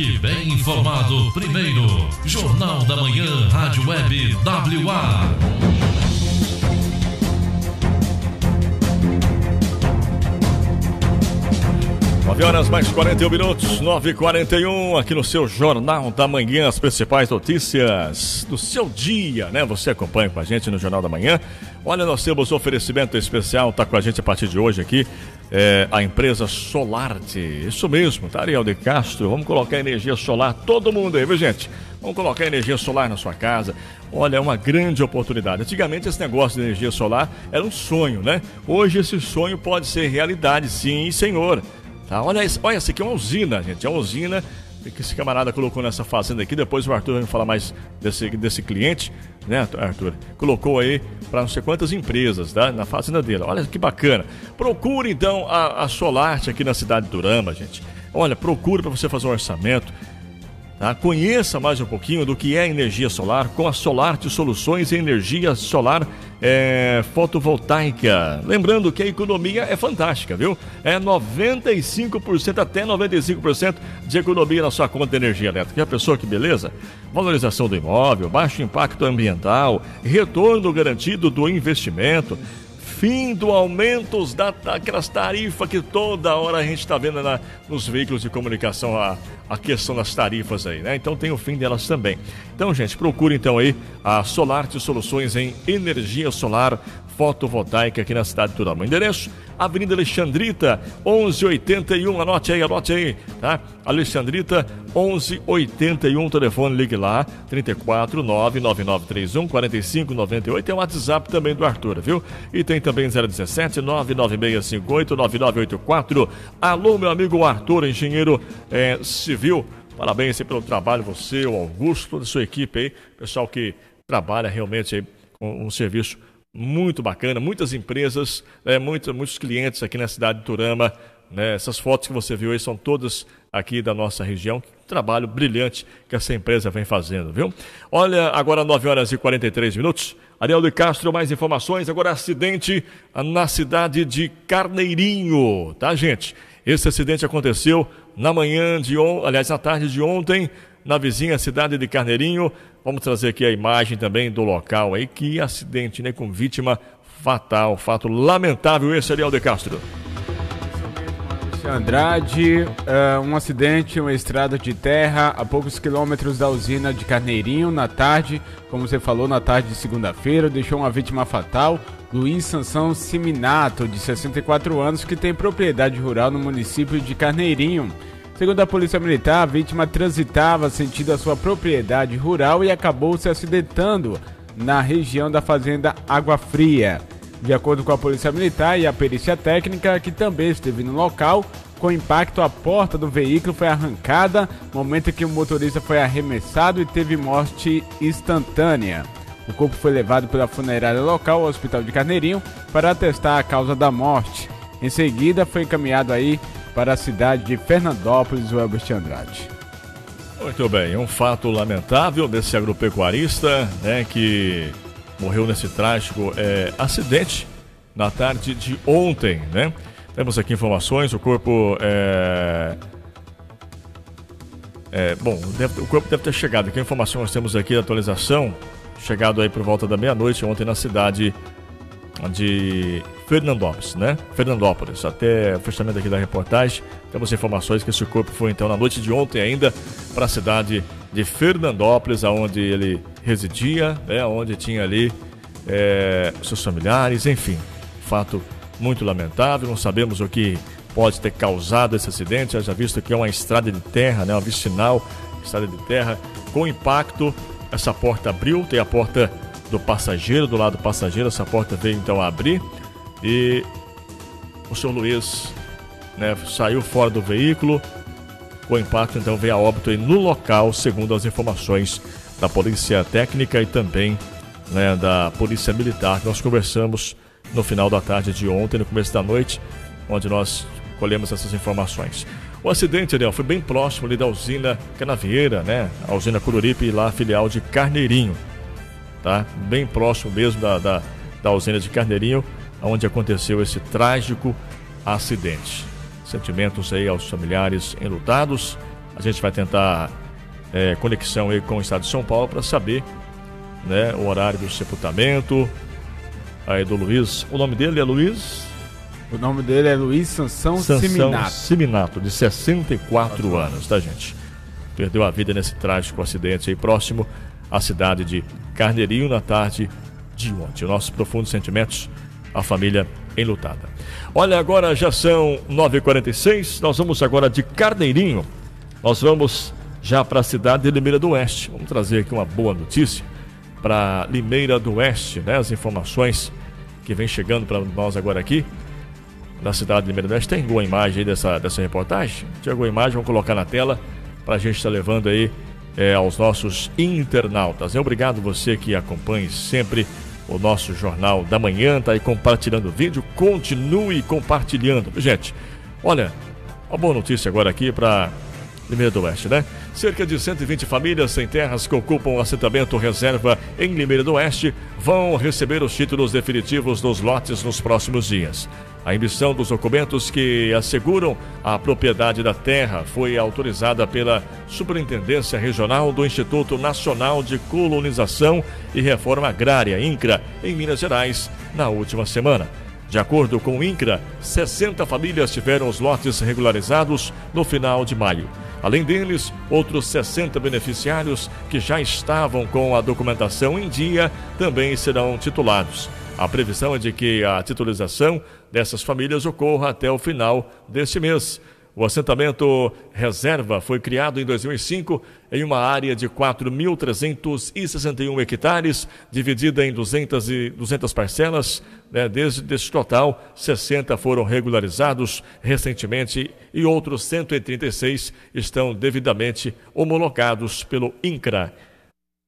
Fique bem informado primeiro. Jornal da Manhã, Rádio Web WA. Nove horas mais 41 minutos, 9 e 41 aqui no seu Jornal da Manhã, as principais notícias do seu dia, né? Você acompanha com a gente no Jornal da Manhã. Olha, nós temos um oferecimento especial, tá com a gente a partir de hoje aqui, é, a empresa Solarte. Isso mesmo, tá, Ariel de Castro? Vamos colocar energia solar, todo mundo aí, viu, gente? Vamos colocar energia solar na sua casa. Olha, é uma grande oportunidade. Antigamente esse negócio de energia solar era um sonho, né? Hoje esse sonho pode ser realidade, sim, senhor. Tá? Olha, olha, essa aqui é uma usina, gente. É uma usina que esse camarada colocou nessa fazenda aqui. Depois o Arthur vai falar mais desse, desse cliente, né, Arthur? Colocou aí para não sei quantas empresas tá? na fazenda dele. Olha que bacana. Procure então a, a Solarte aqui na cidade de Durama, gente. Olha, procure para você fazer um orçamento. Tá? Conheça mais um pouquinho do que é energia solar com a Solarte Soluções em Energia Solar é, Fotovoltaica. Lembrando que a economia é fantástica, viu? É 95% até 95% de economia na sua conta de energia elétrica. Já pensou que beleza? Valorização do imóvel, baixo impacto ambiental, retorno garantido do investimento fim do aumento da, daquelas tarifas que toda hora a gente está vendo na, nos veículos de comunicação, a, a questão das tarifas aí, né? Então tem o fim delas também. Então, gente, procure então aí a Solarte Soluções em Energia Solar fotovoltaica aqui na cidade de Turama. Endereço: Avenida Alexandrita, 1181. Anote aí, anote aí, tá? Alexandrita, 1181. Telefone, ligue lá: 349-9931 4598. Tem o WhatsApp também do Arthur, viu? E tem também 017 99658 9984. Alô, meu amigo Arthur, engenheiro é, civil. Parabéns pelo trabalho, você, o Augusto, toda a sua equipe aí, pessoal que trabalha realmente aí com um serviço muito bacana, muitas empresas, né, muitos, muitos clientes aqui na cidade de Turama. Né, essas fotos que você viu aí são todas aqui da nossa região. Trabalho brilhante que essa empresa vem fazendo, viu? Olha, agora 9 horas e 43 minutos. Ariel de Castro, mais informações. Agora, acidente na cidade de Carneirinho, tá, gente? Esse acidente aconteceu na manhã de ontem, aliás, na tarde de ontem, na vizinha cidade de Carneirinho. Vamos trazer aqui a imagem também do local aí. Que acidente, né? Com vítima fatal. Fato lamentável esse, Ariel de Castro. Andrade, uh, um acidente, uma estrada de terra a poucos quilômetros da usina de Carneirinho na tarde, como você falou, na tarde de segunda-feira, deixou uma vítima fatal, Luiz Sansão Siminato, de 64 anos, que tem propriedade rural no município de Carneirinho. Segundo a Polícia Militar, a vítima transitava sentido a sua propriedade rural e acabou se acidentando na região da fazenda Água Fria. De acordo com a Polícia Militar e a perícia técnica, que também esteve no local, com impacto a porta do veículo foi arrancada, momento em que o motorista foi arremessado e teve morte instantânea. O corpo foi levado pela funerária local ao Hospital de Carneirinho para atestar a causa da morte. Em seguida, foi encaminhado aí para a cidade de Fernandópolis, o Albert Andrade. Muito bem, um fato lamentável desse agropecuarista, né, que morreu nesse trágico é, acidente na tarde de ontem, né? Temos aqui informações, o corpo é... é bom, deve, o corpo deve ter chegado. A informação nós temos aqui, atualização, chegado aí por volta da meia-noite ontem na cidade de Fernandópolis, né? Fernandópolis. Até o fechamento aqui da reportagem, temos informações que esse corpo foi então na noite de ontem ainda para a cidade de Fernandópolis, aonde ele residia, né? Onde tinha ali é, seus familiares, enfim, fato muito lamentável. Não sabemos o que pode ter causado esse acidente, já visto que é uma estrada de terra, né? Uma vicinal, estrada de terra com impacto. Essa porta abriu, tem a porta do passageiro, do lado do passageiro, essa porta veio então a abrir e o senhor Luiz né, saiu fora do veículo. O impacto então veio a óbito no local, segundo as informações da Polícia Técnica e também né, da Polícia Militar nós conversamos no final da tarde de ontem, no começo da noite, onde nós colhemos essas informações. O acidente, Ariel, foi bem próximo ali da usina Canavieira, né? A usina Cururipe, lá filial de Carneirinho tá? Bem próximo mesmo da, da, da usina de Carneirinho, onde aconteceu esse trágico acidente. Sentimentos aí aos familiares enlutados. A gente vai tentar é, conexão aí com o estado de São Paulo para saber né, o horário do sepultamento aí do Luiz. O nome dele é Luiz? O nome dele é Luiz Sansão, Sansão Siminato. Siminato, de 64 anos, tá, gente? Perdeu a vida nesse trágico acidente aí próximo à cidade de Carneirinho na tarde de ontem. Nossos profundos sentimentos à família enlutada. Olha, agora já são 9h46, nós vamos agora de Carneirinho. Nós vamos já para a cidade de Limeira do Oeste. Vamos trazer aqui uma boa notícia para Limeira do Oeste, né? As informações que vem chegando para nós agora aqui da cidade de Limeira do Oeste. Tem boa imagem aí dessa, dessa reportagem? Tiago, a imagem, vamos colocar na tela para a gente estar tá levando aí é, aos nossos internautas. Obrigado você que acompanhe sempre o nosso Jornal da Manhã, tá aí compartilhando o vídeo, continue compartilhando. Gente, olha, Uma boa notícia agora aqui para Limeira do Oeste, né? Cerca de 120 famílias sem terras que ocupam o assentamento reserva em Limeira do Oeste vão receber os títulos definitivos dos lotes nos próximos dias. A emissão dos documentos que asseguram a propriedade da terra foi autorizada pela Superintendência Regional do Instituto Nacional de Colonização e Reforma Agrária, INCRA, em Minas Gerais, na última semana. De acordo com o INCRA, 60 famílias tiveram os lotes regularizados no final de maio. Além deles, outros 60 beneficiários que já estavam com a documentação em dia também serão titulados. A previsão é de que a titulização dessas famílias ocorra até o final deste mês. O assentamento Reserva foi criado em 2005 em uma área de 4.361 hectares, dividida em 200, e 200 parcelas. Né? Desde desse total, 60 foram regularizados recentemente e outros 136 estão devidamente homologados pelo INCRA.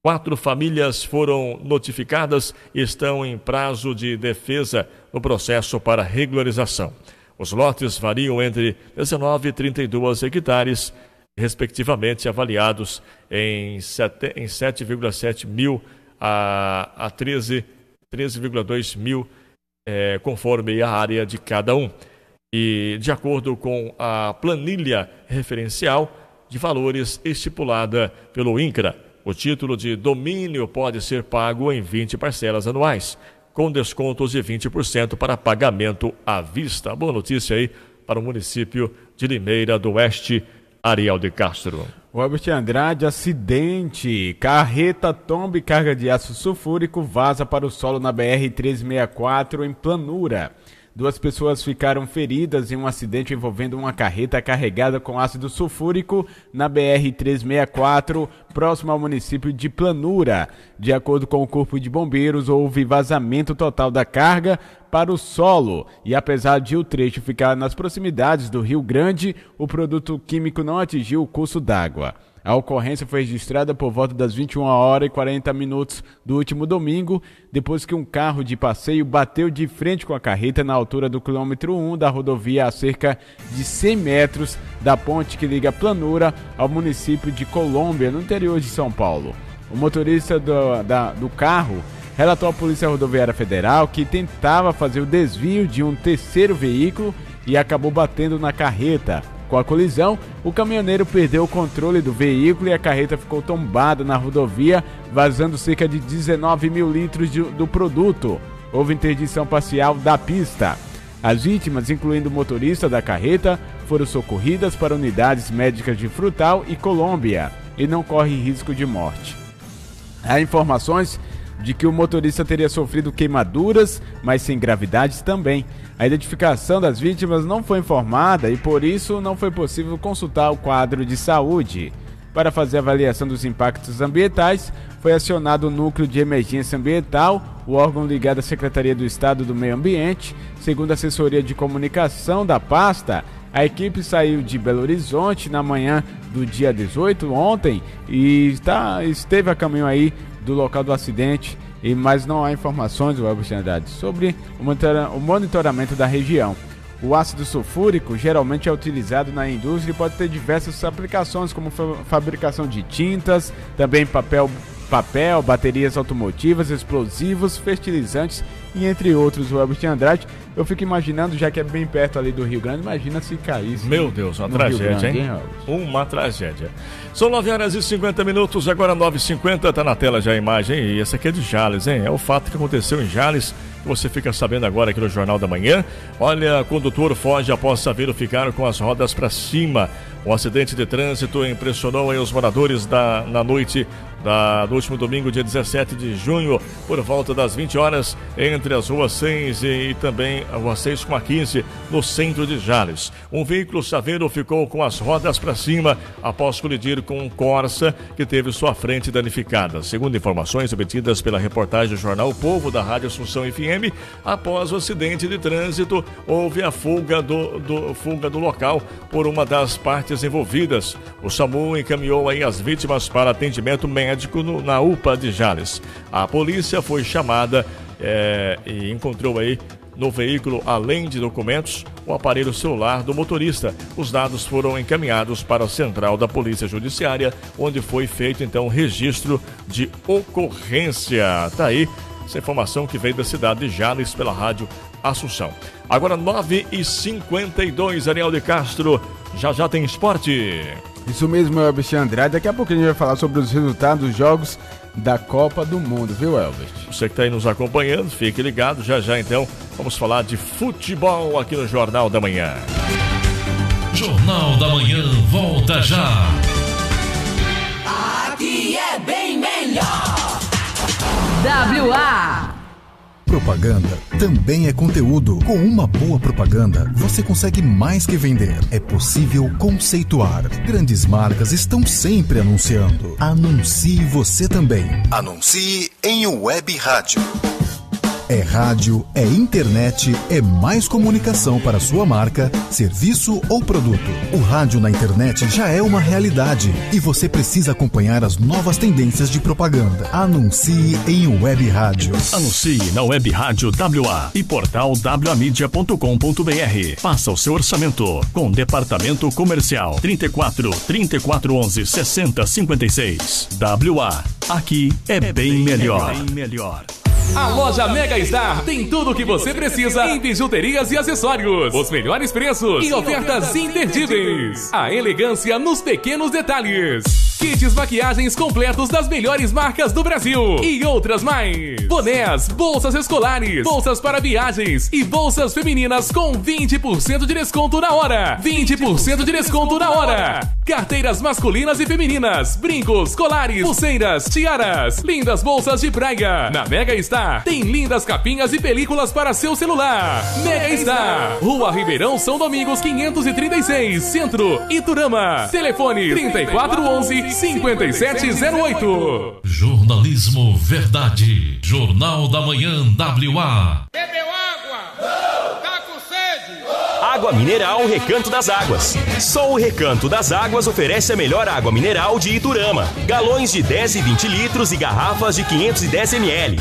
Quatro famílias foram notificadas e estão em prazo de defesa no processo para regularização. Os lotes variam entre 19 e 32 hectares, respectivamente avaliados em 7,7 mil a, a 13,2 13 mil, é, conforme a área de cada um. E de acordo com a planilha referencial de valores estipulada pelo INCRA, o título de domínio pode ser pago em 20 parcelas anuais, com descontos de 20% para pagamento à vista. Boa notícia aí para o município de Limeira do Oeste, Ariel de Castro. Robert Andrade, acidente. Carreta tomba e carga de aço sulfúrico vaza para o solo na BR-364 em Planura. Duas pessoas ficaram feridas em um acidente envolvendo uma carreta carregada com ácido sulfúrico na BR-364, próximo ao município de Planura. De acordo com o Corpo de Bombeiros, houve vazamento total da carga para o solo e, apesar de o trecho ficar nas proximidades do Rio Grande, o produto químico não atingiu o curso d'água. A ocorrência foi registrada por volta das 21 horas e 40 minutos do último domingo, depois que um carro de passeio bateu de frente com a carreta na altura do quilômetro 1 da rodovia a cerca de 100 metros da ponte que liga Planura ao município de Colômbia, no interior de São Paulo. O motorista do, da, do carro relatou à Polícia Rodoviária Federal que tentava fazer o desvio de um terceiro veículo e acabou batendo na carreta. Com a colisão, o caminhoneiro perdeu o controle do veículo e a carreta ficou tombada na rodovia, vazando cerca de 19 mil litros de, do produto. Houve interdição parcial da pista. As vítimas, incluindo o motorista da carreta, foram socorridas para unidades médicas de Frutal e Colômbia e não corre risco de morte. Há informações de que o motorista teria sofrido queimaduras, mas sem gravidades também. A identificação das vítimas não foi informada e por isso não foi possível consultar o quadro de saúde. Para fazer avaliação dos impactos ambientais, foi acionado o Núcleo de Emergência Ambiental, o órgão ligado à Secretaria do Estado do Meio Ambiente. Segundo a assessoria de comunicação da pasta, a equipe saiu de Belo Horizonte na manhã do dia 18, ontem, e está, esteve a caminho aí do local do acidente, e mas não há informações, Web Andrade, sobre o monitoramento da região. O ácido sulfúrico geralmente é utilizado na indústria e pode ter diversas aplicações, como fabricação de tintas, também papel, papel, baterias automotivas, explosivos, fertilizantes e entre outros. O Elbert Andrade eu fico imaginando, já que é bem perto ali do Rio Grande, imagina se caísse. Meu Deus, uma tragédia, Grande, hein? Uma tragédia. São 9 horas e 50 minutos, agora 9h50, tá na tela já a imagem. E essa aqui é de Jales, hein? É o fato que aconteceu em Jales, que você fica sabendo agora aqui no Jornal da Manhã. Olha, condutor foge após saber ficar com as rodas para cima. Um acidente de trânsito impressionou os moradores da, na noite da, último domingo, dia 17 de junho, por volta das 20 horas, entre as ruas 6 e, e também a rua 6 com a 15, no centro de Jales. Um veículo saveiro ficou com as rodas para cima após colidir com um Corsa que teve sua frente danificada. Segundo informações obtidas pela reportagem do jornal o Povo da Rádio Assunção FM, após o acidente de trânsito, houve a fuga do, do, fuga do local por uma das partes envolvidas. O SAMU encaminhou aí as vítimas para atendimento médico médico no, na UPA de Jales. A polícia foi chamada é, e encontrou aí no veículo, além de documentos, o aparelho celular do motorista. Os dados foram encaminhados para a central da Polícia Judiciária, onde foi feito então o registro de ocorrência. Tá aí essa informação que veio da cidade de Jales pela rádio Assunção. Agora 9h52, Ariel de Castro. Já já tem esporte. Isso mesmo, Elvis Andrade. Daqui a pouco a gente vai falar sobre os resultados dos jogos da Copa do Mundo, viu, Elvis? Você que está aí nos acompanhando, fique ligado. Já já então vamos falar de futebol aqui no Jornal da Manhã. Jornal da Manhã volta já. Aqui é bem melhor. WA. Propaganda também é conteúdo. Com uma boa propaganda, você consegue mais que vender. É possível conceituar. Grandes marcas estão sempre anunciando. Anuncie você também. Anuncie em web rádio. É rádio, é internet, é mais comunicação para sua marca, serviço ou produto. O rádio na internet já é uma realidade e você precisa acompanhar as novas tendências de propaganda. Anuncie em web rádio. Anuncie na Web Rádio WA e portal wamedia.com.br. Faça o seu orçamento com Departamento Comercial 34 3411 6056. WA. Aqui é bem melhor. bem melhor. A loja Mega Star tem tudo o que você precisa em bijuterias e acessórios. Os melhores preços e ofertas imperdíveis. A elegância nos pequenos detalhes. Kits maquiagens completos das melhores marcas do Brasil. E outras mais. Bonés, bolsas escolares, bolsas para viagens e bolsas femininas com 20% de desconto na hora. 20% de desconto na hora. Carteiras masculinas e femininas, brincos, colares, pulseiras, tiaras, lindas bolsas de praia. Na Mega Star tem lindas capinhas e películas para seu celular. Mega Star, Rua Ribeirão São Domingos 536, Centro, Iturama. Telefone 3411 5708. Jornalismo Verdade. Jornal da Manhã WA. Bebeu água? Tá com sede? Água Mineral Recanto das Águas. Só o Recanto das Águas oferece a melhor água mineral de Iturama. Galões de 10 e 20 litros e garrafas de 510 ml.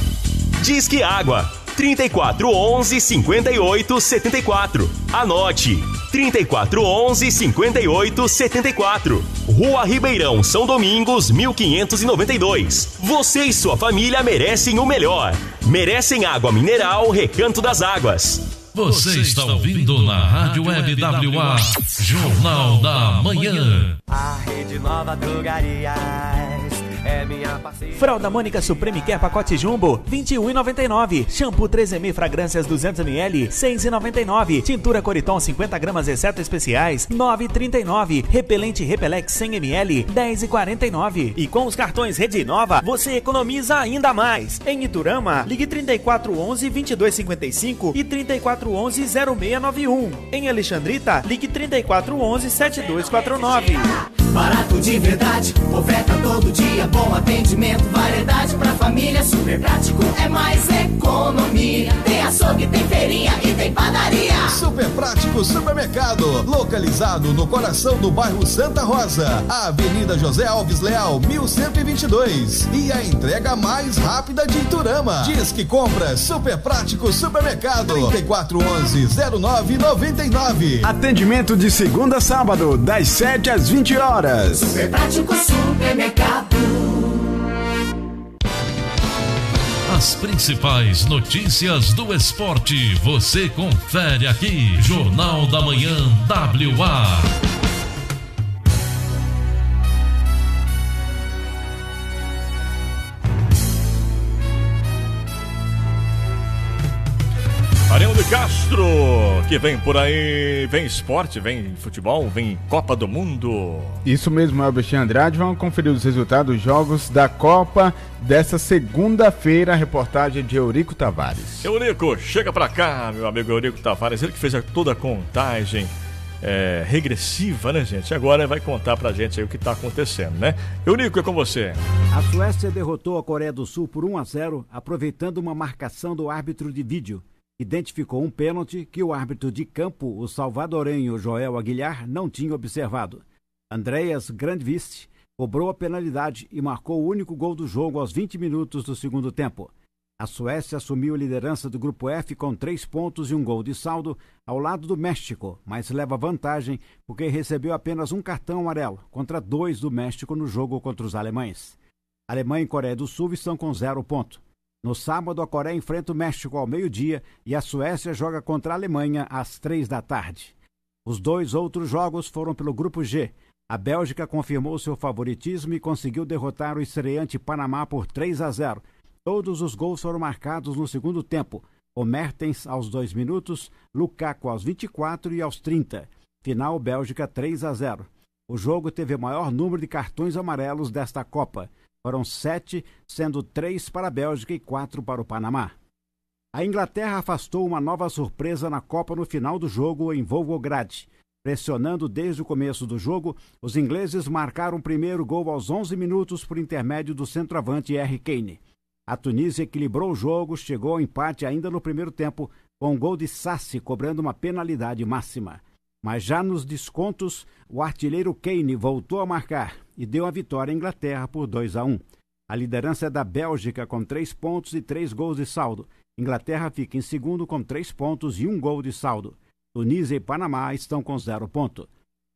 Disque Água 3411 58 74. Anote 3411 58 74. Rua Ribeirão, São Domingos, 1592. Você e sua família merecem o melhor. Merecem água mineral Recanto das Águas. Você está ouvindo na Rádio Web WA. Jornal da Manhã. A Rede Nova Drogarias é minha parceira. Fralda Mônica Supreme Care pacote jumbo, 21,99. Shampoo 3M fragrâncias 200ml, 6,99. Tintura Coriton 50 gramas exceto especiais, 9,39. Repelente Repelex 100ml, 10,49. E com os cartões Rede Nova, você economiza ainda mais. Em Iturama, ligue 3411 2255 e 3411 0691. Em Alexandrita, ligue 3411 7249. Barato de verdade, oferta todo dia, bom atendimento, variedade pra família, super prático, é mais economia. Tem açougue, tem feirinha e tem padaria. Super Prático Supermercado, localizado no coração do bairro Santa Rosa, Avenida José Alves Leal, 1122. E a entrega mais rápida de Iturama. Diz que compra Super Prático Supermercado, 3411 0999. Atendimento de segunda a sábado, das 7 às 20 horas. Super prático supermercado. As principais notícias do esporte você confere aqui. Jornal da Manhã WA. De Castro, que vem por aí, vem esporte, vem futebol, vem Copa do Mundo. Isso mesmo, Albert Andrade. Vamos conferir os resultados dos jogos da Copa dessa segunda-feira. Reportagem de Eurico Tavares. Eurico, chega pra cá, meu amigo Eurico Tavares. Ele que fez toda a contagem é, regressiva, né, gente? Agora vai contar pra gente aí o que tá acontecendo, né? Eurico, é com você. A Suécia derrotou a Coreia do Sul por 1 a 0, aproveitando uma marcação do árbitro de vídeo identificou um pênalti que o árbitro de campo, o salvadorenho Joel Aguilar, não tinha observado. Andreas Grandvist cobrou a penalidade e marcou o único gol do jogo aos 20 minutos do segundo tempo. A Suécia assumiu a liderança do Grupo F com três pontos e um gol de saldo, ao lado do México, mas leva vantagem porque recebeu apenas um cartão amarelo, contra dois do México no jogo contra os alemães. Alemanha e Coreia do Sul estão com zero ponto. No sábado, a Coreia enfrenta o México ao meio-dia e a Suécia joga contra a Alemanha às três da tarde. Os dois outros jogos foram pelo Grupo G. A Bélgica confirmou seu favoritismo e conseguiu derrotar o estreante Panamá por 3 a 0 Todos os gols foram marcados no segundo tempo. O Mertens aos 2 minutos, Lukaku aos 24 e aos 30. Final Bélgica 3 a 0. O jogo teve o maior número de cartões amarelos desta Copa. Foram sete, sendo três para a Bélgica e quatro para o Panamá. A Inglaterra afastou uma nova surpresa na Copa no final do jogo em Volgograd. Pressionando desde o começo do jogo, os ingleses marcaram o primeiro gol aos 11 minutos por intermédio do centroavante R. Kane. A Tunísia equilibrou o jogo, chegou ao empate ainda no primeiro tempo, com um gol de Sassi cobrando uma penalidade máxima. Mas já nos descontos, o artilheiro Kane voltou a marcar e deu a vitória à Inglaterra por 2 a 1. A liderança é da Bélgica com três pontos e três gols de saldo. Inglaterra fica em segundo com três pontos e um gol de saldo. Tunísia e Panamá estão com zero ponto.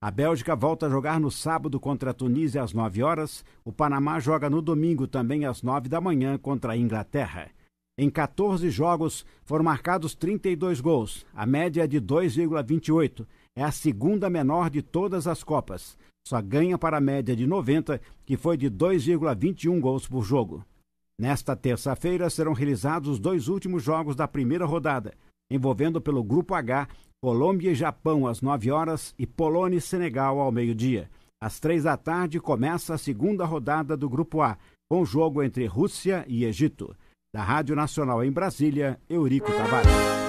A Bélgica volta a jogar no sábado contra a Tunísia às 9 horas. O Panamá joga no domingo também às 9 da manhã contra a Inglaterra. Em 14 jogos foram marcados 32 gols, a média é de 2,28. É a segunda menor de todas as Copas. Só ganha para a média de 90, que foi de 2,21 gols por jogo. Nesta terça-feira serão realizados os dois últimos jogos da primeira rodada, envolvendo pelo Grupo H Colômbia e Japão às 9 horas e Polônia e Senegal ao meio-dia. Às três da tarde começa a segunda rodada do Grupo A, com jogo entre Rússia e Egito. Da Rádio Nacional em Brasília, Eurico Tavares.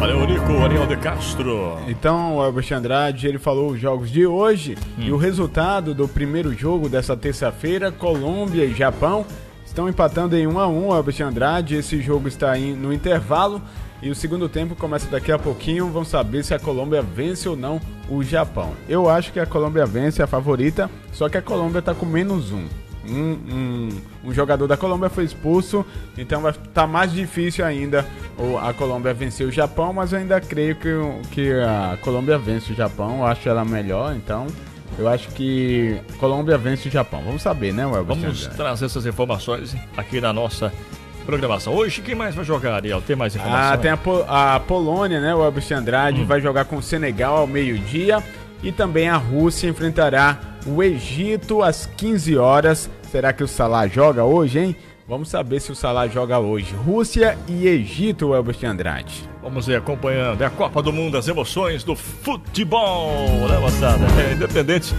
Valeu, Eurico, Ariel de Castro. Então, o Albert Andrade, ele falou os jogos de hoje hum. e o resultado do primeiro jogo dessa terça-feira, Colômbia e Japão, estão empatando em 1 a 1 Albert Andrade. Esse jogo está no intervalo. E o segundo tempo começa daqui a pouquinho. Vamos saber se a Colômbia vence ou não o Japão. Eu acho que a Colômbia vence, é a favorita. Só que a Colômbia está com menos um. Um, um. um, jogador da Colômbia foi expulso, então vai estar tá mais difícil ainda a Colômbia vencer o Japão, mas eu ainda creio que, que a Colômbia vence o Japão, eu acho ela melhor, então eu acho que a Colômbia vence o Japão. Vamos saber, né, Welber? Vamos trazer essas informações aqui na nossa programação. Hoje, quem mais vai jogar, Ariel? Tem mais informação? Ah, tem a, Pol a Polônia, né? O Andrade hum. vai jogar com o Senegal ao meio-dia. E também a Rússia enfrentará o Egito às 15 horas. Será que o Salah joga hoje, hein? Vamos saber se o Salah joga hoje. Rússia e Egito, Elvis Andrade. Vamos ir acompanhando. É a Copa do Mundo, as emoções do futebol, né, moçada? É, independente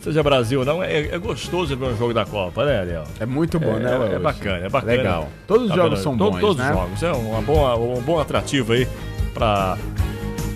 seja Brasil ou não, é, é, gostoso ver um jogo da Copa, né, Ariel? É muito bom, é, né, É, é bacana, é bacana. Legal. Todos os tá jogos vendo? são bons, Todos né? os jogos. É uma boa, um bom atrativo aí para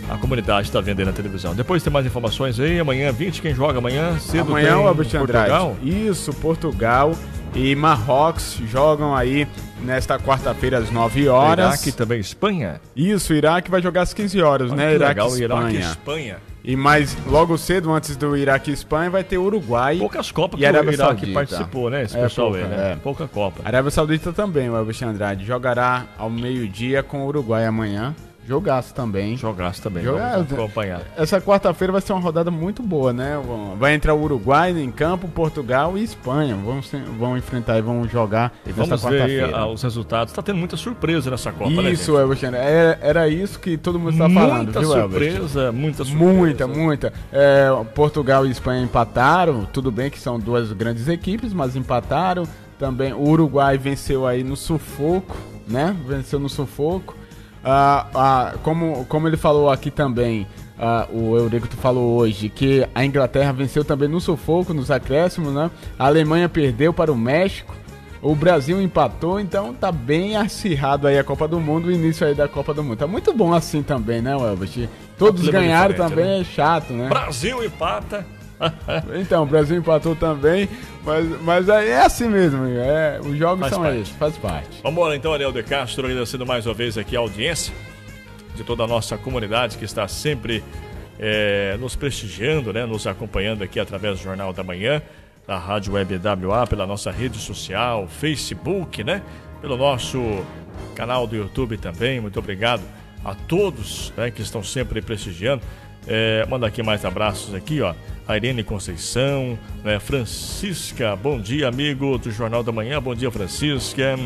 a comunidade está vendo aí na televisão. Depois tem mais informações aí. Amanhã, 20, quem joga amanhã? Cedo amanhã o Albert Portugal? Isso, Portugal e Marrocos jogam aí nesta quarta-feira às 9 horas. Iraque também, Espanha? Isso, Iraque vai jogar às 15 horas, Olha né? Iraque, legal, Espanha. Iraque Espanha. E mais logo cedo, antes do Iraque e Espanha, vai ter Uruguai. Poucas Copas que o Iraque Saudita. participou, né? Esse é, pessoal pouca, aí, né? É. Pouca Copa. Arábia Saudita também, o Elvis Andrade. Jogará ao meio-dia com o Uruguai amanhã. Jogaço também. Jogaço também. Jogaço. Acompanhar. Essa quarta-feira vai ser uma rodada muito boa, né? Vai entrar o Uruguai em campo, Portugal e Espanha. Vão, vão enfrentar e vão jogar e vamos ver ah, os resultados. Está tendo muita surpresa nessa Copa, isso, né, Isso, Elber, era, era isso que todo mundo está falando, muita viu, surpresa, Muita surpresa, muita Muita, é, Portugal e Espanha empataram. Tudo bem que são duas grandes equipes, mas empataram. Também o Uruguai venceu aí no sufoco, né? Venceu no sufoco. Ah, ah, como, como ele falou aqui também, ah, o Eurico falou hoje, que a Inglaterra venceu também no sufoco, nos acréscimos, né? A Alemanha perdeu para o México. O Brasil empatou, então tá bem acirrado aí a Copa do Mundo, o início aí da Copa do Mundo. Tá muito bom assim também, né, Elbert? Todos ganharam também, né? é chato, né? Brasil empata, então, o Brasil empatou também, mas, mas aí é assim mesmo, é, os jogos faz são parte. esses, faz parte. Vamos embora então, Ariel de Castro, agradecendo mais uma vez aqui a audiência de toda a nossa comunidade que está sempre é, nos prestigiando, né, nos acompanhando aqui através do Jornal da Manhã. da Rádio Web WA, pela nossa rede social, Facebook, né? Pelo nosso canal do YouTube também. Muito obrigado a todos né, que estão sempre prestigiando. É, manda aqui mais abraços aqui, ó. A Irene Conceição, né? Francisca, bom dia, amigo do Jornal da Manhã. Bom dia, Francisca.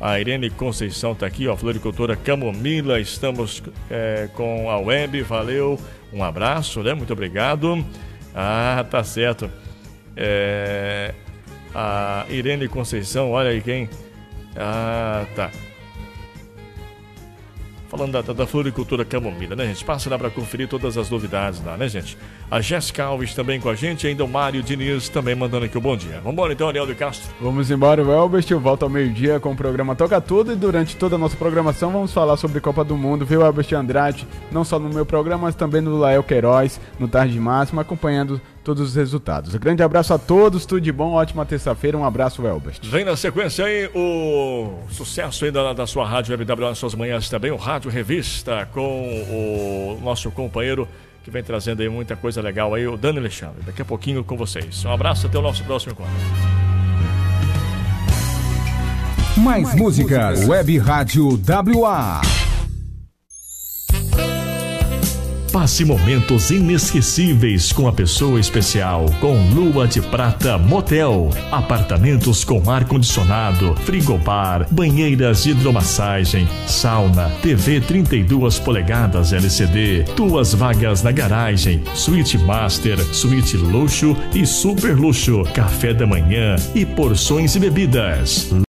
A Irene Conceição está aqui, ó, floricultora Camomila. Estamos é, com a web, valeu. Um abraço, né? Muito obrigado. Ah, tá certo. É, a Irene Conceição, olha aí quem. Ah, tá. Falando da, da, da, floricultura camomila, né, gente? Passa lá para conferir todas as novidades lá, né, gente? A Jéssica Alves também com a gente, ainda o Mário Diniz também mandando aqui o bom dia. Vamos embora então, Ariel de Castro. Vamos embora, Elbert. Volta ao meio-dia com o programa Toca Tudo e durante toda a nossa programação vamos falar sobre Copa do Mundo, viu, Elbert Andrade? Não só no meu programa, mas também no Lael Queiroz, no Tarde Máxima, acompanhando todos os resultados. Um grande abraço a todos, tudo de bom, ótima terça-feira, um abraço, Elbert. Vem na sequência aí o sucesso aí da, da sua rádio WW nas suas manhãs também, o Rádio Revista, com o nosso companheiro que vem trazendo aí muita coisa legal aí, o Dani Alexandre. Daqui a pouquinho com vocês. Um abraço, até o nosso próximo encontro. Mais músicas, Web Rádio WA. Passe momentos inesquecíveis com a pessoa especial com Lua de Prata Motel. Apartamentos com ar-condicionado, frigobar, banheiras de hidromassagem, sauna, TV 32 polegadas LCD, duas vagas na garagem, suíte master, suíte luxo e super luxo, café da manhã e porções e bebidas.